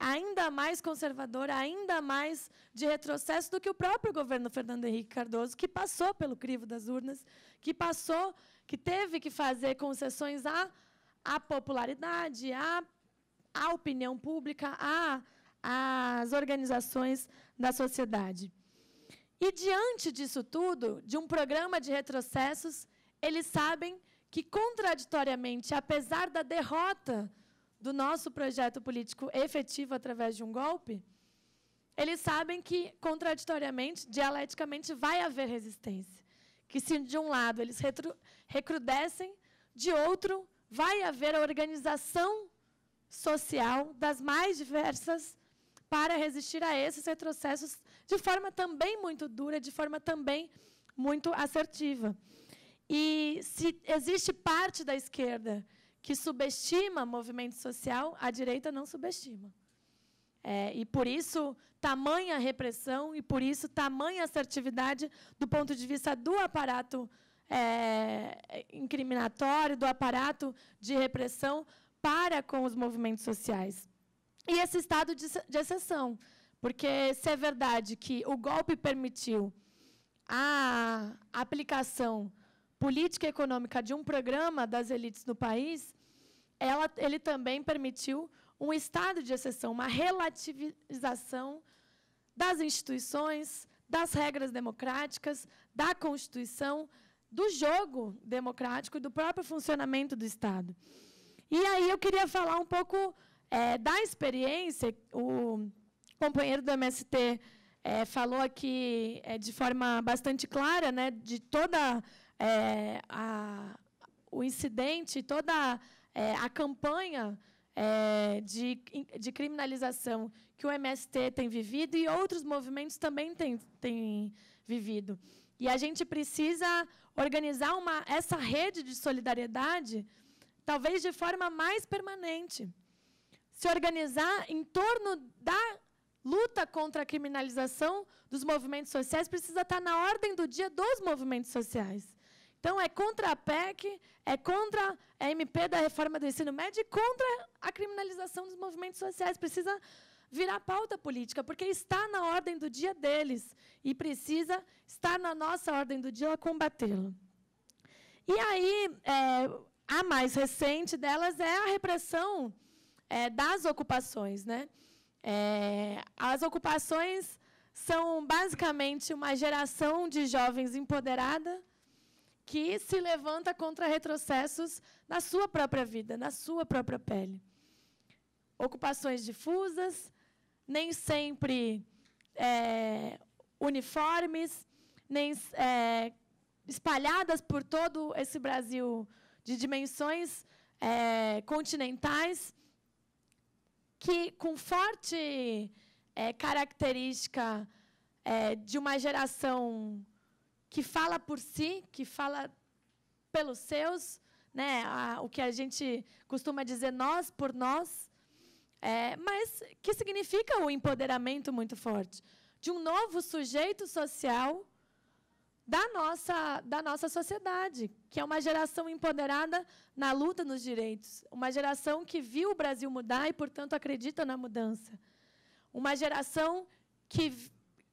ainda mais conservador, ainda mais de retrocesso do que o próprio governo Fernando Henrique Cardoso, que passou pelo crivo das urnas, que passou, que teve que fazer concessões à, à popularidade, à, à opinião pública, à, às organizações da sociedade. E diante disso tudo, de um programa de retrocessos, eles sabem que, contraditoriamente, apesar da derrota do nosso projeto político efetivo através de um golpe, eles sabem que, contraditoriamente, dialeticamente, vai haver resistência. Que, se de um lado eles recrudescem, de outro, vai haver a organização social das mais diversas para resistir a esses retrocessos de forma também muito dura, de forma também muito assertiva. E se existe parte da esquerda que subestima movimento social, a direita não subestima. É, e por isso, tamanha repressão e por isso, tamanha assertividade do ponto de vista do aparato é, incriminatório, do aparato de repressão para com os movimentos sociais. E esse estado de, de exceção. Porque se é verdade que o golpe permitiu a aplicação política e econômica de um programa das elites no país, ela, ele também permitiu um estado de exceção, uma relativização das instituições, das regras democráticas, da Constituição, do jogo democrático e do próprio funcionamento do Estado. E aí eu queria falar um pouco é, da experiência. O companheiro do MST é, falou aqui é, de forma bastante clara, né, de toda é, a, o incidente, toda é, a campanha é, de, de criminalização que o MST tem vivido e outros movimentos também têm, têm vivido. E a gente precisa organizar uma, essa rede de solidariedade, talvez de forma mais permanente. Se organizar em torno da luta contra a criminalização dos movimentos sociais precisa estar na ordem do dia dos movimentos sociais. Então, é contra a PEC, é contra a MP da reforma do ensino médio e contra a criminalização dos movimentos sociais. Precisa virar pauta política, porque está na ordem do dia deles e precisa estar na nossa ordem do dia combatê-lo. E aí, é, a mais recente delas é a repressão é, das ocupações. Né? É, as ocupações são basicamente uma geração de jovens empoderada que se levanta contra retrocessos na sua própria vida, na sua própria pele. Ocupações difusas, nem sempre é, uniformes, nem é, espalhadas por todo esse Brasil de dimensões é, continentais, que com forte é, característica é, de uma geração que fala por si, que fala pelos seus, né, a, o que a gente costuma dizer nós por nós, é, mas que significa o empoderamento muito forte. De um novo sujeito social da nossa, da nossa sociedade, que é uma geração empoderada na luta nos direitos, uma geração que viu o Brasil mudar e, portanto, acredita na mudança, uma geração que,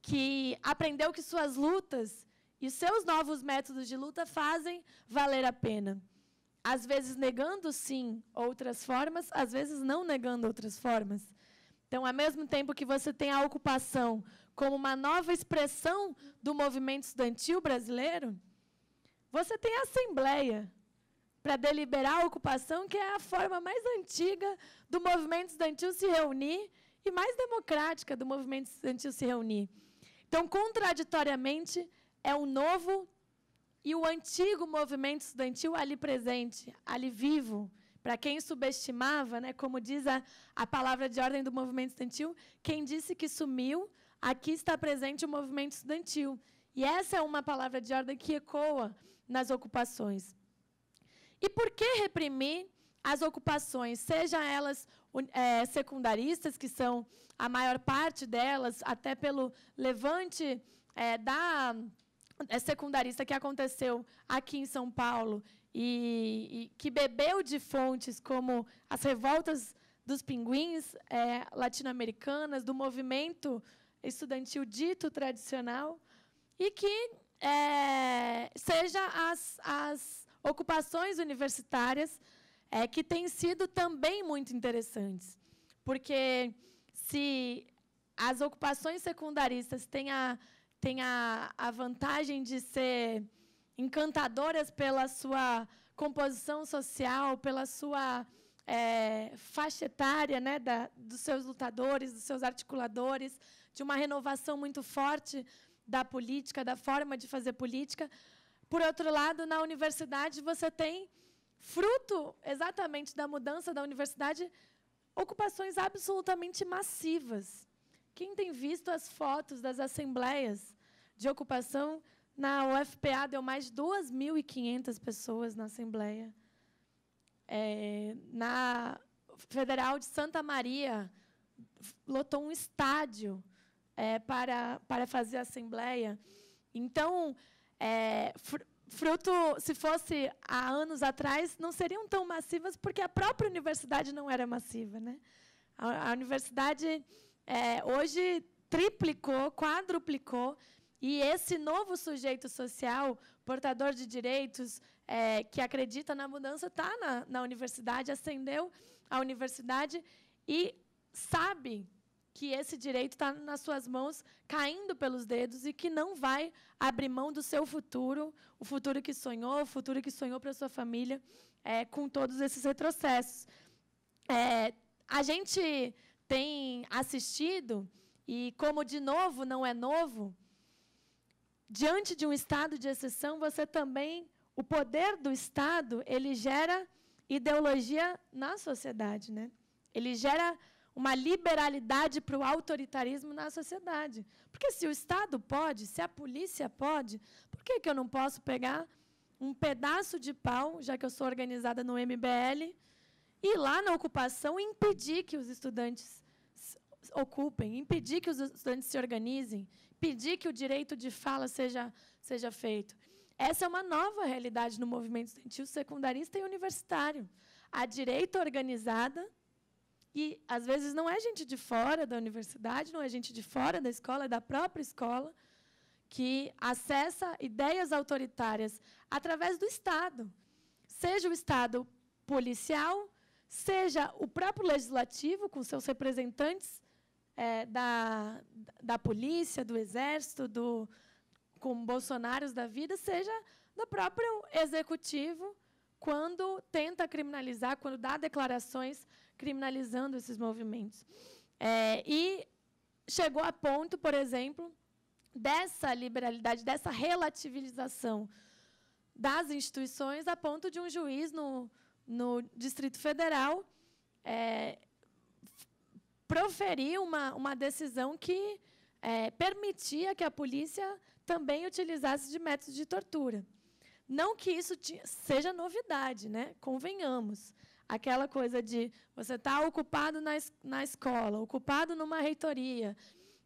que aprendeu que suas lutas e seus novos métodos de luta fazem valer a pena. Às vezes negando, sim, outras formas, às vezes não negando outras formas. Então, ao mesmo tempo que você tem a ocupação como uma nova expressão do movimento estudantil brasileiro, você tem a Assembleia para deliberar a ocupação, que é a forma mais antiga do movimento estudantil se reunir e mais democrática do movimento estudantil se reunir. Então, contraditoriamente, é o novo e o antigo movimento estudantil ali presente, ali vivo. Para quem subestimava, né, como diz a, a palavra de ordem do movimento estudantil, quem disse que sumiu, aqui está presente o movimento estudantil. E essa é uma palavra de ordem que ecoa nas ocupações. E por que reprimir as ocupações, sejam elas é, secundaristas, que são a maior parte delas, até pelo levante é, da é, secundarista que aconteceu aqui em São Paulo e, e, que bebeu de fontes como as revoltas dos pinguins é, latino-americanas, do movimento estudantil dito tradicional, e que é, seja as, as ocupações universitárias é, que têm sido também muito interessantes. Porque se as ocupações secundaristas têm a tem a, a vantagem de ser encantadoras pela sua composição social, pela sua é, faixa etária né, da, dos seus lutadores, dos seus articuladores, de uma renovação muito forte da política, da forma de fazer política. Por outro lado, na universidade, você tem, fruto exatamente da mudança da universidade, ocupações absolutamente massivas. Quem tem visto as fotos das assembleias de ocupação, na UFPA deu mais de 2.500 pessoas na assembleia. É, na Federal de Santa Maria, lotou um estádio é, para, para fazer a assembleia. Então, é, fruto, se fosse há anos atrás, não seriam tão massivas, porque a própria universidade não era massiva. Né? A, a universidade é, hoje triplicou, quadruplicou, e esse novo sujeito social, portador de direitos, é, que acredita na mudança, está na, na universidade, ascendeu à universidade e sabe que esse direito está nas suas mãos, caindo pelos dedos e que não vai abrir mão do seu futuro, o futuro que sonhou, o futuro que sonhou para sua família, é, com todos esses retrocessos. É, a gente tem assistido, e como de novo não é novo, diante de um estado de exceção, você também, o poder do Estado, ele gera ideologia na sociedade, né? Ele gera uma liberalidade para o autoritarismo na sociedade. Porque se o Estado pode, se a polícia pode, por que, que eu não posso pegar um pedaço de pau, já que eu sou organizada no MBL, ir lá na ocupação e impedir que os estudantes ocupem, impedir que os estudantes se organizem, pedir que o direito de fala seja, seja feito. Essa é uma nova realidade no movimento estudantil secundarista e universitário. A direita organizada, e às vezes não é gente de fora da universidade, não é gente de fora da escola, é da própria escola, que acessa ideias autoritárias através do Estado. Seja o Estado policial, seja o próprio legislativo, com seus representantes é, da, da polícia, do exército, do, com bolsonaros da vida, seja do próprio executivo, quando tenta criminalizar, quando dá declarações criminalizando esses movimentos. É, e chegou a ponto, por exemplo, dessa liberalidade, dessa relativização das instituições, a ponto de um juiz no, no Distrito Federal é, proferir uma, uma decisão que é, permitia que a polícia também utilizasse de métodos de tortura. Não que isso seja novidade, né? convenhamos. Aquela coisa de você estar tá ocupado na, na escola, ocupado numa reitoria,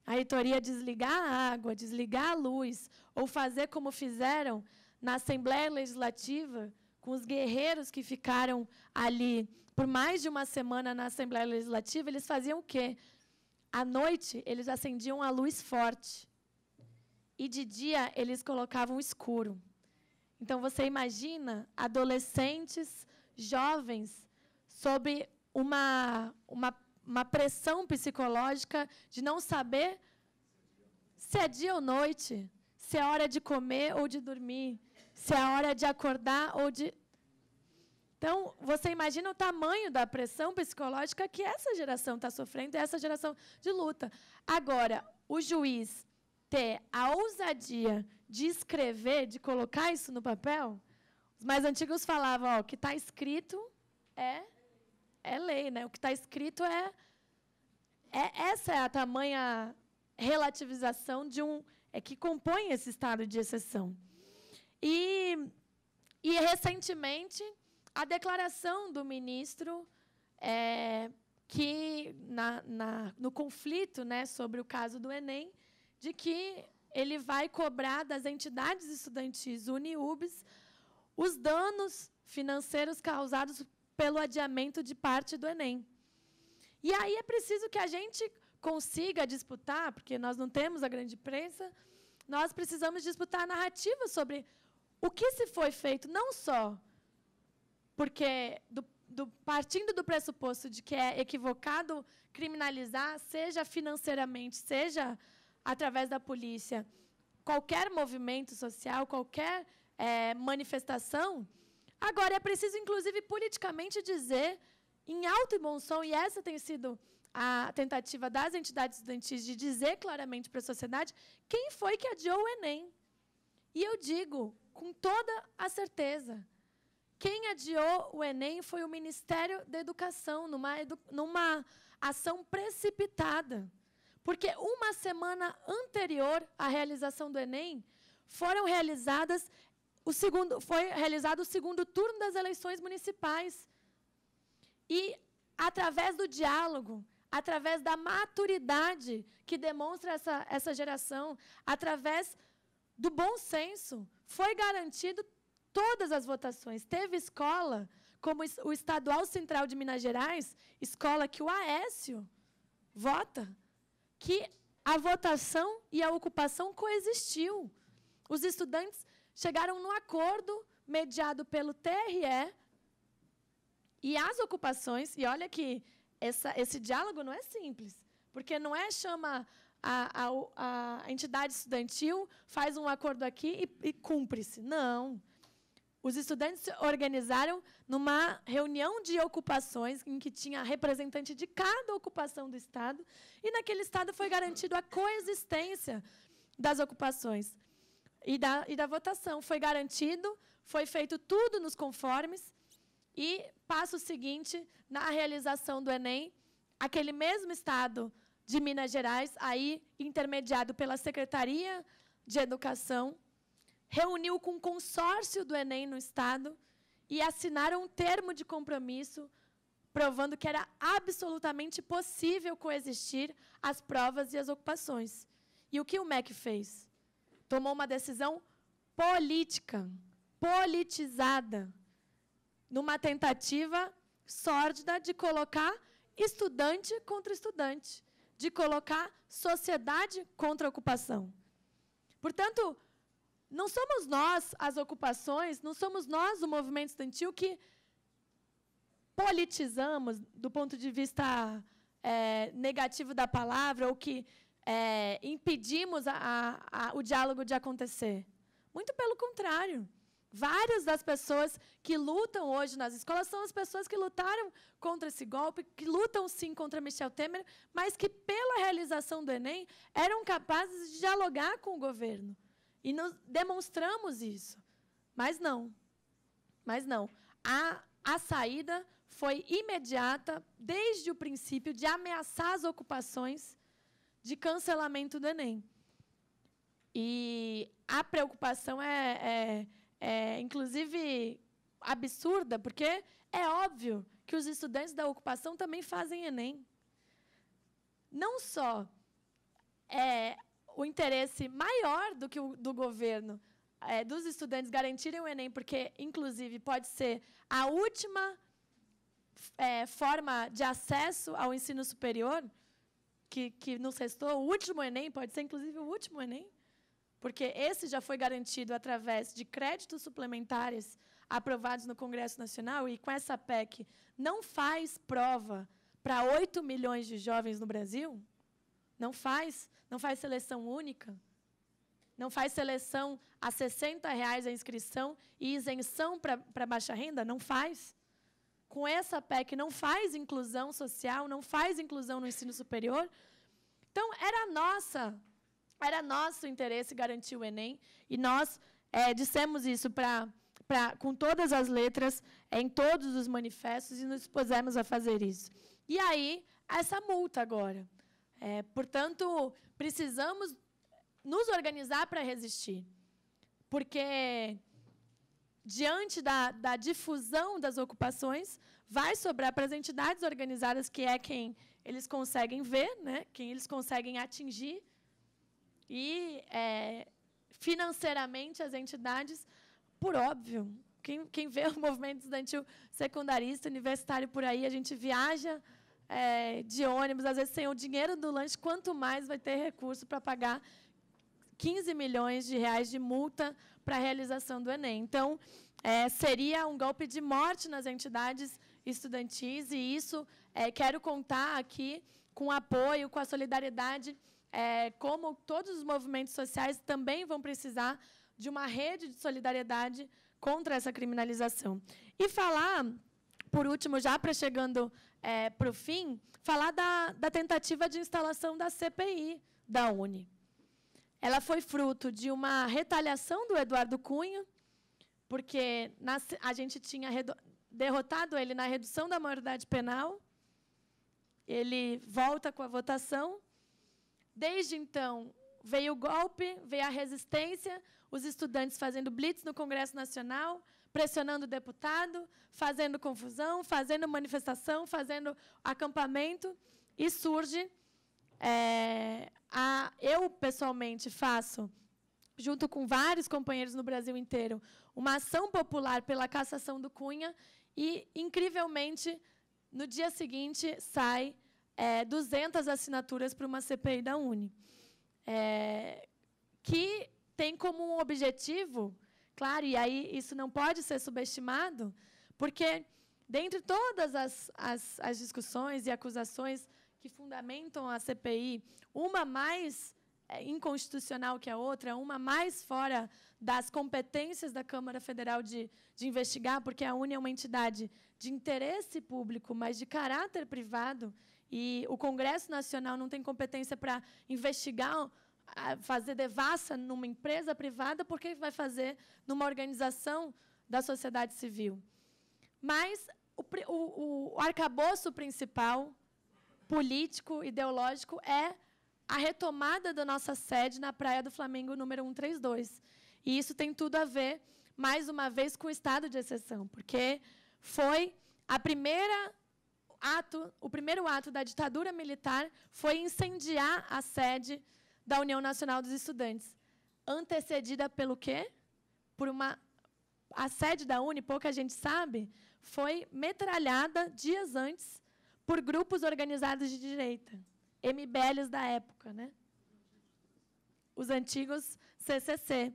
a reitoria desligar a água, desligar a luz, ou fazer como fizeram na Assembleia Legislativa, com os guerreiros que ficaram ali por mais de uma semana na Assembleia Legislativa, eles faziam o quê? À noite, eles acendiam a luz forte. E de dia, eles colocavam escuro. Então, você imagina adolescentes, jovens, sob uma, uma, uma pressão psicológica de não saber se é dia ou noite, se é hora de comer ou de dormir, se é hora de acordar ou de. Então, você imagina o tamanho da pressão psicológica que essa geração está sofrendo, essa geração de luta. Agora, o juiz ter a ousadia de escrever, de colocar isso no papel, os mais antigos falavam, ó, que está escrito é, é lei, né? O que está escrito é, é essa é a tamanha relativização de um é que compõe esse estado de exceção. E, e recentemente, a declaração do ministro é, que, na, na, no conflito né, sobre o caso do Enem, de que ele vai cobrar das entidades estudantis Uniubes os danos financeiros causados pelo adiamento de parte do Enem. E aí é preciso que a gente consiga disputar, porque nós não temos a grande imprensa, nós precisamos disputar a narrativa sobre o que se foi feito, não só porque, do, do, partindo do pressuposto de que é equivocado criminalizar, seja financeiramente, seja através da polícia, qualquer movimento social, qualquer é, manifestação, agora é preciso, inclusive, politicamente dizer, em alto e bom som, e essa tem sido a tentativa das entidades estudantis de dizer claramente para a sociedade quem foi que adiou o Enem. E eu digo, com toda a certeza, quem adiou o Enem foi o Ministério da Educação, numa, edu numa ação precipitada. Porque uma semana anterior à realização do Enem, foram realizadas o segundo, foi realizado o segundo turno das eleições municipais. E, através do diálogo, através da maturidade que demonstra essa, essa geração, através do bom senso, foi garantido todas as votações. Teve escola, como o Estadual Central de Minas Gerais, escola que o Aécio vota, que a votação e a ocupação coexistiu. Os estudantes chegaram num acordo mediado pelo TRE e as ocupações, e olha que essa, esse diálogo não é simples, porque não é chama a, a, a entidade estudantil, faz um acordo aqui e, e cumpre-se. Não. Os estudantes se organizaram numa reunião de ocupações em que tinha representante de cada ocupação do Estado, e naquele Estado foi garantido a coexistência das ocupações e da, e da votação. Foi garantido, foi feito tudo nos conformes, e passo seguinte, na realização do Enem, aquele mesmo estado de Minas Gerais, aí intermediado pela Secretaria de Educação, reuniu com o consórcio do Enem no estado e assinaram um termo de compromisso provando que era absolutamente possível coexistir as provas e as ocupações. E o que o MEC fez? Tomou uma decisão política, politizada, numa tentativa sórdida de colocar estudante contra estudante, de colocar sociedade contra ocupação. Portanto, não somos nós as ocupações, não somos nós o movimento estudantil que politizamos do ponto de vista é, negativo da palavra ou que é, impedimos a, a, a, o diálogo de acontecer. Muito pelo contrário. Várias das pessoas que lutam hoje nas escolas são as pessoas que lutaram contra esse golpe, que lutam sim contra Michel Temer, mas que, pela realização do Enem, eram capazes de dialogar com o governo. E nós demonstramos isso. Mas não. Mas não. A, a saída foi imediata, desde o princípio, de ameaçar as ocupações de cancelamento do Enem. E a preocupação é, é, é, inclusive, absurda, porque é óbvio que os estudantes da ocupação também fazem Enem. Não só é o interesse maior do que o do governo é, dos estudantes garantirem o Enem, porque, inclusive, pode ser a última é, forma de acesso ao ensino superior que, que nos restou, o último Enem, pode ser, inclusive, o último Enem, porque esse já foi garantido através de créditos suplementares aprovados no Congresso Nacional, e com essa PEC não faz prova para 8 milhões de jovens no Brasil, não faz, não faz seleção única, não faz seleção a 60 reais a inscrição e isenção para baixa renda, não faz. Com essa PEC não faz inclusão social, não faz inclusão no ensino superior. Então, era nossa, era nosso interesse garantir o Enem, e nós é, dissemos isso para Pra, com todas as letras, em todos os manifestos, e nos pusemos a fazer isso. E aí, essa multa agora. É, portanto, precisamos nos organizar para resistir. Porque, diante da, da difusão das ocupações, vai sobrar para as entidades organizadas, que é quem eles conseguem ver, né, quem eles conseguem atingir. E, é, financeiramente, as entidades, por óbvio, quem, quem vê o movimento estudantil secundarista, universitário por aí, a gente viaja é, de ônibus, às vezes sem o dinheiro do lanche, quanto mais vai ter recurso para pagar 15 milhões de reais de multa para a realização do Enem. Então, é, seria um golpe de morte nas entidades estudantis, e isso é, quero contar aqui com o apoio, com a solidariedade, é, como todos os movimentos sociais também vão precisar de uma rede de solidariedade contra essa criminalização. E falar, por último, já para chegando é, para o fim, falar da, da tentativa de instalação da CPI da Uni. Ela foi fruto de uma retaliação do Eduardo Cunha, porque a gente tinha derrotado ele na redução da maioridade penal. Ele volta com a votação. Desde então, veio o golpe, veio a resistência, os estudantes fazendo blitz no Congresso Nacional, pressionando o deputado, fazendo confusão, fazendo manifestação, fazendo acampamento, e surge. É, a, eu, pessoalmente, faço, junto com vários companheiros no Brasil inteiro, uma ação popular pela cassação do Cunha, e, incrivelmente, no dia seguinte, sai é, 200 assinaturas para uma CPI da Uni, é, que tem como objetivo Claro, e aí isso não pode ser subestimado, porque, dentre todas as, as, as discussões e acusações que fundamentam a CPI, uma mais é, inconstitucional que a outra, uma mais fora das competências da Câmara Federal de, de investigar, porque a UNE é uma entidade de interesse público, mas de caráter privado, e o Congresso Nacional não tem competência para investigar fazer devassa numa empresa privada, porque vai fazer numa organização da sociedade civil. Mas o, o, o arcabouço principal, político, ideológico, é a retomada da nossa sede na Praia do Flamengo número 132. E isso tem tudo a ver, mais uma vez, com o estado de exceção, porque foi a primeira ato, o primeiro ato da ditadura militar foi incendiar a sede da União Nacional dos Estudantes. Antecedida pelo quê? por uma a sede da Uni, pouca gente sabe, foi metralhada dias antes por grupos organizados de direita, MBLs da época, né? Os antigos CCC.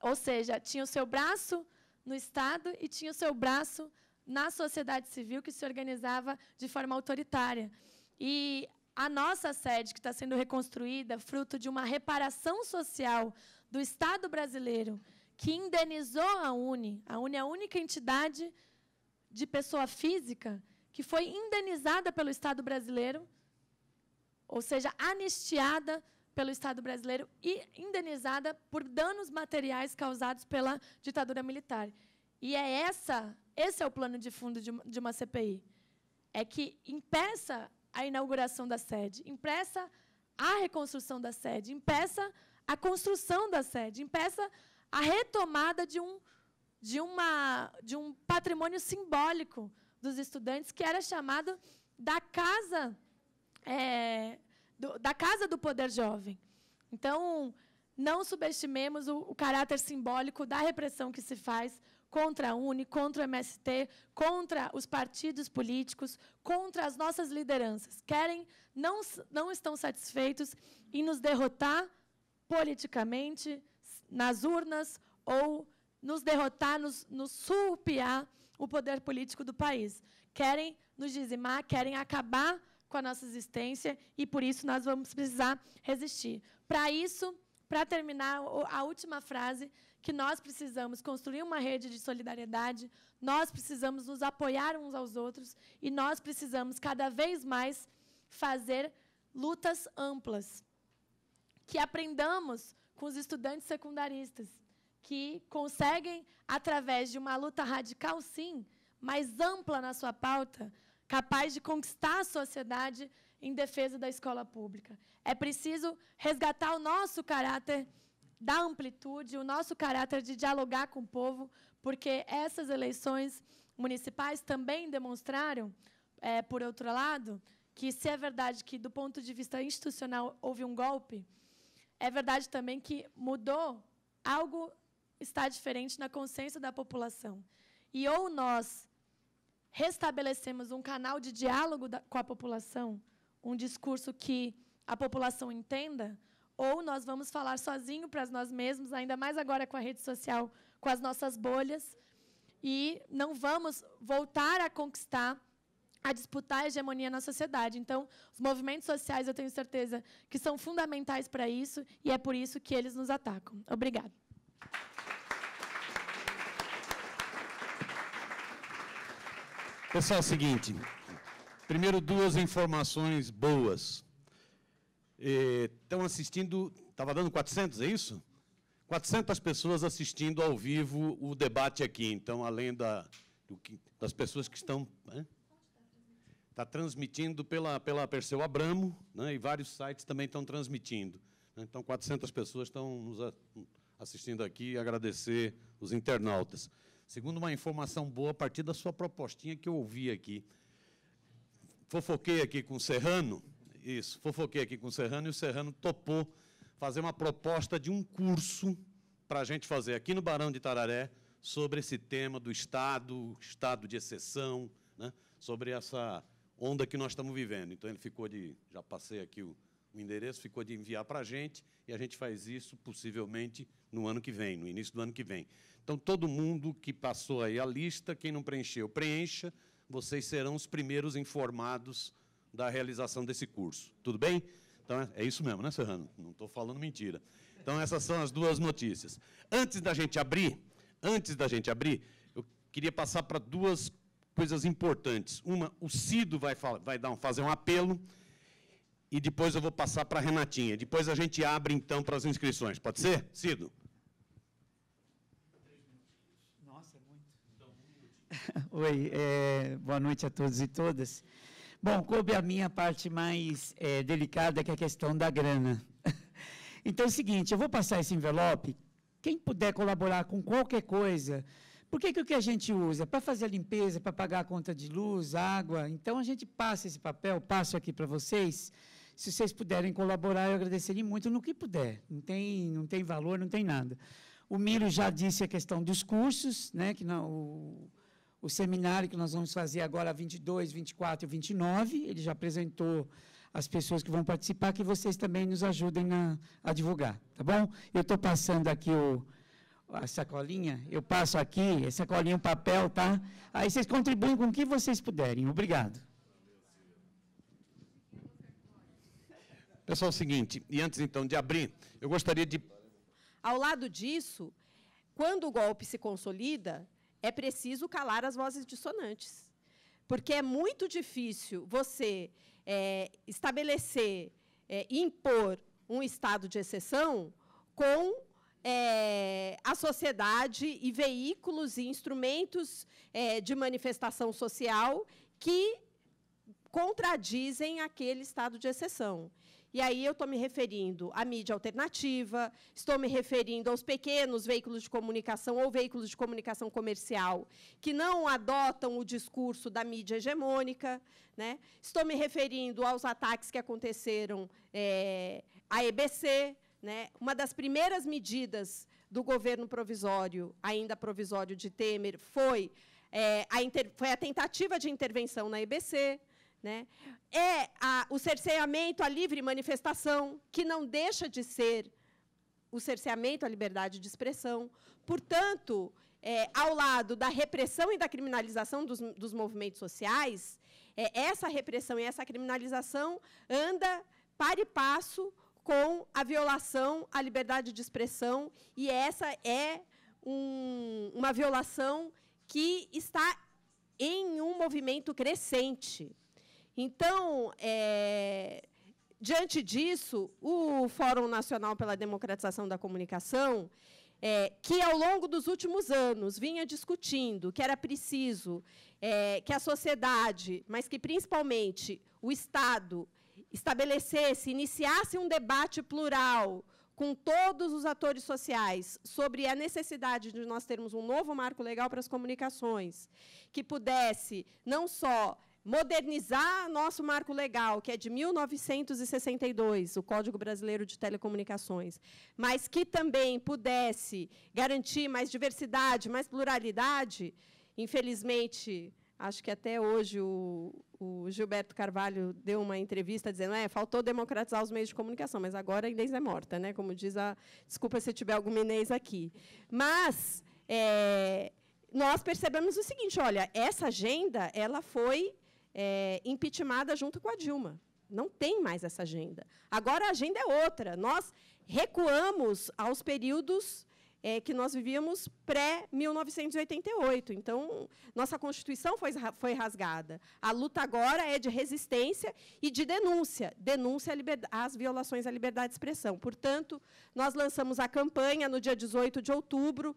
Ou seja, tinha o seu braço no Estado e tinha o seu braço na sociedade civil que se organizava de forma autoritária. E a nossa sede, que está sendo reconstruída, fruto de uma reparação social do Estado brasileiro, que indenizou a Uni, a Uni é a única entidade de pessoa física que foi indenizada pelo Estado brasileiro, ou seja, anistiada pelo Estado brasileiro e indenizada por danos materiais causados pela ditadura militar. E é essa, esse é o plano de fundo de, uma CPI. É que impeça a inauguração da sede, impeça a reconstrução da sede, impeça a construção da sede, impeça a retomada de um, de uma, de um patrimônio simbólico dos estudantes, que era chamado da casa, é, do, da casa do poder jovem. Então, não subestimemos o, o caráter simbólico da repressão que se faz contra a UNE, contra o MST, contra os partidos políticos, contra as nossas lideranças. Querem, não, não estão satisfeitos em nos derrotar politicamente, nas urnas, ou nos derrotar, nos, nos o poder político do país. Querem nos dizimar, querem acabar com a nossa existência e, por isso, nós vamos precisar resistir. Para isso, para terminar, a última frase que nós precisamos construir uma rede de solidariedade, nós precisamos nos apoiar uns aos outros e nós precisamos cada vez mais fazer lutas amplas. Que aprendamos com os estudantes secundaristas, que conseguem, através de uma luta radical, sim, mais ampla na sua pauta, capaz de conquistar a sociedade em defesa da escola pública. É preciso resgatar o nosso caráter da amplitude, o nosso caráter de dialogar com o povo, porque essas eleições municipais também demonstraram, é, por outro lado, que se é verdade que, do ponto de vista institucional, houve um golpe, é verdade também que mudou, algo está diferente na consciência da população. E ou nós restabelecemos um canal de diálogo da, com a população, um discurso que a população entenda, ou nós vamos falar sozinho para nós mesmos, ainda mais agora com a rede social, com as nossas bolhas, e não vamos voltar a conquistar, a disputar a hegemonia na sociedade. Então, os movimentos sociais, eu tenho certeza que são fundamentais para isso, e é por isso que eles nos atacam. Obrigada. Pessoal, é o seguinte. Primeiro, duas informações boas. Estão assistindo, estava dando 400, é isso? 400 pessoas assistindo ao vivo o debate aqui. Então, além da, que, das pessoas que estão. Está transmitindo pela, pela Perseu Abramo, né, e vários sites também estão transmitindo. Então, 400 pessoas estão nos assistindo aqui e agradecer os internautas. Segundo uma informação boa, a partir da sua propostinha que eu ouvi aqui. Fofoquei aqui com o Serrano, isso, fofoquei aqui com o Serrano e o Serrano topou fazer uma proposta de um curso para a gente fazer aqui no Barão de Tararé sobre esse tema do Estado, Estado de exceção, né, sobre essa onda que nós estamos vivendo. Então, ele ficou de, já passei aqui o, o endereço, ficou de enviar para a gente, e a gente faz isso, possivelmente, no ano que vem, no início do ano que vem. Então, todo mundo que passou aí a lista, quem não preencheu, preencha, vocês serão os primeiros informados da realização desse curso. Tudo bem? Então, é, é isso mesmo, né, Serrano? Não estou falando mentira. Então, essas são as duas notícias. Antes da gente abrir, antes da gente abrir, eu queria passar para duas coisas importantes. Uma, o Cido vai, vai dar um, fazer um apelo e depois eu vou passar para a Renatinha. Depois a gente abre, então, para as inscrições. Pode ser, Cido? Nossa, é muito. Oi, é, boa noite a todos e todas. Bom, coube a minha parte mais é, delicada, que é a questão da grana. então é o seguinte, eu vou passar esse envelope, quem puder colaborar com qualquer coisa, por que, que o que a gente usa? Para fazer a limpeza, para pagar a conta de luz, água. Então, a gente passa esse papel, passo aqui para vocês. Se vocês puderem colaborar, eu agradeceria muito no que puder. Não tem, não tem valor, não tem nada. O Miro já disse a questão dos cursos, né, que não, o, o seminário que nós vamos fazer agora, 22, 24 e 29, ele já apresentou as pessoas que vão participar, que vocês também nos ajudem a divulgar, tá bom? Eu estou passando aqui o, a sacolinha, eu passo aqui, a sacolinha, o papel, tá? Aí vocês contribuem com o que vocês puderem. Obrigado. Pessoal, é o seguinte, e antes então de abrir, eu gostaria de. Ao lado disso, quando o golpe se consolida, é preciso calar as vozes dissonantes. Porque é muito difícil você é, estabelecer, é, impor um estado de exceção com é, a sociedade e veículos e instrumentos é, de manifestação social que contradizem aquele estado de exceção. E aí eu estou me referindo à mídia alternativa, estou me referindo aos pequenos veículos de comunicação ou veículos de comunicação comercial que não adotam o discurso da mídia hegemônica. Né? Estou me referindo aos ataques que aconteceram é, à EBC. Né? Uma das primeiras medidas do governo provisório, ainda provisório de Temer, foi, é, a, foi a tentativa de intervenção na EBC. Né? É a, o cerceamento à livre manifestação, que não deixa de ser o cerceamento à liberdade de expressão. Portanto, é, ao lado da repressão e da criminalização dos, dos movimentos sociais, é, essa repressão e essa criminalização anda para e passo com a violação à liberdade de expressão, e essa é um, uma violação que está em um movimento crescente. Então, é, diante disso, o Fórum Nacional pela Democratização da Comunicação, é, que ao longo dos últimos anos vinha discutindo que era preciso é, que a sociedade, mas que principalmente o Estado, estabelecesse, iniciasse um debate plural com todos os atores sociais sobre a necessidade de nós termos um novo marco legal para as comunicações, que pudesse não só modernizar nosso marco legal, que é de 1962, o Código Brasileiro de Telecomunicações, mas que também pudesse garantir mais diversidade, mais pluralidade, infelizmente, acho que até hoje o, o Gilberto Carvalho deu uma entrevista dizendo é, faltou democratizar os meios de comunicação, mas agora a Inês é morta, né? como diz a... Desculpa se tiver alguma Inês aqui. Mas... É, nós percebemos o seguinte, olha, essa agenda ela foi é, impeachmentada junto com a Dilma. Não tem mais essa agenda. Agora a agenda é outra. Nós recuamos aos períodos é, que nós vivíamos pré-1988. Então, nossa Constituição foi, foi rasgada. A luta agora é de resistência e de denúncia denúncia às violações à liberdade de expressão. Portanto, nós lançamos a campanha no dia 18 de outubro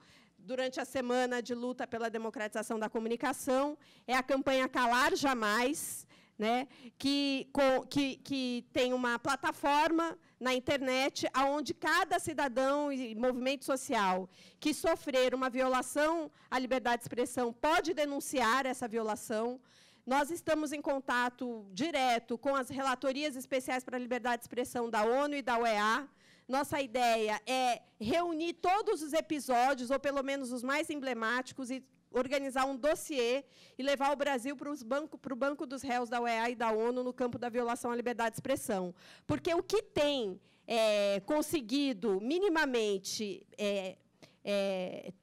durante a semana de luta pela democratização da comunicação, é a campanha Calar Jamais, né, que, que, que tem uma plataforma na internet onde cada cidadão e movimento social que sofrer uma violação à liberdade de expressão pode denunciar essa violação. Nós estamos em contato direto com as relatorias especiais para a liberdade de expressão da ONU e da OEA, nossa ideia é reunir todos os episódios, ou pelo menos os mais emblemáticos, e organizar um dossiê e levar o Brasil para, banco, para o Banco dos Réus da UEA e da ONU no campo da violação à liberdade de expressão. Porque o que tem é, conseguido minimamente é, é,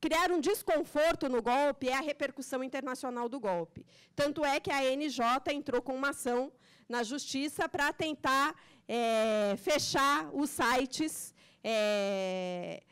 criar um desconforto no golpe é a repercussão internacional do golpe. Tanto é que a NJ entrou com uma ação na justiça para tentar é, fechar os sites é,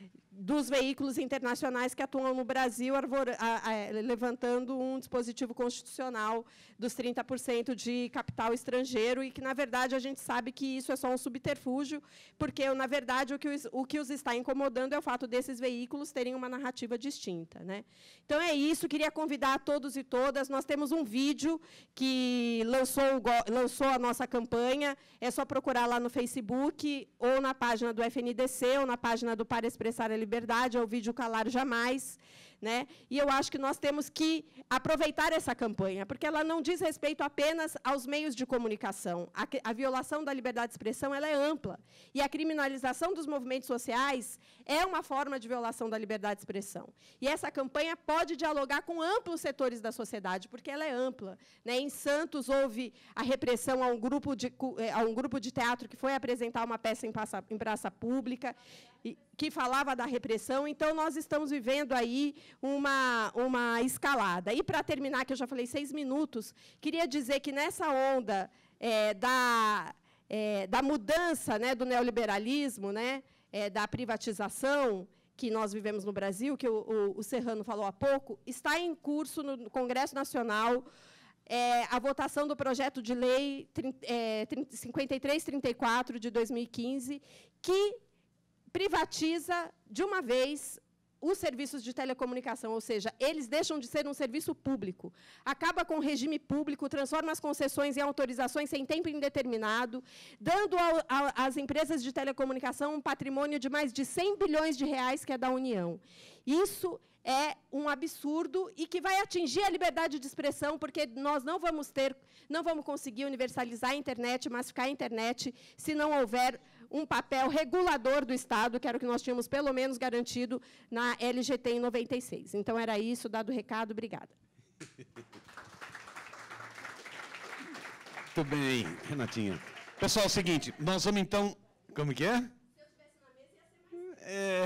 dos veículos internacionais que atuam no Brasil, arvor, a, a, levantando um dispositivo constitucional dos 30% de capital estrangeiro, e que, na verdade, a gente sabe que isso é só um subterfúgio, porque, na verdade, o que os, o que os está incomodando é o fato desses veículos terem uma narrativa distinta. Né? Então, é isso. Queria convidar a todos e todas. Nós temos um vídeo que lançou, lançou a nossa campanha. É só procurar lá no Facebook, ou na página do FNDC, ou na página do Para Expressar a Liberdade, é o vídeo Calar Jamais. Né? E eu acho que nós temos que aproveitar essa campanha, porque ela não diz respeito apenas aos meios de comunicação. A, a violação da liberdade de expressão ela é ampla. E a criminalização dos movimentos sociais é uma forma de violação da liberdade de expressão. E essa campanha pode dialogar com amplos setores da sociedade, porque ela é ampla. Né? Em Santos, houve a repressão a um grupo de, eh, a um grupo de teatro que foi apresentar uma peça em praça, em praça pública que falava da repressão. Então, nós estamos vivendo aí uma, uma escalada. E, para terminar, que eu já falei seis minutos, queria dizer que nessa onda é, da, é, da mudança né, do neoliberalismo, né, é, da privatização que nós vivemos no Brasil, que o, o, o Serrano falou há pouco, está em curso no Congresso Nacional é, a votação do projeto de lei é, 5334 de 2015, que privatiza de uma vez os serviços de telecomunicação, ou seja, eles deixam de ser um serviço público. Acaba com o regime público, transforma as concessões em autorizações sem tempo indeterminado, dando às empresas de telecomunicação um patrimônio de mais de 100 bilhões de reais, que é da União. Isso é um absurdo e que vai atingir a liberdade de expressão, porque nós não vamos ter, não vamos conseguir universalizar a internet, massificar a internet, se não houver um papel regulador do Estado, que era o que nós tínhamos pelo menos garantido na LGT em 96. Então, era isso, dado o recado, obrigada. Muito bem, Renatinha. Pessoal, é o seguinte, nós vamos então. Como que é? É.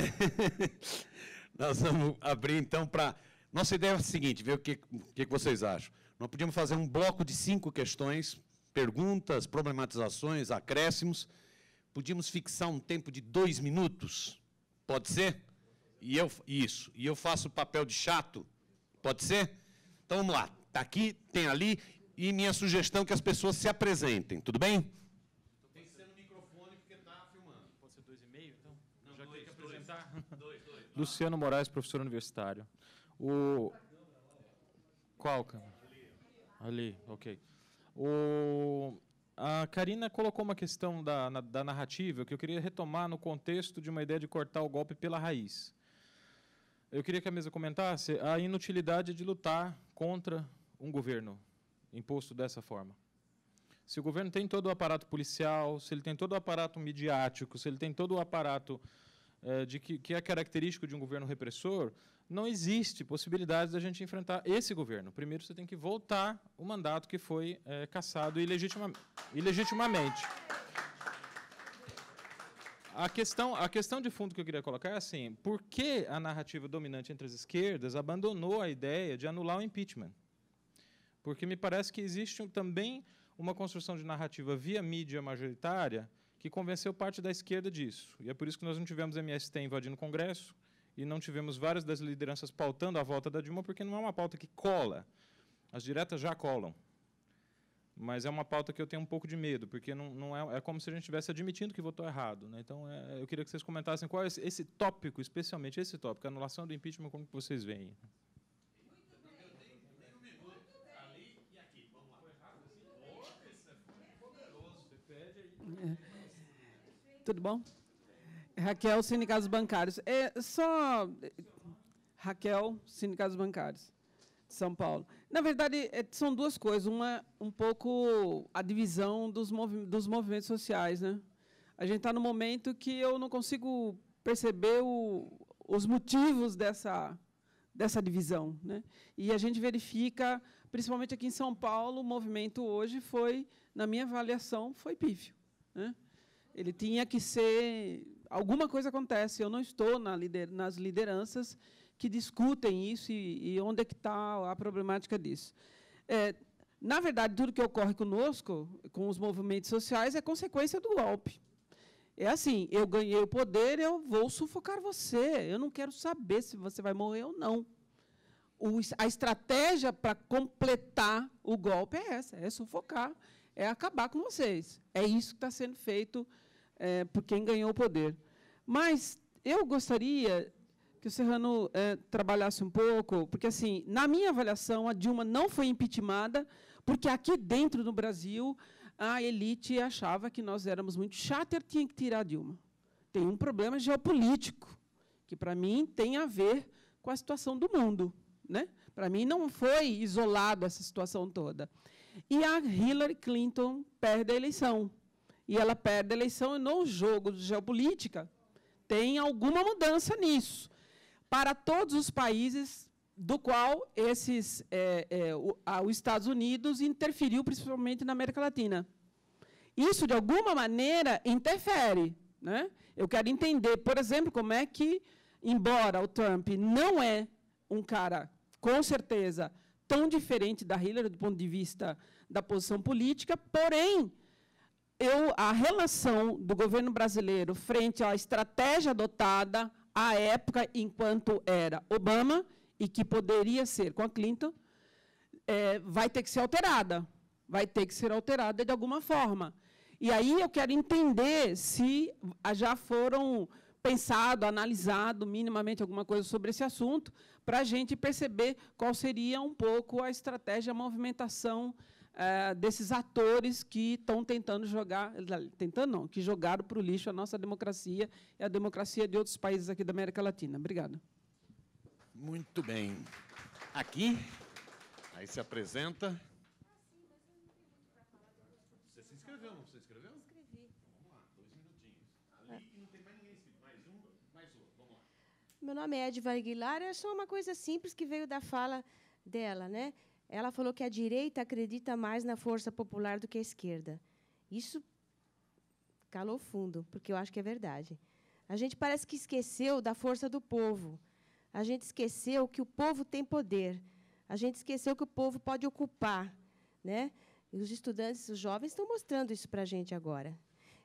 nós vamos abrir então para. Nossa ideia é a seguinte, ver o que, o que vocês acham. Nós podíamos fazer um bloco de cinco questões, perguntas, problematizações, acréscimos Podíamos fixar um tempo de dois minutos? Pode ser? E eu, isso. E eu faço o papel de chato? Pode ser? Então vamos lá. Está aqui, tem ali. E minha sugestão é que as pessoas se apresentem. Tudo bem? Tem que ser no microfone porque está filmando. Pode ser dois e meio, então? Não, Já dois, tem que apresentar. Dois, dois. Luciano Moraes, professor universitário. O... Qual câmera? Ali, ok. O... A Karina colocou uma questão da, na, da narrativa que eu queria retomar no contexto de uma ideia de cortar o golpe pela raiz. Eu queria que a mesa comentasse a inutilidade de lutar contra um governo imposto dessa forma. Se o governo tem todo o aparato policial, se ele tem todo o aparato midiático, se ele tem todo o aparato eh, de que, que é característico de um governo repressor, não existe possibilidade da gente enfrentar esse governo. Primeiro, você tem que voltar o mandato que foi é, cassado ilegitima, ilegitimamente. A questão, a questão de fundo que eu queria colocar é assim: por que a narrativa dominante entre as esquerdas abandonou a ideia de anular o impeachment? Porque me parece que existe também uma construção de narrativa via mídia majoritária que convenceu parte da esquerda disso. E é por isso que nós não tivemos MST invadindo o Congresso, e não tivemos várias das lideranças pautando a volta da Dilma, porque não é uma pauta que cola. As diretas já colam. Mas é uma pauta que eu tenho um pouco de medo, porque não, não é, é como se a gente estivesse admitindo que votou errado. Né? Então, é, eu queria que vocês comentassem qual é esse, esse tópico, especialmente esse tópico, a anulação do impeachment, como que vocês veem. Tudo bom? Raquel, Sindicatos Bancários. É só. Raquel, Sindicatos Bancários, de São Paulo. Na verdade, é, são duas coisas. Uma, um pouco a divisão dos, movi dos movimentos sociais. Né? A gente está no momento que eu não consigo perceber o, os motivos dessa, dessa divisão. Né? E a gente verifica, principalmente aqui em São Paulo, o movimento hoje foi, na minha avaliação, foi pífio. Né? Ele tinha que ser alguma coisa acontece. Eu não estou na lider, nas lideranças que discutem isso e, e onde é que está a problemática disso. É, na verdade, tudo que ocorre conosco, com os movimentos sociais, é consequência do golpe. É assim, eu ganhei o poder, eu vou sufocar você. Eu não quero saber se você vai morrer ou não. O, a estratégia para completar o golpe é essa, é sufocar, é acabar com vocês. É isso que está sendo feito é, por quem ganhou o poder. Mas eu gostaria que o Serrano é, trabalhasse um pouco, porque, assim, na minha avaliação, a Dilma não foi impeachmentada, porque aqui dentro do Brasil, a elite achava que nós éramos muito chato e tinha que tirar a Dilma. Tem um problema geopolítico, que, para mim, tem a ver com a situação do mundo. Né? Para mim, não foi isolado essa situação toda. E a Hillary Clinton perde a eleição. E ela perde a eleição no jogo de geopolítica. Tem alguma mudança nisso. Para todos os países do qual esses, é, é, o, a, os Estados Unidos interferiu, principalmente na América Latina. Isso, de alguma maneira, interfere. Né? Eu quero entender, por exemplo, como é que, embora o Trump não é um cara, com certeza, tão diferente da Hillary do ponto de vista da posição política, porém, eu, a relação do governo brasileiro frente à estratégia adotada à época, enquanto era Obama, e que poderia ser com a Clinton, é, vai ter que ser alterada. Vai ter que ser alterada de alguma forma. E aí eu quero entender se já foram pensado, analisado minimamente alguma coisa sobre esse assunto, para a gente perceber qual seria um pouco a estratégia, a movimentação é, desses atores que estão tentando jogar, tentando não, que jogaram para o lixo a nossa democracia e a democracia de outros países aqui da América Latina. Obrigada. Muito bem. Aqui, aí se apresenta. Você se inscreveu, não se inscreveu? Inscrevi. Vamos lá, dois minutinhos. Ali não tem mais ninguém inscrito. Mais um, mais outro. Vamos lá. Meu nome é Edva Aguilar, é só uma coisa simples que veio da fala dela, né? Ela falou que a direita acredita mais na força popular do que a esquerda. Isso calou fundo, porque eu acho que é verdade. A gente parece que esqueceu da força do povo. A gente esqueceu que o povo tem poder. A gente esqueceu que o povo pode ocupar. Né? E os estudantes, os jovens, estão mostrando isso para a gente agora.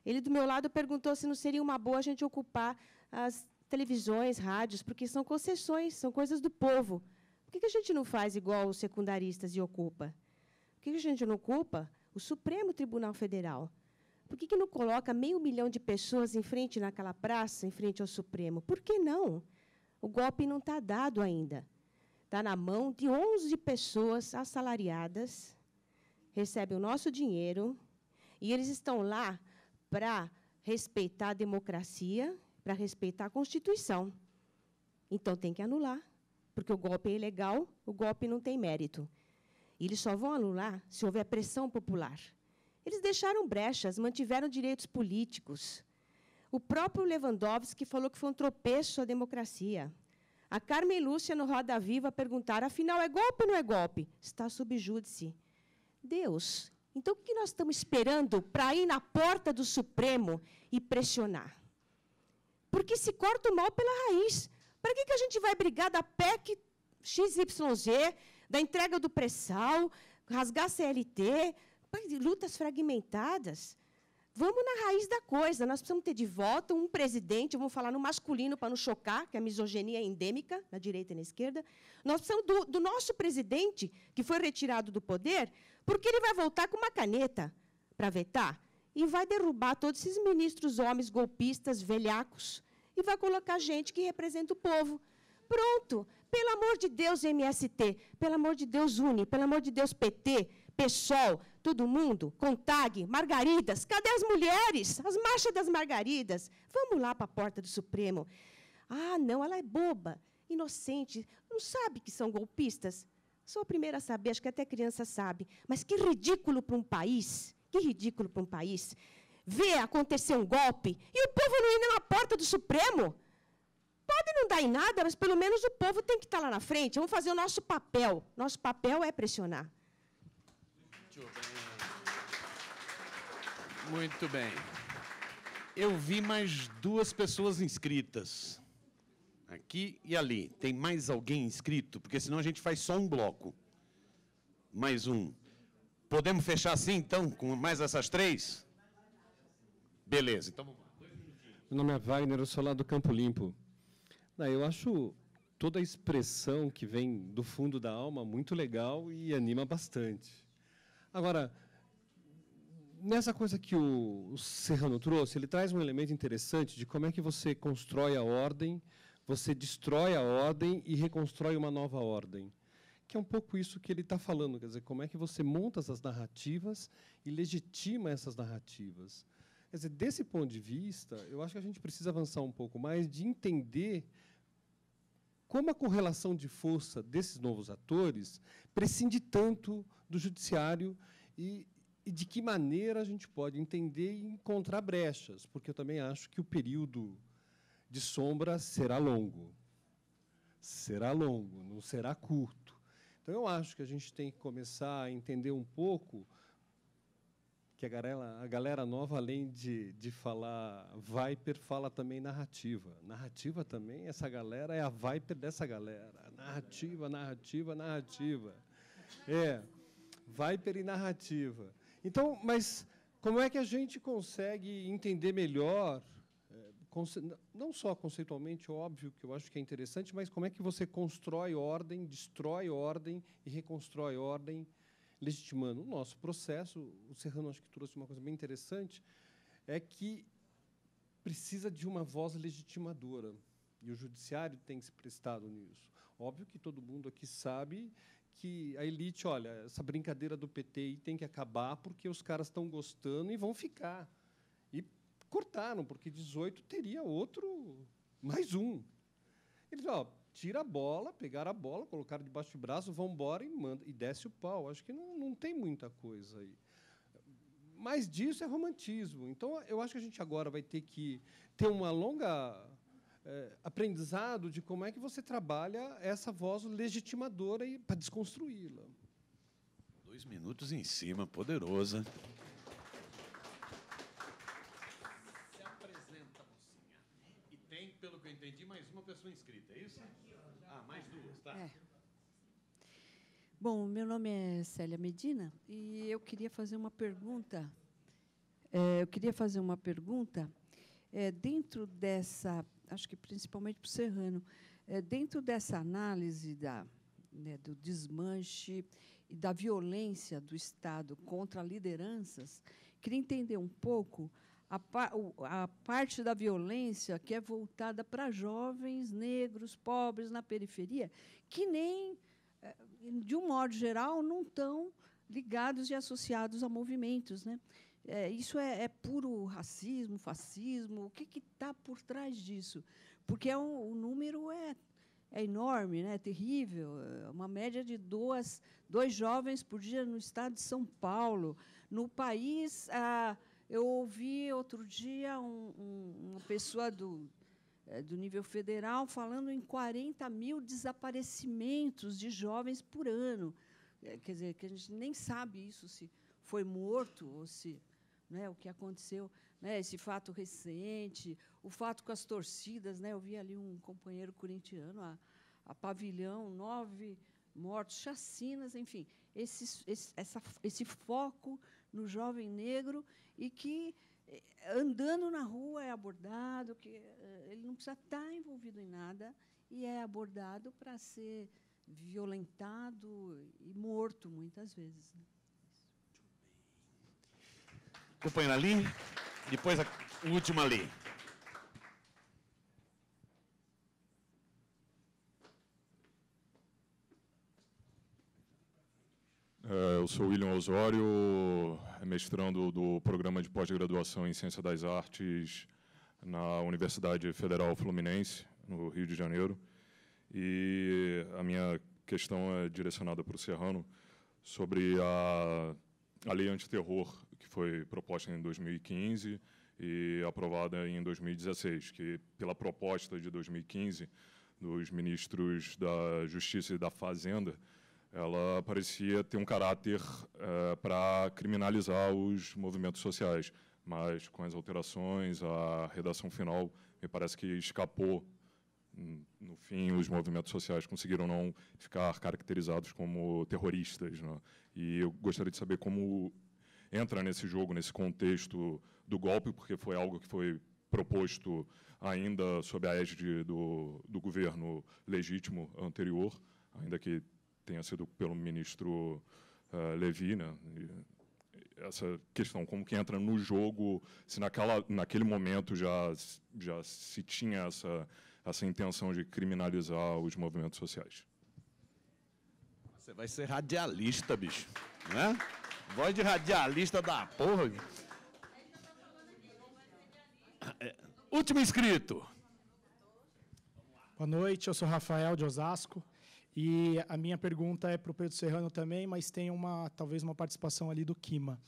Ele, do meu lado, perguntou se não seria uma boa a gente ocupar as televisões, rádios, porque são concessões, são coisas do povo. Por que a gente não faz igual os secundaristas e ocupa? Por que a gente não ocupa o Supremo Tribunal Federal? Por que, que não coloca meio milhão de pessoas em frente naquela praça, em frente ao Supremo? Por que não? O golpe não está dado ainda. Está na mão de 11 pessoas assalariadas, recebem o nosso dinheiro, e eles estão lá para respeitar a democracia, para respeitar a Constituição. Então tem que anular, porque o golpe é ilegal, o golpe não tem mérito. E eles só vão anular se houver pressão popular. Eles deixaram brechas, mantiveram direitos políticos. O próprio Lewandowski falou que foi um tropeço à democracia. A Carmen Lúcia, no Roda Viva, perguntaram, afinal, é golpe ou não é golpe? Está sob júdice. Deus, então o que nós estamos esperando para ir na porta do Supremo e pressionar? Porque se corta o mal pela raiz. Para que, que a gente vai brigar da PEC XYZ, da entrega do pré-sal, rasgar CLT, lutas fragmentadas? Vamos na raiz da coisa. Nós precisamos ter de volta um presidente, vamos falar no masculino para não chocar, que a misoginia é endêmica, na direita e na esquerda. Nós precisamos do, do nosso presidente, que foi retirado do poder, porque ele vai voltar com uma caneta para vetar e vai derrubar todos esses ministros homens golpistas, velhacos, e vai colocar gente que representa o povo. Pronto. Pelo amor de Deus, MST, pelo amor de Deus, UNE, pelo amor de Deus, PT, PSOL, todo mundo, CONTAG, Margaridas, cadê as mulheres? As marchas das Margaridas. Vamos lá para a porta do Supremo. Ah, não, ela é boba, inocente, não sabe que são golpistas. Sou a primeira a saber, acho que até criança sabe. Mas que ridículo para um país, que ridículo para um país, ver acontecer um golpe e o povo não ir na porta do Supremo. Pode não dar em nada, mas pelo menos o povo tem que estar lá na frente. Vamos fazer o nosso papel. Nosso papel é pressionar. Muito bem. Eu vi mais duas pessoas inscritas. Aqui e ali. Tem mais alguém inscrito? Porque senão a gente faz só um bloco. Mais um. Podemos fechar assim, então, com mais essas três? Beleza, então vamos lá. Meu nome é Wagner, eu sou lá do Campo Limpo. Eu acho toda a expressão que vem do fundo da alma muito legal e anima bastante. Agora, nessa coisa que o, Serrano trouxe, ele traz um elemento interessante de como é que você constrói a ordem, você destrói a ordem e reconstrói uma nova ordem. Que é um pouco isso que ele está falando, quer dizer, como é que você monta essas narrativas e legitima essas narrativas. Quer dizer, desse ponto de vista, eu acho que a gente precisa avançar um pouco mais de entender como a correlação de força desses novos atores prescinde tanto do judiciário e, e de que maneira a gente pode entender e encontrar brechas, porque eu também acho que o período de sombra será longo. Será longo, não será curto. Então, eu acho que a gente tem que começar a entender um pouco que a galera, a galera nova, além de, de falar Viper, fala também narrativa. Narrativa também, essa galera é a Viper dessa galera. Narrativa, narrativa, narrativa. É, Viper e narrativa. Então, mas como é que a gente consegue entender melhor, é, não só conceitualmente, óbvio, que eu acho que é interessante, mas como é que você constrói ordem, destrói ordem e reconstrói ordem legitimando o nosso processo. O Serrano acho que trouxe uma coisa bem interessante, é que precisa de uma voz legitimadora. E o judiciário tem se prestado nisso. Óbvio que todo mundo aqui sabe que a elite, olha, essa brincadeira do PT tem que acabar porque os caras estão gostando e vão ficar. E cortaram, porque 18 teria outro, mais um. Eles, ó, tira a bola, pegaram a bola, colocaram debaixo do braço, vão embora e manda e desce o pau. Acho que não, não tem muita coisa aí. Mais disso é romantismo. Então, eu acho que a gente agora vai ter que ter uma longa é, aprendizado de como é que você trabalha essa voz legitimadora para desconstruí-la. Dois minutos em cima, poderosa. Se apresenta, mocinha. E tem, pelo que eu entendi, uma pessoa inscrita, é isso? Ah, mais duas, tá. É. Bom, meu nome é Célia Medina e eu queria fazer uma pergunta. É, eu queria fazer uma pergunta é, dentro dessa, acho que principalmente para o Serrano, é, dentro dessa análise da, né, do desmanche e da violência do Estado contra lideranças, queria entender um pouco a, a parte da violência que é voltada para jovens negros, pobres, na periferia, que nem, eh, de um modo geral, não estão ligados e associados a movimentos. Né? É, isso é, é, puro racismo, fascismo? O que está por trás disso? Porque é um, o número é, é enorme, né? é terrível. É uma média de duas, dois jovens por dia no estado de São Paulo. No país, ah, eu ouvi outro dia um, um, uma pessoa do, é, do nível federal falando em 40 mil desaparecimentos de jovens por ano. É, quer dizer, que a gente nem sabe isso, se foi morto ou se né, o que aconteceu, né, esse fato recente, o fato com as torcidas. Né, eu vi ali um companheiro corintiano, a, a pavilhão, nove mortos, chacinas, enfim, esse, esse, essa, esse foco no jovem negro e que eh, andando na rua é abordado, que eh, ele não precisa estar envolvido em nada e é abordado para ser violentado e morto muitas vezes. Né? Companheira ali, depois a última ali. É, eu sou William Osório, mestrando do programa de pós-graduação em Ciência das Artes na Universidade Federal Fluminense, no Rio de Janeiro. E a minha questão é direcionada para o Serrano sobre a, a lei antiterror que foi proposta em 2015 e aprovada em 2016, que pela proposta de 2015 dos ministros da Justiça e da Fazenda, ela parecia ter um caráter é, para criminalizar os movimentos sociais, mas com as alterações, a redação final me parece que escapou. No fim, os movimentos sociais conseguiram não ficar caracterizados como terroristas. Né? E eu gostaria de saber como entra nesse jogo, nesse contexto do golpe, porque foi algo que foi proposto ainda sob a égide do, do governo legítimo anterior, ainda que tenha sido pelo ministro uh, Levi, né? essa questão, como que entra no jogo, se naquela, naquele momento já, já se tinha essa, essa intenção de criminalizar os movimentos sociais. Você vai ser radialista, bicho, né? Voz de radialista da porra. É, último inscrito. Boa noite, eu sou Rafael de Osasco. E a minha pergunta é para o Pedro Serrano também, mas tem uma talvez uma participação ali do Kima.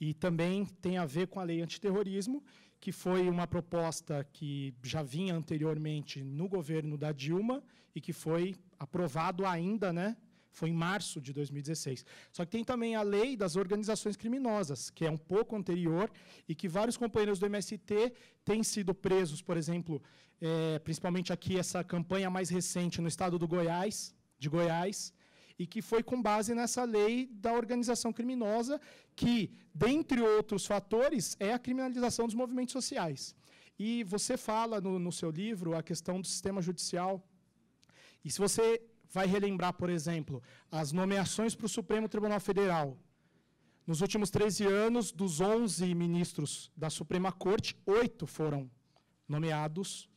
E também tem a ver com a lei antiterrorismo, que foi uma proposta que já vinha anteriormente no governo da Dilma e que foi aprovado ainda, né? Foi em março de 2016. Só que tem também a lei das organizações criminosas, que é um pouco anterior e que vários companheiros do MST têm sido presos, por exemplo, é, principalmente aqui essa campanha mais recente no estado do Goiás, de Goiás, e que foi com base nessa lei da organização criminosa, que, dentre outros fatores, é a criminalização dos movimentos sociais. E você fala no, no seu livro a questão do sistema judicial. E se você vai relembrar, por exemplo, as nomeações para o Supremo Tribunal Federal, nos últimos 13 anos, dos 11 ministros da Suprema Corte, oito foram nomeados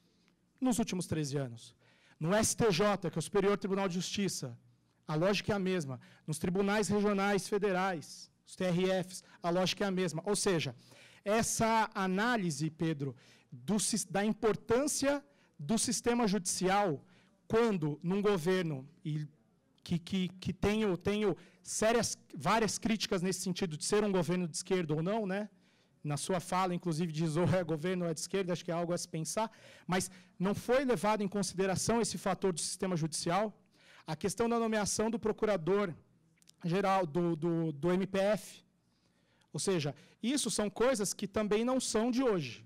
nos últimos 13 anos. No STJ, que é o Superior Tribunal de Justiça, a lógica é a mesma. Nos tribunais regionais federais, os TRFs, a lógica é a mesma. Ou seja, essa análise, Pedro, do, da importância do sistema judicial quando num governo e que, que, que tenho, tenho sérias, várias críticas nesse sentido de ser um governo de esquerda ou não, né? Na sua fala, inclusive, diz o é governo é de esquerda, acho que é algo a se pensar, mas não foi levado em consideração esse fator do sistema judicial? A questão da nomeação do procurador-geral do, do, do MPF. Ou seja, isso são coisas que também não são de hoje.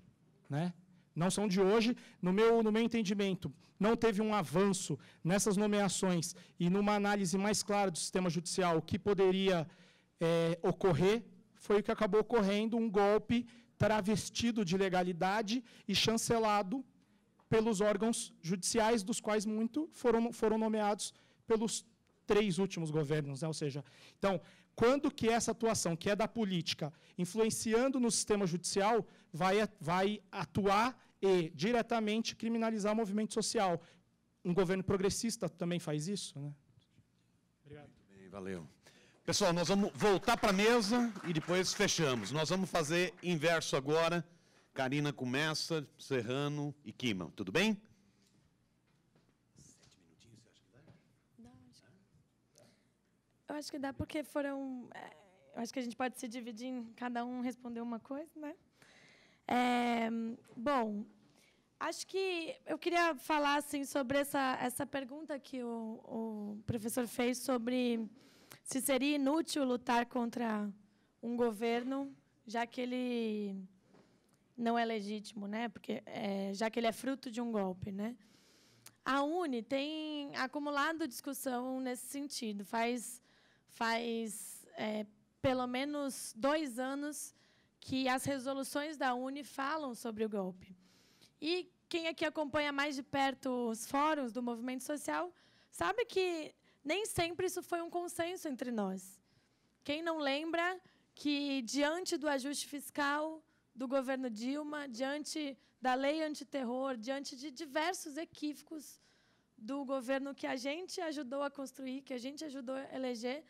Né? Não são de hoje. No meu, no meu entendimento, não teve um avanço nessas nomeações e numa análise mais clara do sistema judicial, o que poderia é, ocorrer, foi o que acabou ocorrendo, um golpe travestido de legalidade e chancelado pelos órgãos judiciais, dos quais muito foram, foram nomeados pelos três últimos governos. Né? Ou seja, então, quando que essa atuação, que é da política, influenciando no sistema judicial, vai, vai atuar e diretamente criminalizar o movimento social? Um governo progressista também faz isso? Né? Obrigado. Muito bem, valeu. Pessoal, nós vamos voltar para a mesa e depois fechamos. Nós vamos fazer inverso agora. Karina começa, Serrano e Kima. Tudo bem? Eu acho que dá porque foram. É, eu acho que a gente pode se dividir em cada um responder uma coisa, né? É, bom, acho que eu queria falar assim sobre essa essa pergunta que o, o professor fez sobre se seria inútil lutar contra um governo, já que ele não é legítimo, né? Porque é, já que ele é fruto de um golpe, né? A Uni tem acumulado discussão nesse sentido. Faz Faz é, pelo menos dois anos que as resoluções da Uni falam sobre o golpe. E quem aqui acompanha mais de perto os fóruns do movimento social sabe que nem sempre isso foi um consenso entre nós. Quem não lembra que, diante do ajuste fiscal do governo Dilma, diante da lei antiterror, diante de diversos equívocos do governo que a gente ajudou a construir, que a gente ajudou a eleger,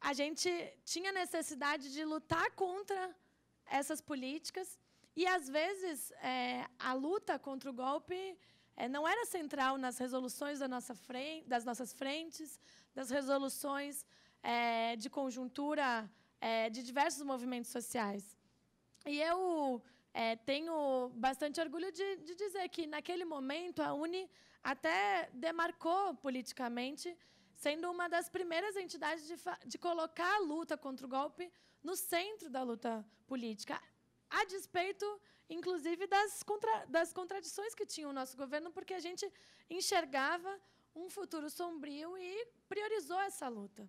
a gente tinha necessidade de lutar contra essas políticas e às vezes é, a luta contra o golpe é, não era central nas resoluções da nossa frente, das nossas frentes, das resoluções é, de conjuntura é, de diversos movimentos sociais. E eu é, tenho bastante orgulho de, de dizer que naquele momento a Uni até demarcou politicamente sendo uma das primeiras entidades de, de colocar a luta contra o golpe no centro da luta política, a despeito, inclusive, das, contra, das contradições que tinha o nosso governo, porque a gente enxergava um futuro sombrio e priorizou essa luta,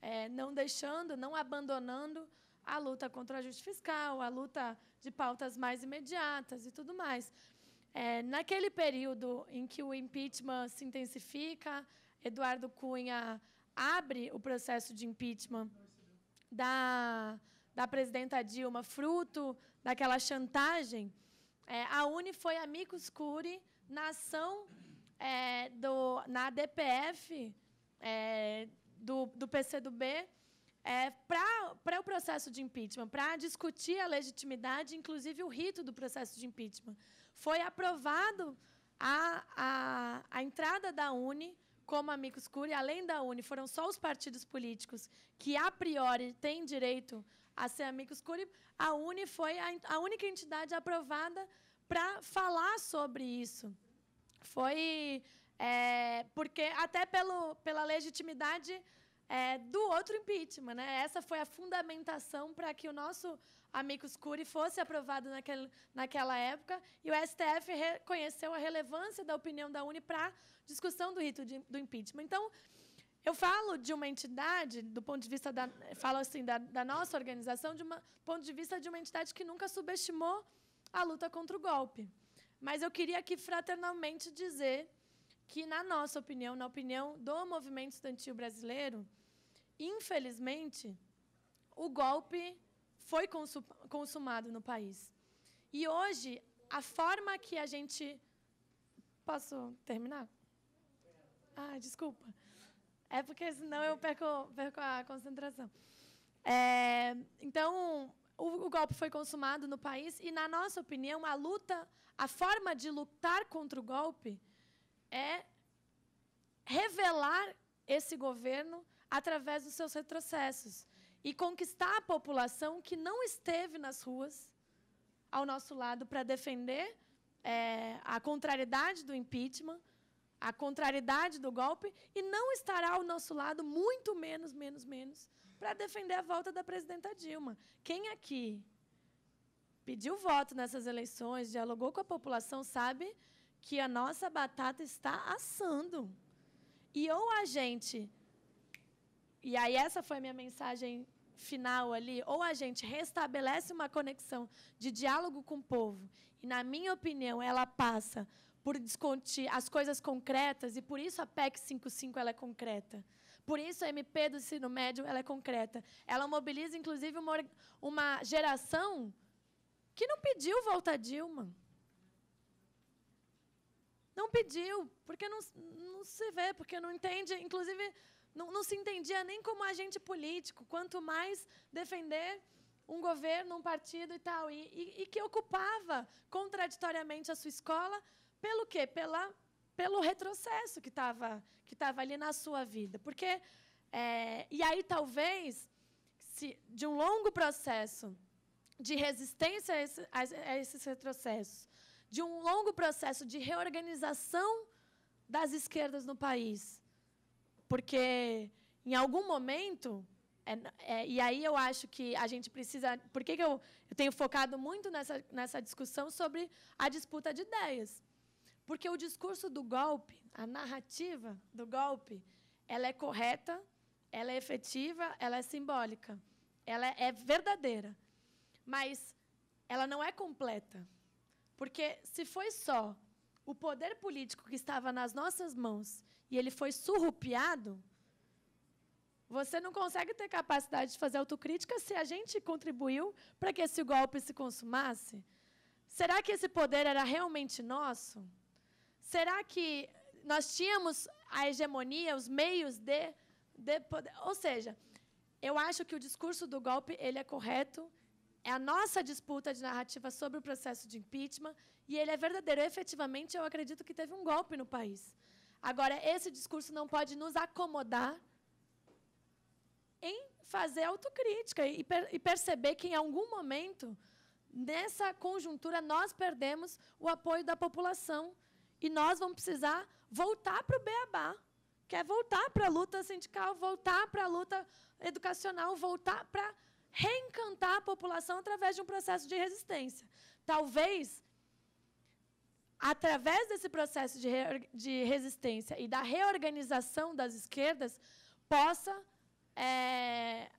é, não deixando, não abandonando a luta contra o ajuste fiscal, a luta de pautas mais imediatas e tudo mais. É, naquele período em que o impeachment se intensifica, Eduardo Cunha abre o processo de impeachment da, da presidenta Dilma, fruto daquela chantagem, é, a Uni foi amicus curi na ação é, do, na DPF é, do, do PCdoB é, para o processo de impeachment, para discutir a legitimidade, inclusive o rito do processo de impeachment. Foi aprovado a, a, a entrada da Uni como amicus curiae, além da Uni, foram só os partidos políticos que, a priori, têm direito a ser amicus curiae, a Uni foi a, a única entidade aprovada para falar sobre isso. Foi é, porque até pelo, pela legitimidade é, do outro impeachment. Né? Essa foi a fundamentação para que o nosso amicus curiae fosse aprovado naquele, naquela época e o STF reconheceu a relevância da opinião da Uni para discussão do rito de, do impeachment. Então, eu falo de uma entidade, do ponto de vista da, falo assim da, da nossa organização, de um ponto de vista de uma entidade que nunca subestimou a luta contra o golpe. Mas eu queria aqui fraternalmente dizer que, na nossa opinião, na opinião do movimento estudantil brasileiro, infelizmente, o golpe foi consumado no país. E hoje, a forma que a gente. Posso terminar? Ah, desculpa. É porque senão eu perco, perco a concentração. É, então, o, o, golpe foi consumado no país e, na nossa opinião, a luta, a forma de lutar contra o golpe é revelar esse governo através dos seus retrocessos e conquistar a população que não esteve nas ruas ao nosso lado para defender é, a contrariedade do impeachment, a contrariedade do golpe e não estará ao nosso lado, muito menos, menos, menos, para defender a volta da presidenta Dilma. Quem aqui pediu voto nessas eleições, dialogou com a população, sabe que a nossa batata está assando. E ou a gente. E aí, essa foi a minha mensagem final ali. Ou a gente restabelece uma conexão de diálogo com o povo. E, na minha opinião, ela passa por discutir as coisas concretas, e por isso a PEC 55 ela é concreta. Por isso a MP do ensino médio ela é concreta. Ela mobiliza, inclusive, uma, uma geração que não pediu volta a Dilma. Não pediu, porque não, não se vê, porque não entende, inclusive, não, não se entendia nem como agente político, quanto mais defender um governo, um partido e tal, e, e, e que ocupava contraditoriamente a sua escola, pelo quê? Pela, pelo retrocesso que estava que tava ali na sua vida. Porque, é, e aí talvez, se, de um longo processo de resistência a, esse, a esses retrocessos, de um longo processo de reorganização das esquerdas no país. Porque, em algum momento, é, é, e aí eu acho que a gente precisa. Por que, que eu, eu tenho focado muito nessa, nessa discussão sobre a disputa de ideias? Porque o discurso do golpe, a narrativa do golpe, ela é correta, ela é efetiva, ela é simbólica, ela é, verdadeira. Mas ela não é completa. Porque se foi só o poder político que estava nas nossas mãos e ele foi surrupiado, você não consegue ter capacidade de fazer autocrítica se a gente contribuiu para que esse golpe se consumasse? Será que esse poder era realmente nosso? Será que nós tínhamos a hegemonia, os meios de, de poder? Ou seja, eu acho que o discurso do golpe ele é correto, é a nossa disputa de narrativa sobre o processo de impeachment e ele é verdadeiro. Efetivamente, eu acredito que teve um golpe no país. Agora, esse discurso não pode nos acomodar em fazer autocrítica e, per e perceber que, em algum momento, nessa conjuntura, nós perdemos o apoio da população e nós vamos precisar voltar para o beabá, que é voltar para a luta sindical, voltar para a luta educacional, voltar para reencantar a população através de um processo de resistência. Talvez, através desse processo de, de resistência e da reorganização das esquerdas, possa, é,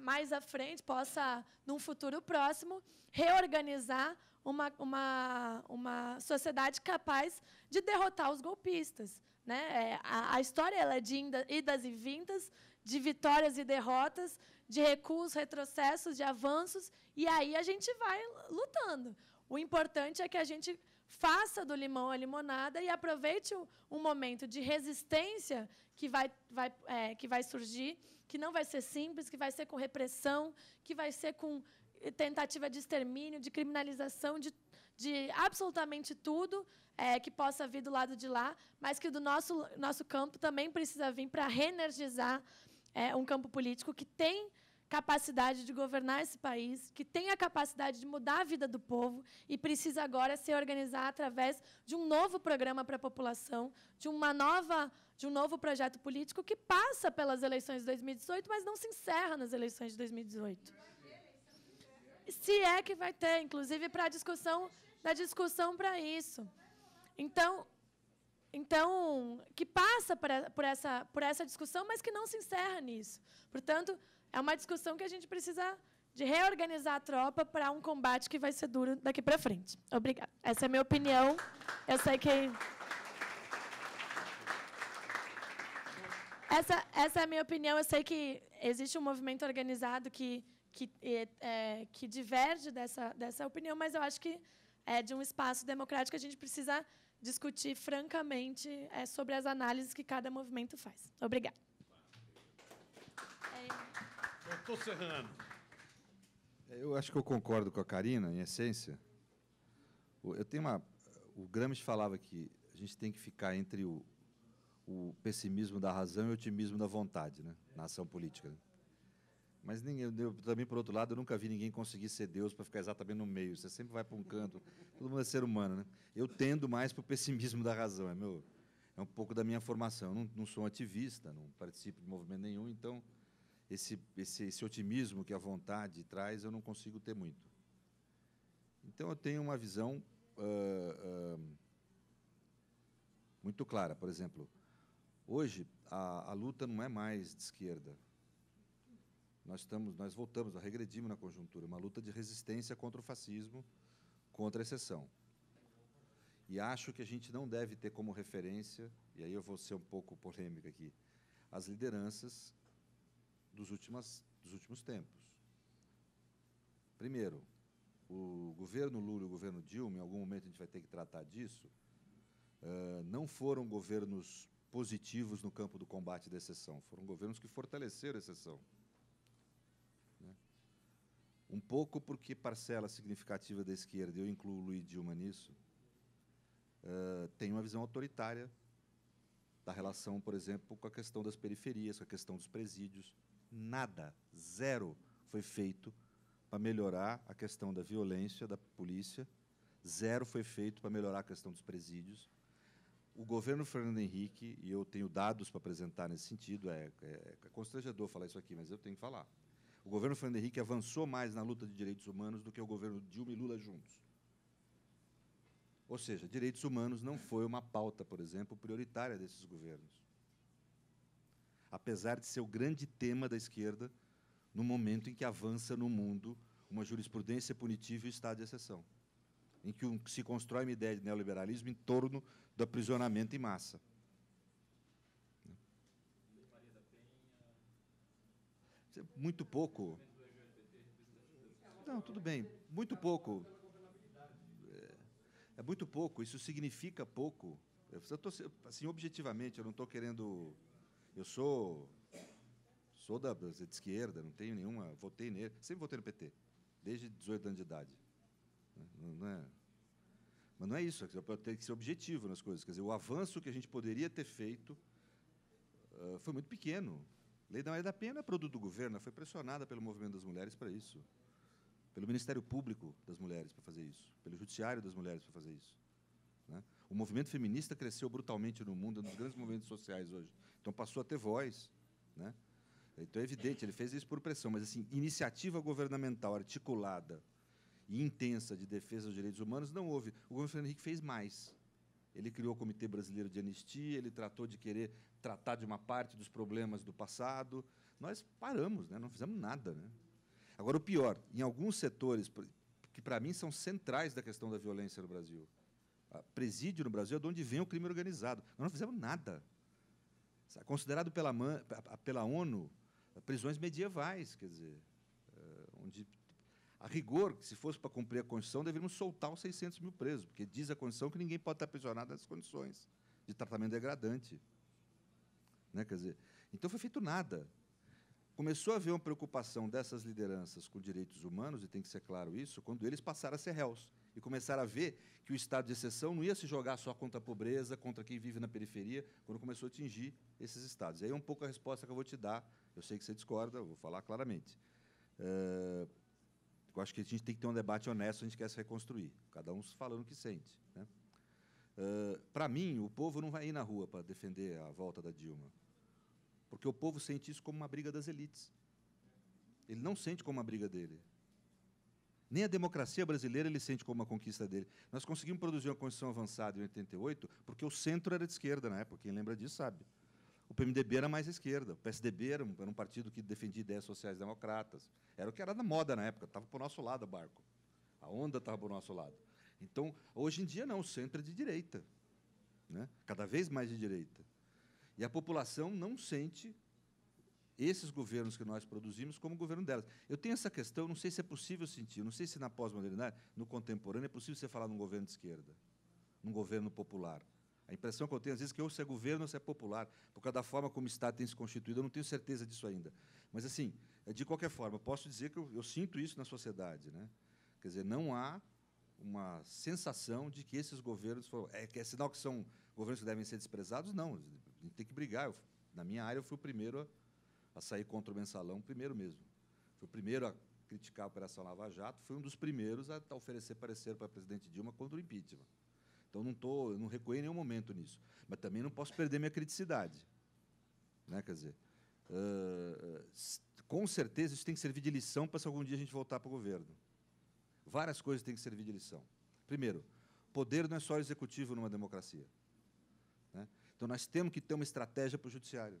mais à frente, possa, num futuro próximo, reorganizar uma, uma, uma sociedade capaz de derrotar os golpistas. Né? É, a, a história ela é de idas e vindas, de vitórias e derrotas, de recuos, retrocessos, de avanços, e aí a gente vai lutando. O importante é que a gente faça do limão a limonada e aproveite um momento de resistência que vai, vai, é, que vai surgir, que não vai ser simples, que vai ser com repressão, que vai ser com tentativa de extermínio, de criminalização de, de absolutamente tudo é, que possa vir do lado de lá, mas que do nosso, nosso campo também precisa vir para reenergizar é, um campo político que tem capacidade de governar esse país, que tem a capacidade de mudar a vida do povo e precisa agora se organizar através de um novo programa para a população, de uma nova, de um novo projeto político que passa pelas eleições de 2018, mas não se encerra nas eleições de 2018. Se é que vai ter, inclusive para a discussão da discussão para isso. Então, então, que passa por essa, por essa discussão, mas que não se encerra nisso. Portanto, é uma discussão que a gente precisa de reorganizar a tropa para um combate que vai ser duro daqui para frente. Obrigada. Essa é a minha opinião. Eu sei que essa, essa é a minha opinião. Eu sei que existe um movimento organizado que que, é, que diverge dessa dessa opinião, mas eu acho que é de um espaço democrático a gente precisa discutir francamente é, sobre as análises que cada movimento faz. Obrigada. Doutor Serrano. É, eu acho que eu concordo com a Karina, em essência. Eu tenho uma. O Gramsci falava que a gente tem que ficar entre o, o pessimismo da razão e o otimismo da vontade, né, na ação política. Né? Mas eu, eu, também, por outro lado, eu nunca vi ninguém conseguir ser Deus para ficar exatamente no meio. Você sempre vai para um canto. Todo mundo é ser humano, né? Eu tendo mais para o pessimismo da razão. É, meu, é um pouco da minha formação. Eu não, não sou um ativista, não participo de movimento nenhum, então esse, esse, esse otimismo que a vontade traz, eu não consigo ter muito. Então, eu tenho uma visão uh, uh, muito clara. Por exemplo, hoje a, a luta não é mais de esquerda nós, estamos, nós voltamos, nós regredimos na conjuntura, uma luta de resistência contra o fascismo, contra a exceção. E acho que a gente não deve ter como referência, e aí eu vou ser um pouco polêmica aqui, as lideranças dos, últimas, dos últimos tempos. Primeiro, o governo Lula e o governo Dilma, em algum momento a gente vai ter que tratar disso, uh, não foram governos positivos no campo do combate da exceção, foram governos que fortaleceram a exceção. Um pouco porque parcela significativa da esquerda, eu incluo Luiz Dilma nisso, uh, tem uma visão autoritária da relação, por exemplo, com a questão das periferias, com a questão dos presídios. Nada, zero foi feito para melhorar a questão da violência da polícia, zero foi feito para melhorar a questão dos presídios. O governo Fernando Henrique, e eu tenho dados para apresentar nesse sentido, é, é, é constrangedor falar isso aqui, mas eu tenho que falar. O governo Fernando Henrique avançou mais na luta de direitos humanos do que o governo Dilma e Lula juntos. Ou seja, direitos humanos não foi uma pauta, por exemplo, prioritária desses governos. Apesar de ser o grande tema da esquerda no momento em que avança no mundo uma jurisprudência punitiva e estado de exceção, em que se constrói uma ideia de neoliberalismo em torno do aprisionamento em massa. Muito pouco. Não, tudo bem. Muito pouco. É, é muito pouco. Isso significa pouco. Eu tô, assim, objetivamente, eu não estou querendo. Eu sou sou da de esquerda, não tenho nenhuma. Votei nele. Sempre votei no PT, desde 18 anos de idade. Não, não é, mas não é isso. Eu tenho que ser objetivo nas coisas. Quer dizer, o avanço que a gente poderia ter feito uh, foi muito pequeno. Lei da Maria da Penha é produto do governo, foi pressionada pelo movimento das mulheres para isso, pelo Ministério Público das Mulheres para fazer isso, pelo Judiciário das Mulheres para fazer isso. Né? O movimento feminista cresceu brutalmente no mundo, é um dos grandes movimentos sociais hoje. Então passou a ter voz. Né? Então é evidente, ele fez isso por pressão, mas assim, iniciativa governamental articulada e intensa de defesa dos direitos humanos não houve. O governo Fernando Henrique fez mais. Ele criou o Comitê Brasileiro de Anistia, ele tratou de querer tratar de uma parte dos problemas do passado. Nós paramos, né? não fizemos nada. Né? Agora, o pior, em alguns setores, que para mim são centrais da questão da violência no Brasil, presídio no Brasil é de onde vem o crime organizado. Nós não fizemos nada. Considerado pela, pela ONU prisões medievais, quer dizer, eh, onde a rigor, se fosse para cumprir a Constituição, deveríamos soltar os 600 mil presos, porque diz a Constituição que ninguém pode estar aprisionado nessas condições de tratamento degradante. Né? Quer dizer, então foi feito nada. Começou a haver uma preocupação dessas lideranças com direitos humanos, e tem que ser claro isso, quando eles passaram a ser réus e começaram a ver que o estado de exceção não ia se jogar só contra a pobreza, contra quem vive na periferia, quando começou a atingir esses estados. E aí é um pouco a resposta que eu vou te dar. Eu sei que você discorda, vou falar claramente. É, eu acho que a gente tem que ter um debate honesto, a gente quer se reconstruir, cada um falando o que sente. Né? É, para mim, o povo não vai ir na rua para defender a volta da Dilma. Porque o povo sente isso como uma briga das elites. Ele não sente como uma briga dele. Nem a democracia brasileira ele sente como uma conquista dele. Nós conseguimos produzir uma Constituição avançada em 88 porque o centro era de esquerda na época. Quem lembra disso sabe. O PMDB era mais à esquerda. O PSDB era um, era um partido que defendia ideias sociais-democratas. Era o que era da moda na época. Estava para o nosso lado o barco. A onda estava para o nosso lado. Então, hoje em dia, não. O centro é de direita. Né? Cada vez mais de direita. E a população não sente esses governos que nós produzimos como governo delas. Eu tenho essa questão, não sei se é possível sentir, não sei se na pós-modernidade, no contemporâneo, é possível você falar num governo de esquerda, num governo popular. A impressão que eu tenho, às vezes, é que ou se é governo ou se é popular, por causa da forma como o Estado tem se constituído. Eu não tenho certeza disso ainda. Mas, assim, de qualquer forma, posso dizer que eu, eu sinto isso na sociedade. Né? Quer dizer, não há uma sensação de que esses governos foram. É, que é sinal que são governos que devem ser desprezados? Não. A gente tem que brigar. Eu, na minha área, eu fui o primeiro a a sair contra o mensalão, primeiro mesmo. Foi o primeiro a criticar a Operação Lava Jato, foi um dos primeiros a oferecer parecer para a presidente Dilma contra o impeachment. Então, não tô, eu não recuei em nenhum momento nisso. Mas também não posso perder minha criticidade. Né? Quer dizer, uh, com certeza isso tem que servir de lição para se algum dia a gente voltar para o governo. Várias coisas têm que servir de lição. Primeiro, poder não é só executivo numa democracia. Então, nós temos que ter uma estratégia para o judiciário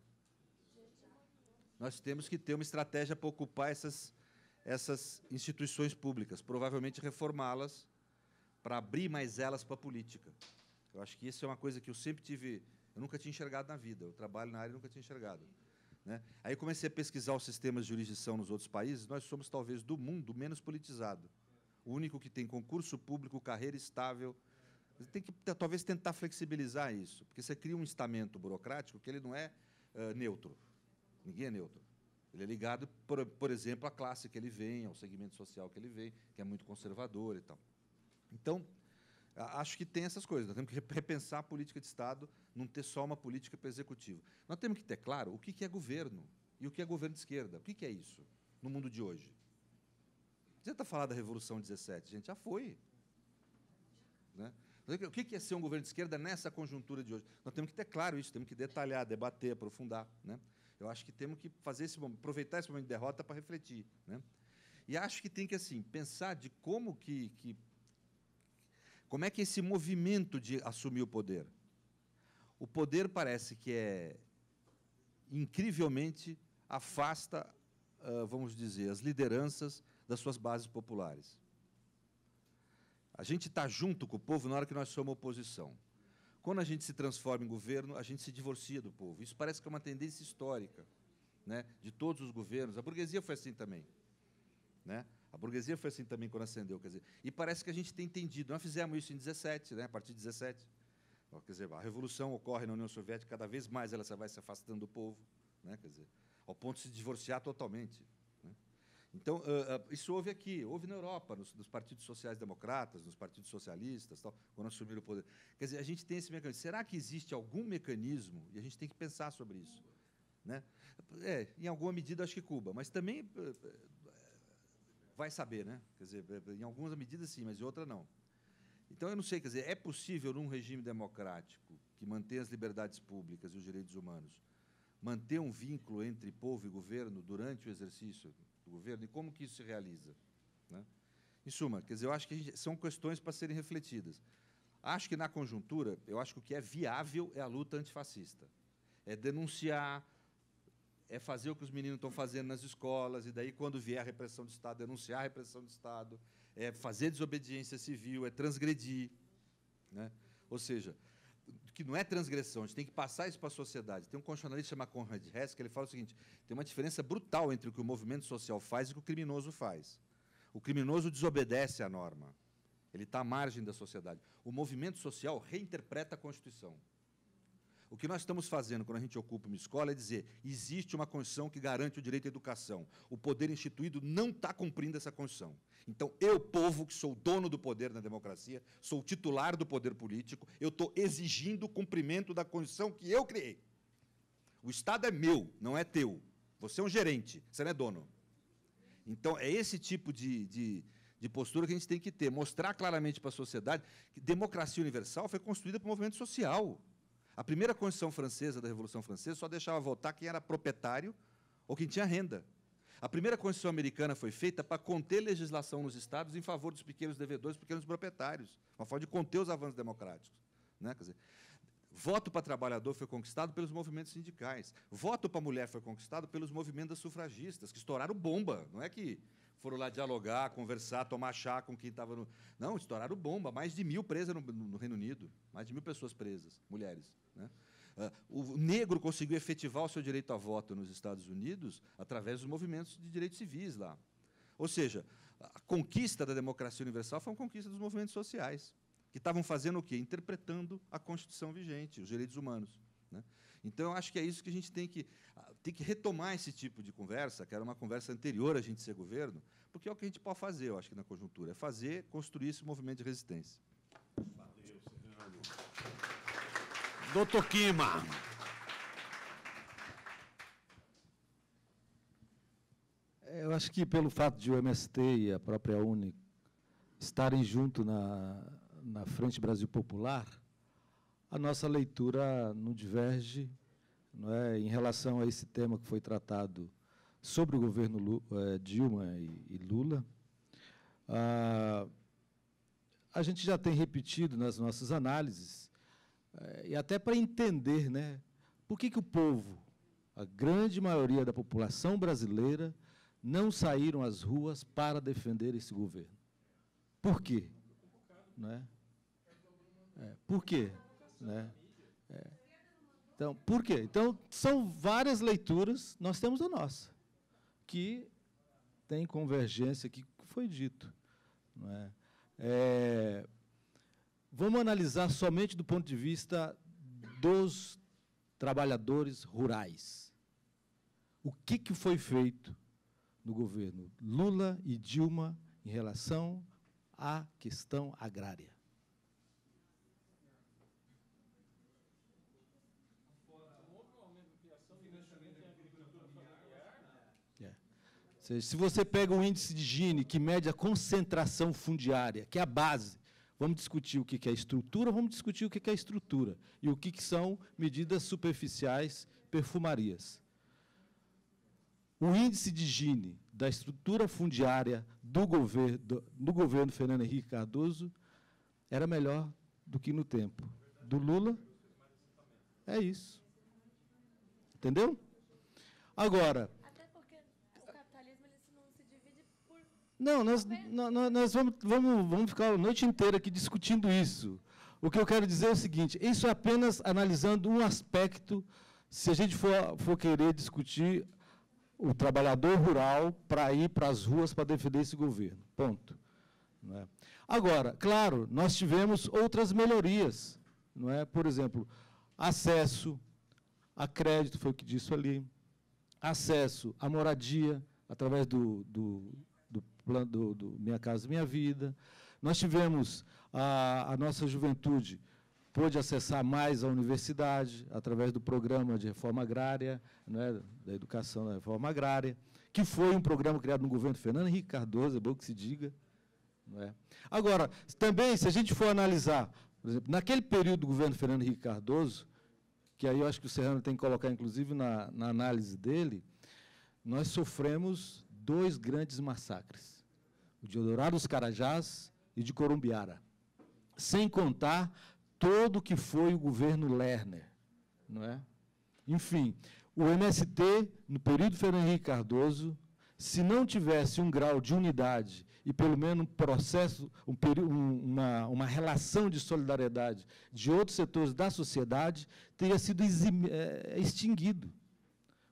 nós temos que ter uma estratégia para ocupar essas, essas instituições públicas, provavelmente reformá-las para abrir mais elas para a política. Eu acho que isso é uma coisa que eu sempre tive, eu nunca tinha enxergado na vida. Eu trabalho na área e nunca tinha enxergado. Né? Aí comecei a pesquisar os sistemas de jurisdição nos outros países. Nós somos talvez do mundo menos politizado, o único que tem concurso público, carreira estável. Tem que talvez tentar flexibilizar isso, porque você cria um estamento burocrático que ele não é uh, neutro. Ninguém é neutro. Ele é ligado, por, por exemplo, à classe que ele vem, ao segmento social que ele vem, que é muito conservador e tal. Então, acho que tem essas coisas. Nós temos que repensar a política de Estado, não ter só uma política para o executivo. Nós temos que ter claro o que é governo e o que é governo de esquerda. O que é isso no mundo de hoje? Você está falando da Revolução 17, gente, já foi. Né? O que é ser um governo de esquerda nessa conjuntura de hoje? Nós temos que ter claro isso, temos que detalhar, debater, aprofundar. Né? Eu acho que temos que fazer esse momento, aproveitar esse momento de derrota para refletir, né? E acho que tem que assim pensar de como que, que como é que esse movimento de assumir o poder. O poder parece que é incrivelmente afasta, uh, vamos dizer, as lideranças das suas bases populares. A gente está junto com o povo na hora que nós somos oposição. Quando a gente se transforma em governo, a gente se divorcia do povo. Isso parece que é uma tendência histórica né, de todos os governos. A burguesia foi assim também. Né? A burguesia foi assim também quando ascendeu. Quer dizer, e parece que a gente tem entendido. Nós fizemos isso em 17, né, a partir de 17. Quer dizer, a revolução ocorre na União Soviética, cada vez mais ela vai se afastando do povo, né, quer dizer, ao ponto de se divorciar totalmente. Então, uh, uh, isso houve aqui, houve na Europa, nos, nos partidos sociais-democratas, nos partidos socialistas, tal, quando assumiram o poder. Quer dizer, a gente tem esse mecanismo. Será que existe algum mecanismo, e a gente tem que pensar sobre isso, né? É, em alguma medida, acho que Cuba, mas também uh, vai saber, né? Quer dizer, em algumas medidas sim, mas em outra não. Então, eu não sei, quer dizer, é possível, num regime democrático, que mantém as liberdades públicas e os direitos humanos, manter um vínculo entre povo e governo durante o exercício do governo e como que isso se realiza. Né? Em suma, quer dizer, eu acho que gente, são questões para serem refletidas. Acho que na conjuntura, eu acho que o que é viável é a luta antifascista. É denunciar, é fazer o que os meninos estão fazendo nas escolas, e daí, quando vier a repressão do Estado, denunciar a repressão do Estado, é fazer desobediência civil, é transgredir. Né? Ou seja, que não é transgressão, a gente tem que passar isso para a sociedade. Tem um constitucionalista chamado Conrad Hess que ele fala o seguinte: tem uma diferença brutal entre o que o movimento social faz e o que o criminoso faz. O criminoso desobedece à norma. Ele está à margem da sociedade. O movimento social reinterpreta a Constituição. O que nós estamos fazendo quando a gente ocupa uma escola é dizer: existe uma Constituição que garante o direito à educação. O poder instituído não está cumprindo essa Constituição. Então, eu, povo, que sou dono do poder na democracia, sou titular do poder político, eu estou exigindo o cumprimento da Constituição que eu criei. O Estado é meu, não é teu. Você é um gerente, você não é dono. Então, é esse tipo de, de, de postura que a gente tem que ter. Mostrar claramente para a sociedade que democracia universal foi construída por movimento social. A primeira Constituição francesa da Revolução Francesa só deixava votar quem era proprietário ou quem tinha renda. A primeira Constituição americana foi feita para conter legislação nos estados em favor dos pequenos devedores, pequenos proprietários, uma forma de conter os avanços democráticos. Né? Quer dizer, voto para trabalhador foi conquistado pelos movimentos sindicais. Voto para mulher foi conquistado pelos movimentos sufragistas, que estouraram bomba. Não é que foram lá dialogar, conversar, tomar chá com quem estava no. Não, estouraram bomba. Mais de mil presas no, no Reino Unido. Mais de mil pessoas presas, mulheres. Né? Uh, o negro conseguiu efetivar o seu direito a voto nos Estados Unidos através dos movimentos de direitos civis lá. Ou seja, a conquista da democracia universal foi uma conquista dos movimentos sociais, que estavam fazendo o quê? Interpretando a Constituição vigente, os direitos humanos. Né? Então, acho que é isso que a gente tem que, ah, tem que retomar esse tipo de conversa, que era uma conversa anterior a gente ser governo, porque é o que a gente pode fazer, eu acho que na conjuntura, é fazer, construir esse movimento de resistência. Doutor Quima. Eu acho que pelo fato de o MST e a própria UNE estarem junto na, na Frente Brasil Popular, a nossa leitura não diverge não é, em relação a esse tema que foi tratado sobre o governo Lula, é, Dilma e, Lula. Ah, a gente já tem repetido nas nossas análises, é, e até para entender né, por que, que o povo, a grande maioria da população brasileira, não saíram às ruas para defender esse governo. Por quê? Não é? É, por quê? Né? É. Então, por quê? Então, são várias leituras, nós temos a nossa, que tem convergência aqui, que foi dito. Não é? É, vamos analisar somente do ponto de vista dos trabalhadores rurais. O que, que foi feito no governo Lula e Dilma em relação à questão agrária? Se você pega o índice de Gini, que mede a concentração fundiária, que é a base, vamos discutir o que é estrutura, vamos discutir o que é estrutura e o que são medidas superficiais, perfumarias. O índice de Gini da estrutura fundiária do governo, do, do governo Fernando Henrique Cardoso era melhor do que no tempo. Do Lula, é isso. Entendeu? Agora, Não, nós, nós, nós vamos, vamos, vamos ficar a noite inteira aqui discutindo isso. O que eu quero dizer é o seguinte: isso é apenas analisando um aspecto, se a gente for, for querer discutir o trabalhador rural para ir para as ruas para defender esse governo. Ponto. É? Agora, claro, nós tivemos outras melhorias. Não é? Por exemplo, acesso a crédito, foi o que disse ali, acesso à moradia, através do, do plano do, do Minha Casa Minha Vida. Nós tivemos a, a nossa juventude pôde acessar mais a universidade através do programa de reforma agrária, né, da educação da reforma agrária, que foi um programa criado no governo Fernando Henrique Cardoso, é bom que se diga. É? Agora, também, se a gente for analisar, por exemplo, naquele período do governo Fernando Henrique Cardoso, que aí eu acho que o Serrano tem que colocar, inclusive, na, na análise dele, nós sofremos dois grandes massacres de Eldorado dos Carajás e de Corumbiara. Sem contar todo o que foi o governo Lerner. Não é? Enfim, o MST, no período Fernando Henrique Cardoso, se não tivesse um grau de unidade e pelo menos um processo, um uma, uma relação de solidariedade de outros setores da sociedade, teria sido é, extinguido.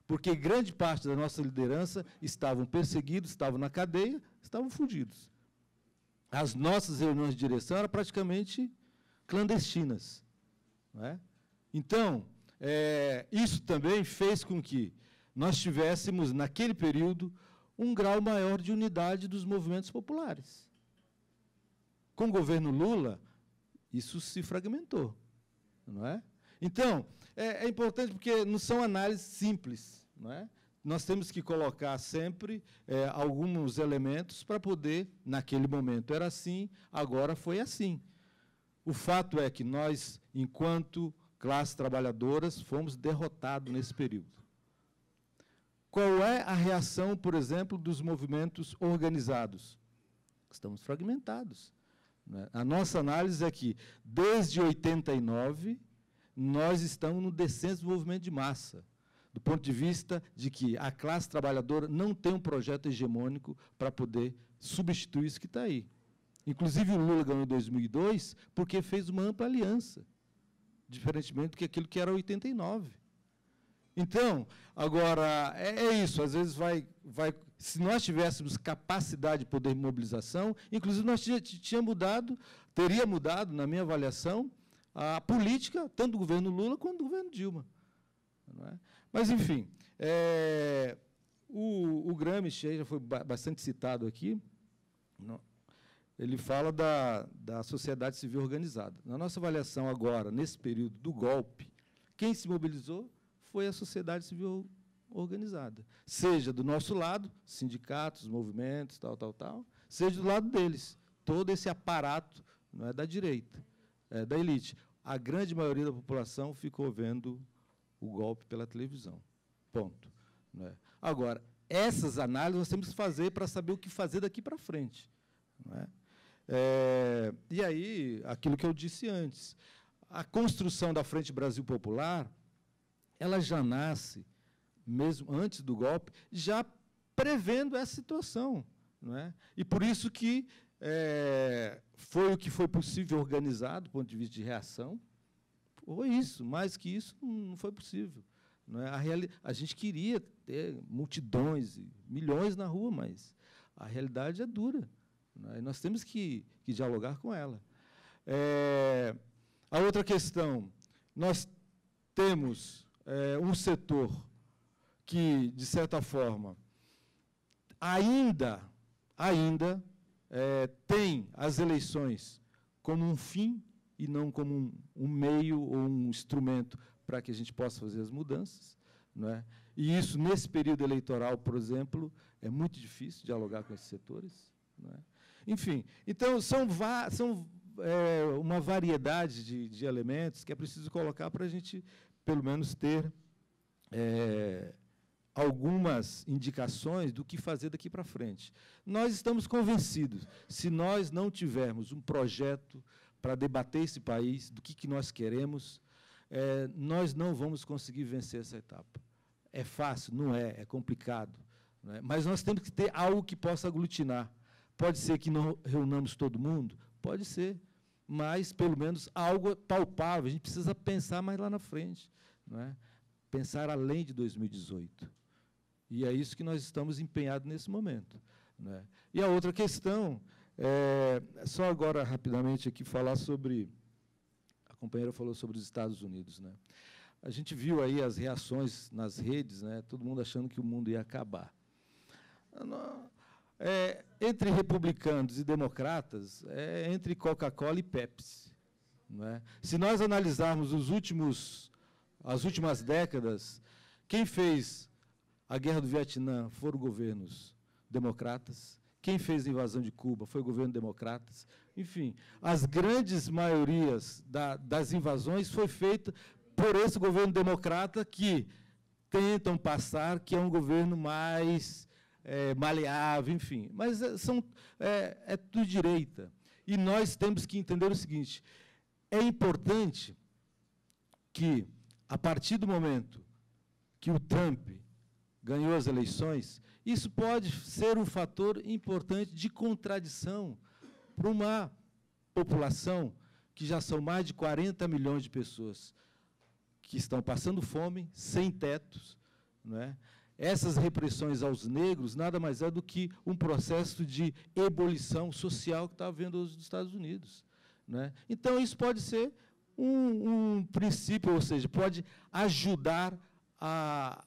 Porque grande parte da nossa liderança estavam perseguidos, estavam na cadeia, estavam fugidos. As nossas reuniões de direção eram praticamente clandestinas. É? Então, é, isso também fez com que nós tivéssemos, naquele período, um grau maior de unidade dos movimentos populares. Com o governo Lula, isso se fragmentou. Não é? Então, é, é importante porque não são análises simples. Não é? Nós temos que colocar sempre é, alguns elementos para poder, naquele momento era assim, agora foi assim. O fato é que nós, enquanto classes trabalhadoras, fomos derrotados nesse período. Qual é a reação, por exemplo, dos movimentos organizados? Estamos fragmentados. Né? A nossa análise é que, desde 89, nós estamos no descenso do movimento de massa, do ponto de vista de que a classe trabalhadora não tem um projeto hegemônico para poder substituir isso que está aí. Inclusive, o Lula ganhou em 2002 porque fez uma ampla aliança, diferentemente do que aquilo que era 89. Então, agora, é, é isso, às vezes vai, vai. Se nós tivéssemos capacidade de poder de mobilização, inclusive nós tínhamos mudado, teria mudado, na minha avaliação, a política, tanto do governo Lula quanto do governo Dilma. É? Mas, enfim, é, o, o Gramsci já foi bastante citado aqui. Não, ele fala da, da sociedade civil organizada. Na nossa avaliação agora, nesse período do golpe, quem se mobilizou foi a sociedade civil organizada. Seja do nosso lado, sindicatos, movimentos, tal, tal, tal, seja do lado deles, todo esse aparato não é da direita, é da elite. A grande maioria da população ficou vendo o golpe pela televisão. Ponto. É? Agora, essas análises nós temos que fazer para saber o que fazer daqui para frente. É? É, e aí, aquilo que eu disse antes, a construção da Frente Brasil Popular, ela já nasce, mesmo antes do golpe, já prevendo essa situação. É? E por isso que é, foi o que foi possível organizar do ponto de vista de reação. Foi isso, mais que isso não foi possível. Não é? a, a gente queria ter multidões, milhões na rua, mas a realidade é dura. Né? E nós temos que, que dialogar com ela. É, a outra questão, nós temos é, um setor que, de certa forma, ainda, ainda é, tem as eleições como um fim e não como um, um meio ou um instrumento para que a gente possa fazer as mudanças. Não é? E isso, nesse período eleitoral, por exemplo, é muito difícil dialogar com esses setores. Não é? Enfim, então são, são é, uma variedade de, de, elementos que é preciso colocar para a gente, pelo menos, ter é, algumas indicações do que fazer daqui para frente. Nós estamos convencidos, se nós não tivermos um projeto para debater esse país, do que, que nós queremos, é, nós não vamos conseguir vencer essa etapa. É fácil? Não é, é complicado. Não é? Mas nós temos que ter algo que possa aglutinar. Pode ser que não reunamos todo mundo? Pode ser. Mas, pelo menos, algo palpável. A gente precisa pensar mais lá na frente. Não é? Pensar além de 2018. E é isso que nós estamos empenhados nesse momento. É? E a outra questão, é, só agora rapidamente aqui falar sobre. A companheira falou sobre os Estados Unidos. Né? A gente viu aí as reações nas redes, né? todo mundo achando que o mundo ia acabar. É, entre republicanos e democratas, é entre Coca-Cola e Pepsi. Não é? Se nós analisarmos os últimos, as últimas décadas, quem fez a guerra do Vietnã foram governos democratas. Quem fez a invasão de Cuba foi o governo democratas. Enfim, as grandes maiorias da, das invasões foi feita por esse governo democrata que tentam passar que é um governo mais é, maleável, enfim. Mas é, são, é, é tudo direita. E nós temos que entender o seguinte: é importante que, a partir do momento que o Trump ganhou as eleições, isso pode ser um fator importante de contradição para uma população que já são mais de 40 milhões de pessoas que estão passando fome, sem tetos, não é? essas repressões aos negros nada mais é do que um processo de ebulição social que está havendo nos Estados Unidos. Né? Então, isso pode ser um, um princípio, ou seja, pode ajudar a,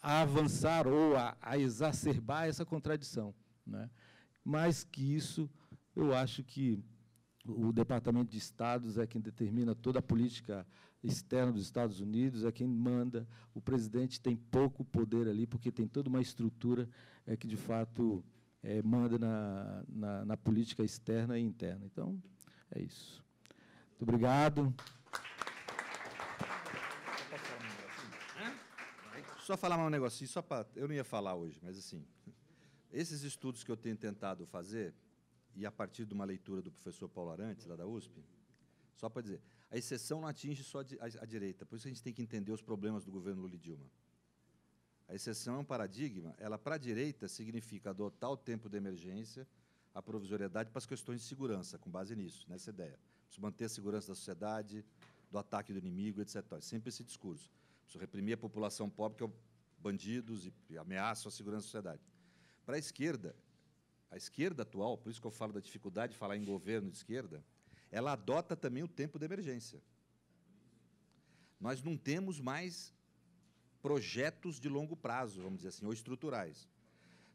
a avançar ou a, a, exacerbar essa contradição. Né? Mais que isso, eu acho que o Departamento de Estados é quem determina toda a política externa dos Estados Unidos, é quem manda. O presidente tem pouco poder ali, porque tem toda uma estrutura é, que, de fato, é, manda na, na, na política externa e interna. Então, é isso. Muito obrigado. Só falar um negocinho, só para. Eu não ia falar hoje, mas assim. Esses estudos que eu tenho tentado fazer, e a partir de uma leitura do professor Paulo Arantes, lá da USP, só para dizer, a exceção não atinge só a, direita, por isso a gente tem que entender os problemas do governo Lula e Dilma. A exceção é um paradigma, ela para a direita significa adotar o tempo de emergência, a provisoriedade para as questões de segurança, com base nisso, nessa ideia. Preciso manter a segurança da sociedade, do ataque do inimigo, etc. Sempre esse discurso. Preciso reprimir a população pobre, que é bandidos e ameaçam a segurança da sociedade. Para a esquerda, a esquerda atual, por isso que eu falo da dificuldade de falar em governo de esquerda, ela adota também o tempo de emergência. Nós não temos mais projetos de longo prazo, vamos dizer assim, ou estruturais.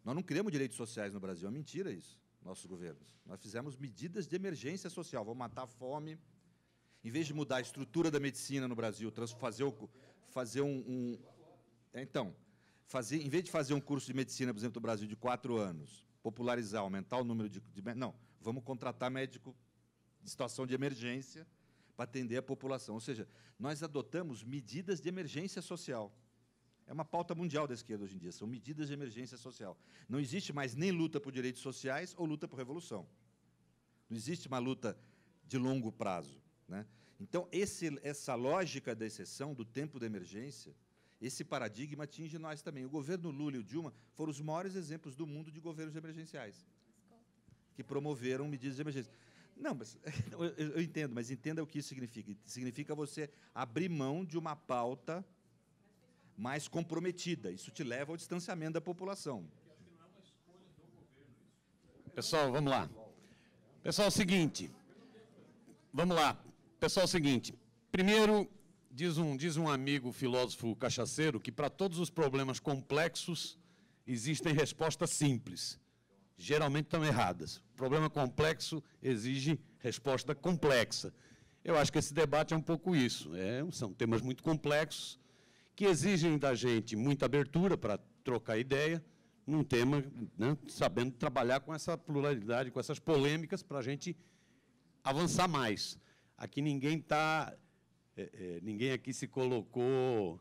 Nós não criamos direitos sociais no Brasil, é mentira isso, nossos governos. Nós fizemos medidas de emergência social, vamos matar a fome. Em vez de mudar a estrutura da medicina no Brasil, fazer, o, fazer um, um é, então, fazer, em vez de fazer um curso de medicina, por exemplo, no Brasil de quatro anos, popularizar, aumentar o número de, de não, vamos contratar médico de situação de emergência para atender a população. Ou seja, nós adotamos medidas de emergência social. É uma pauta mundial da esquerda hoje em dia, são medidas de emergência social. Não existe mais nem luta por direitos sociais ou luta por revolução. Não existe uma luta de longo prazo. Né? Então, esse, essa lógica da exceção, do tempo da emergência, esse paradigma atinge nós também. O governo Lula e o Dilma foram os maiores exemplos do mundo de governos emergenciais, que promoveram medidas de emergência. Não, mas eu, eu entendo, mas entenda o que isso significa. Significa você abrir mão de uma pauta mais comprometida. Isso te leva ao distanciamento da população. Pessoal, vamos lá. Pessoal, é o seguinte. Vamos lá. Pessoal, é o seguinte. Primeiro, diz um, diz um amigo filósofo cachaceiro que para todos os problemas complexos existem respostas simples. Geralmente estão erradas. Problema complexo exige resposta complexa. Eu acho que esse debate é um pouco isso. É, são temas muito complexos que exigem da gente muita abertura para trocar ideia num tema, né, sabendo trabalhar com essa pluralidade, com essas polêmicas, para a gente avançar mais. Aqui ninguém está, é, é, ninguém aqui se colocou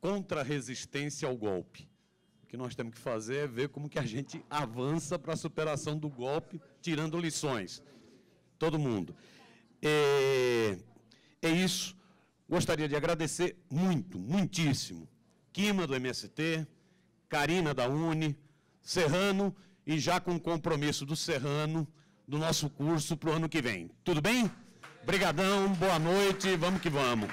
contra a resistência ao golpe. O que nós temos que fazer é ver como que a gente avança para a superação do golpe, tirando lições. Todo mundo. É, é isso. Gostaria de agradecer muito, muitíssimo, Quima do MST, Karina da Uni, Serrano e já com compromisso do Serrano do nosso curso para o ano que vem. Tudo bem? Obrigadão, boa noite, vamos que vamos.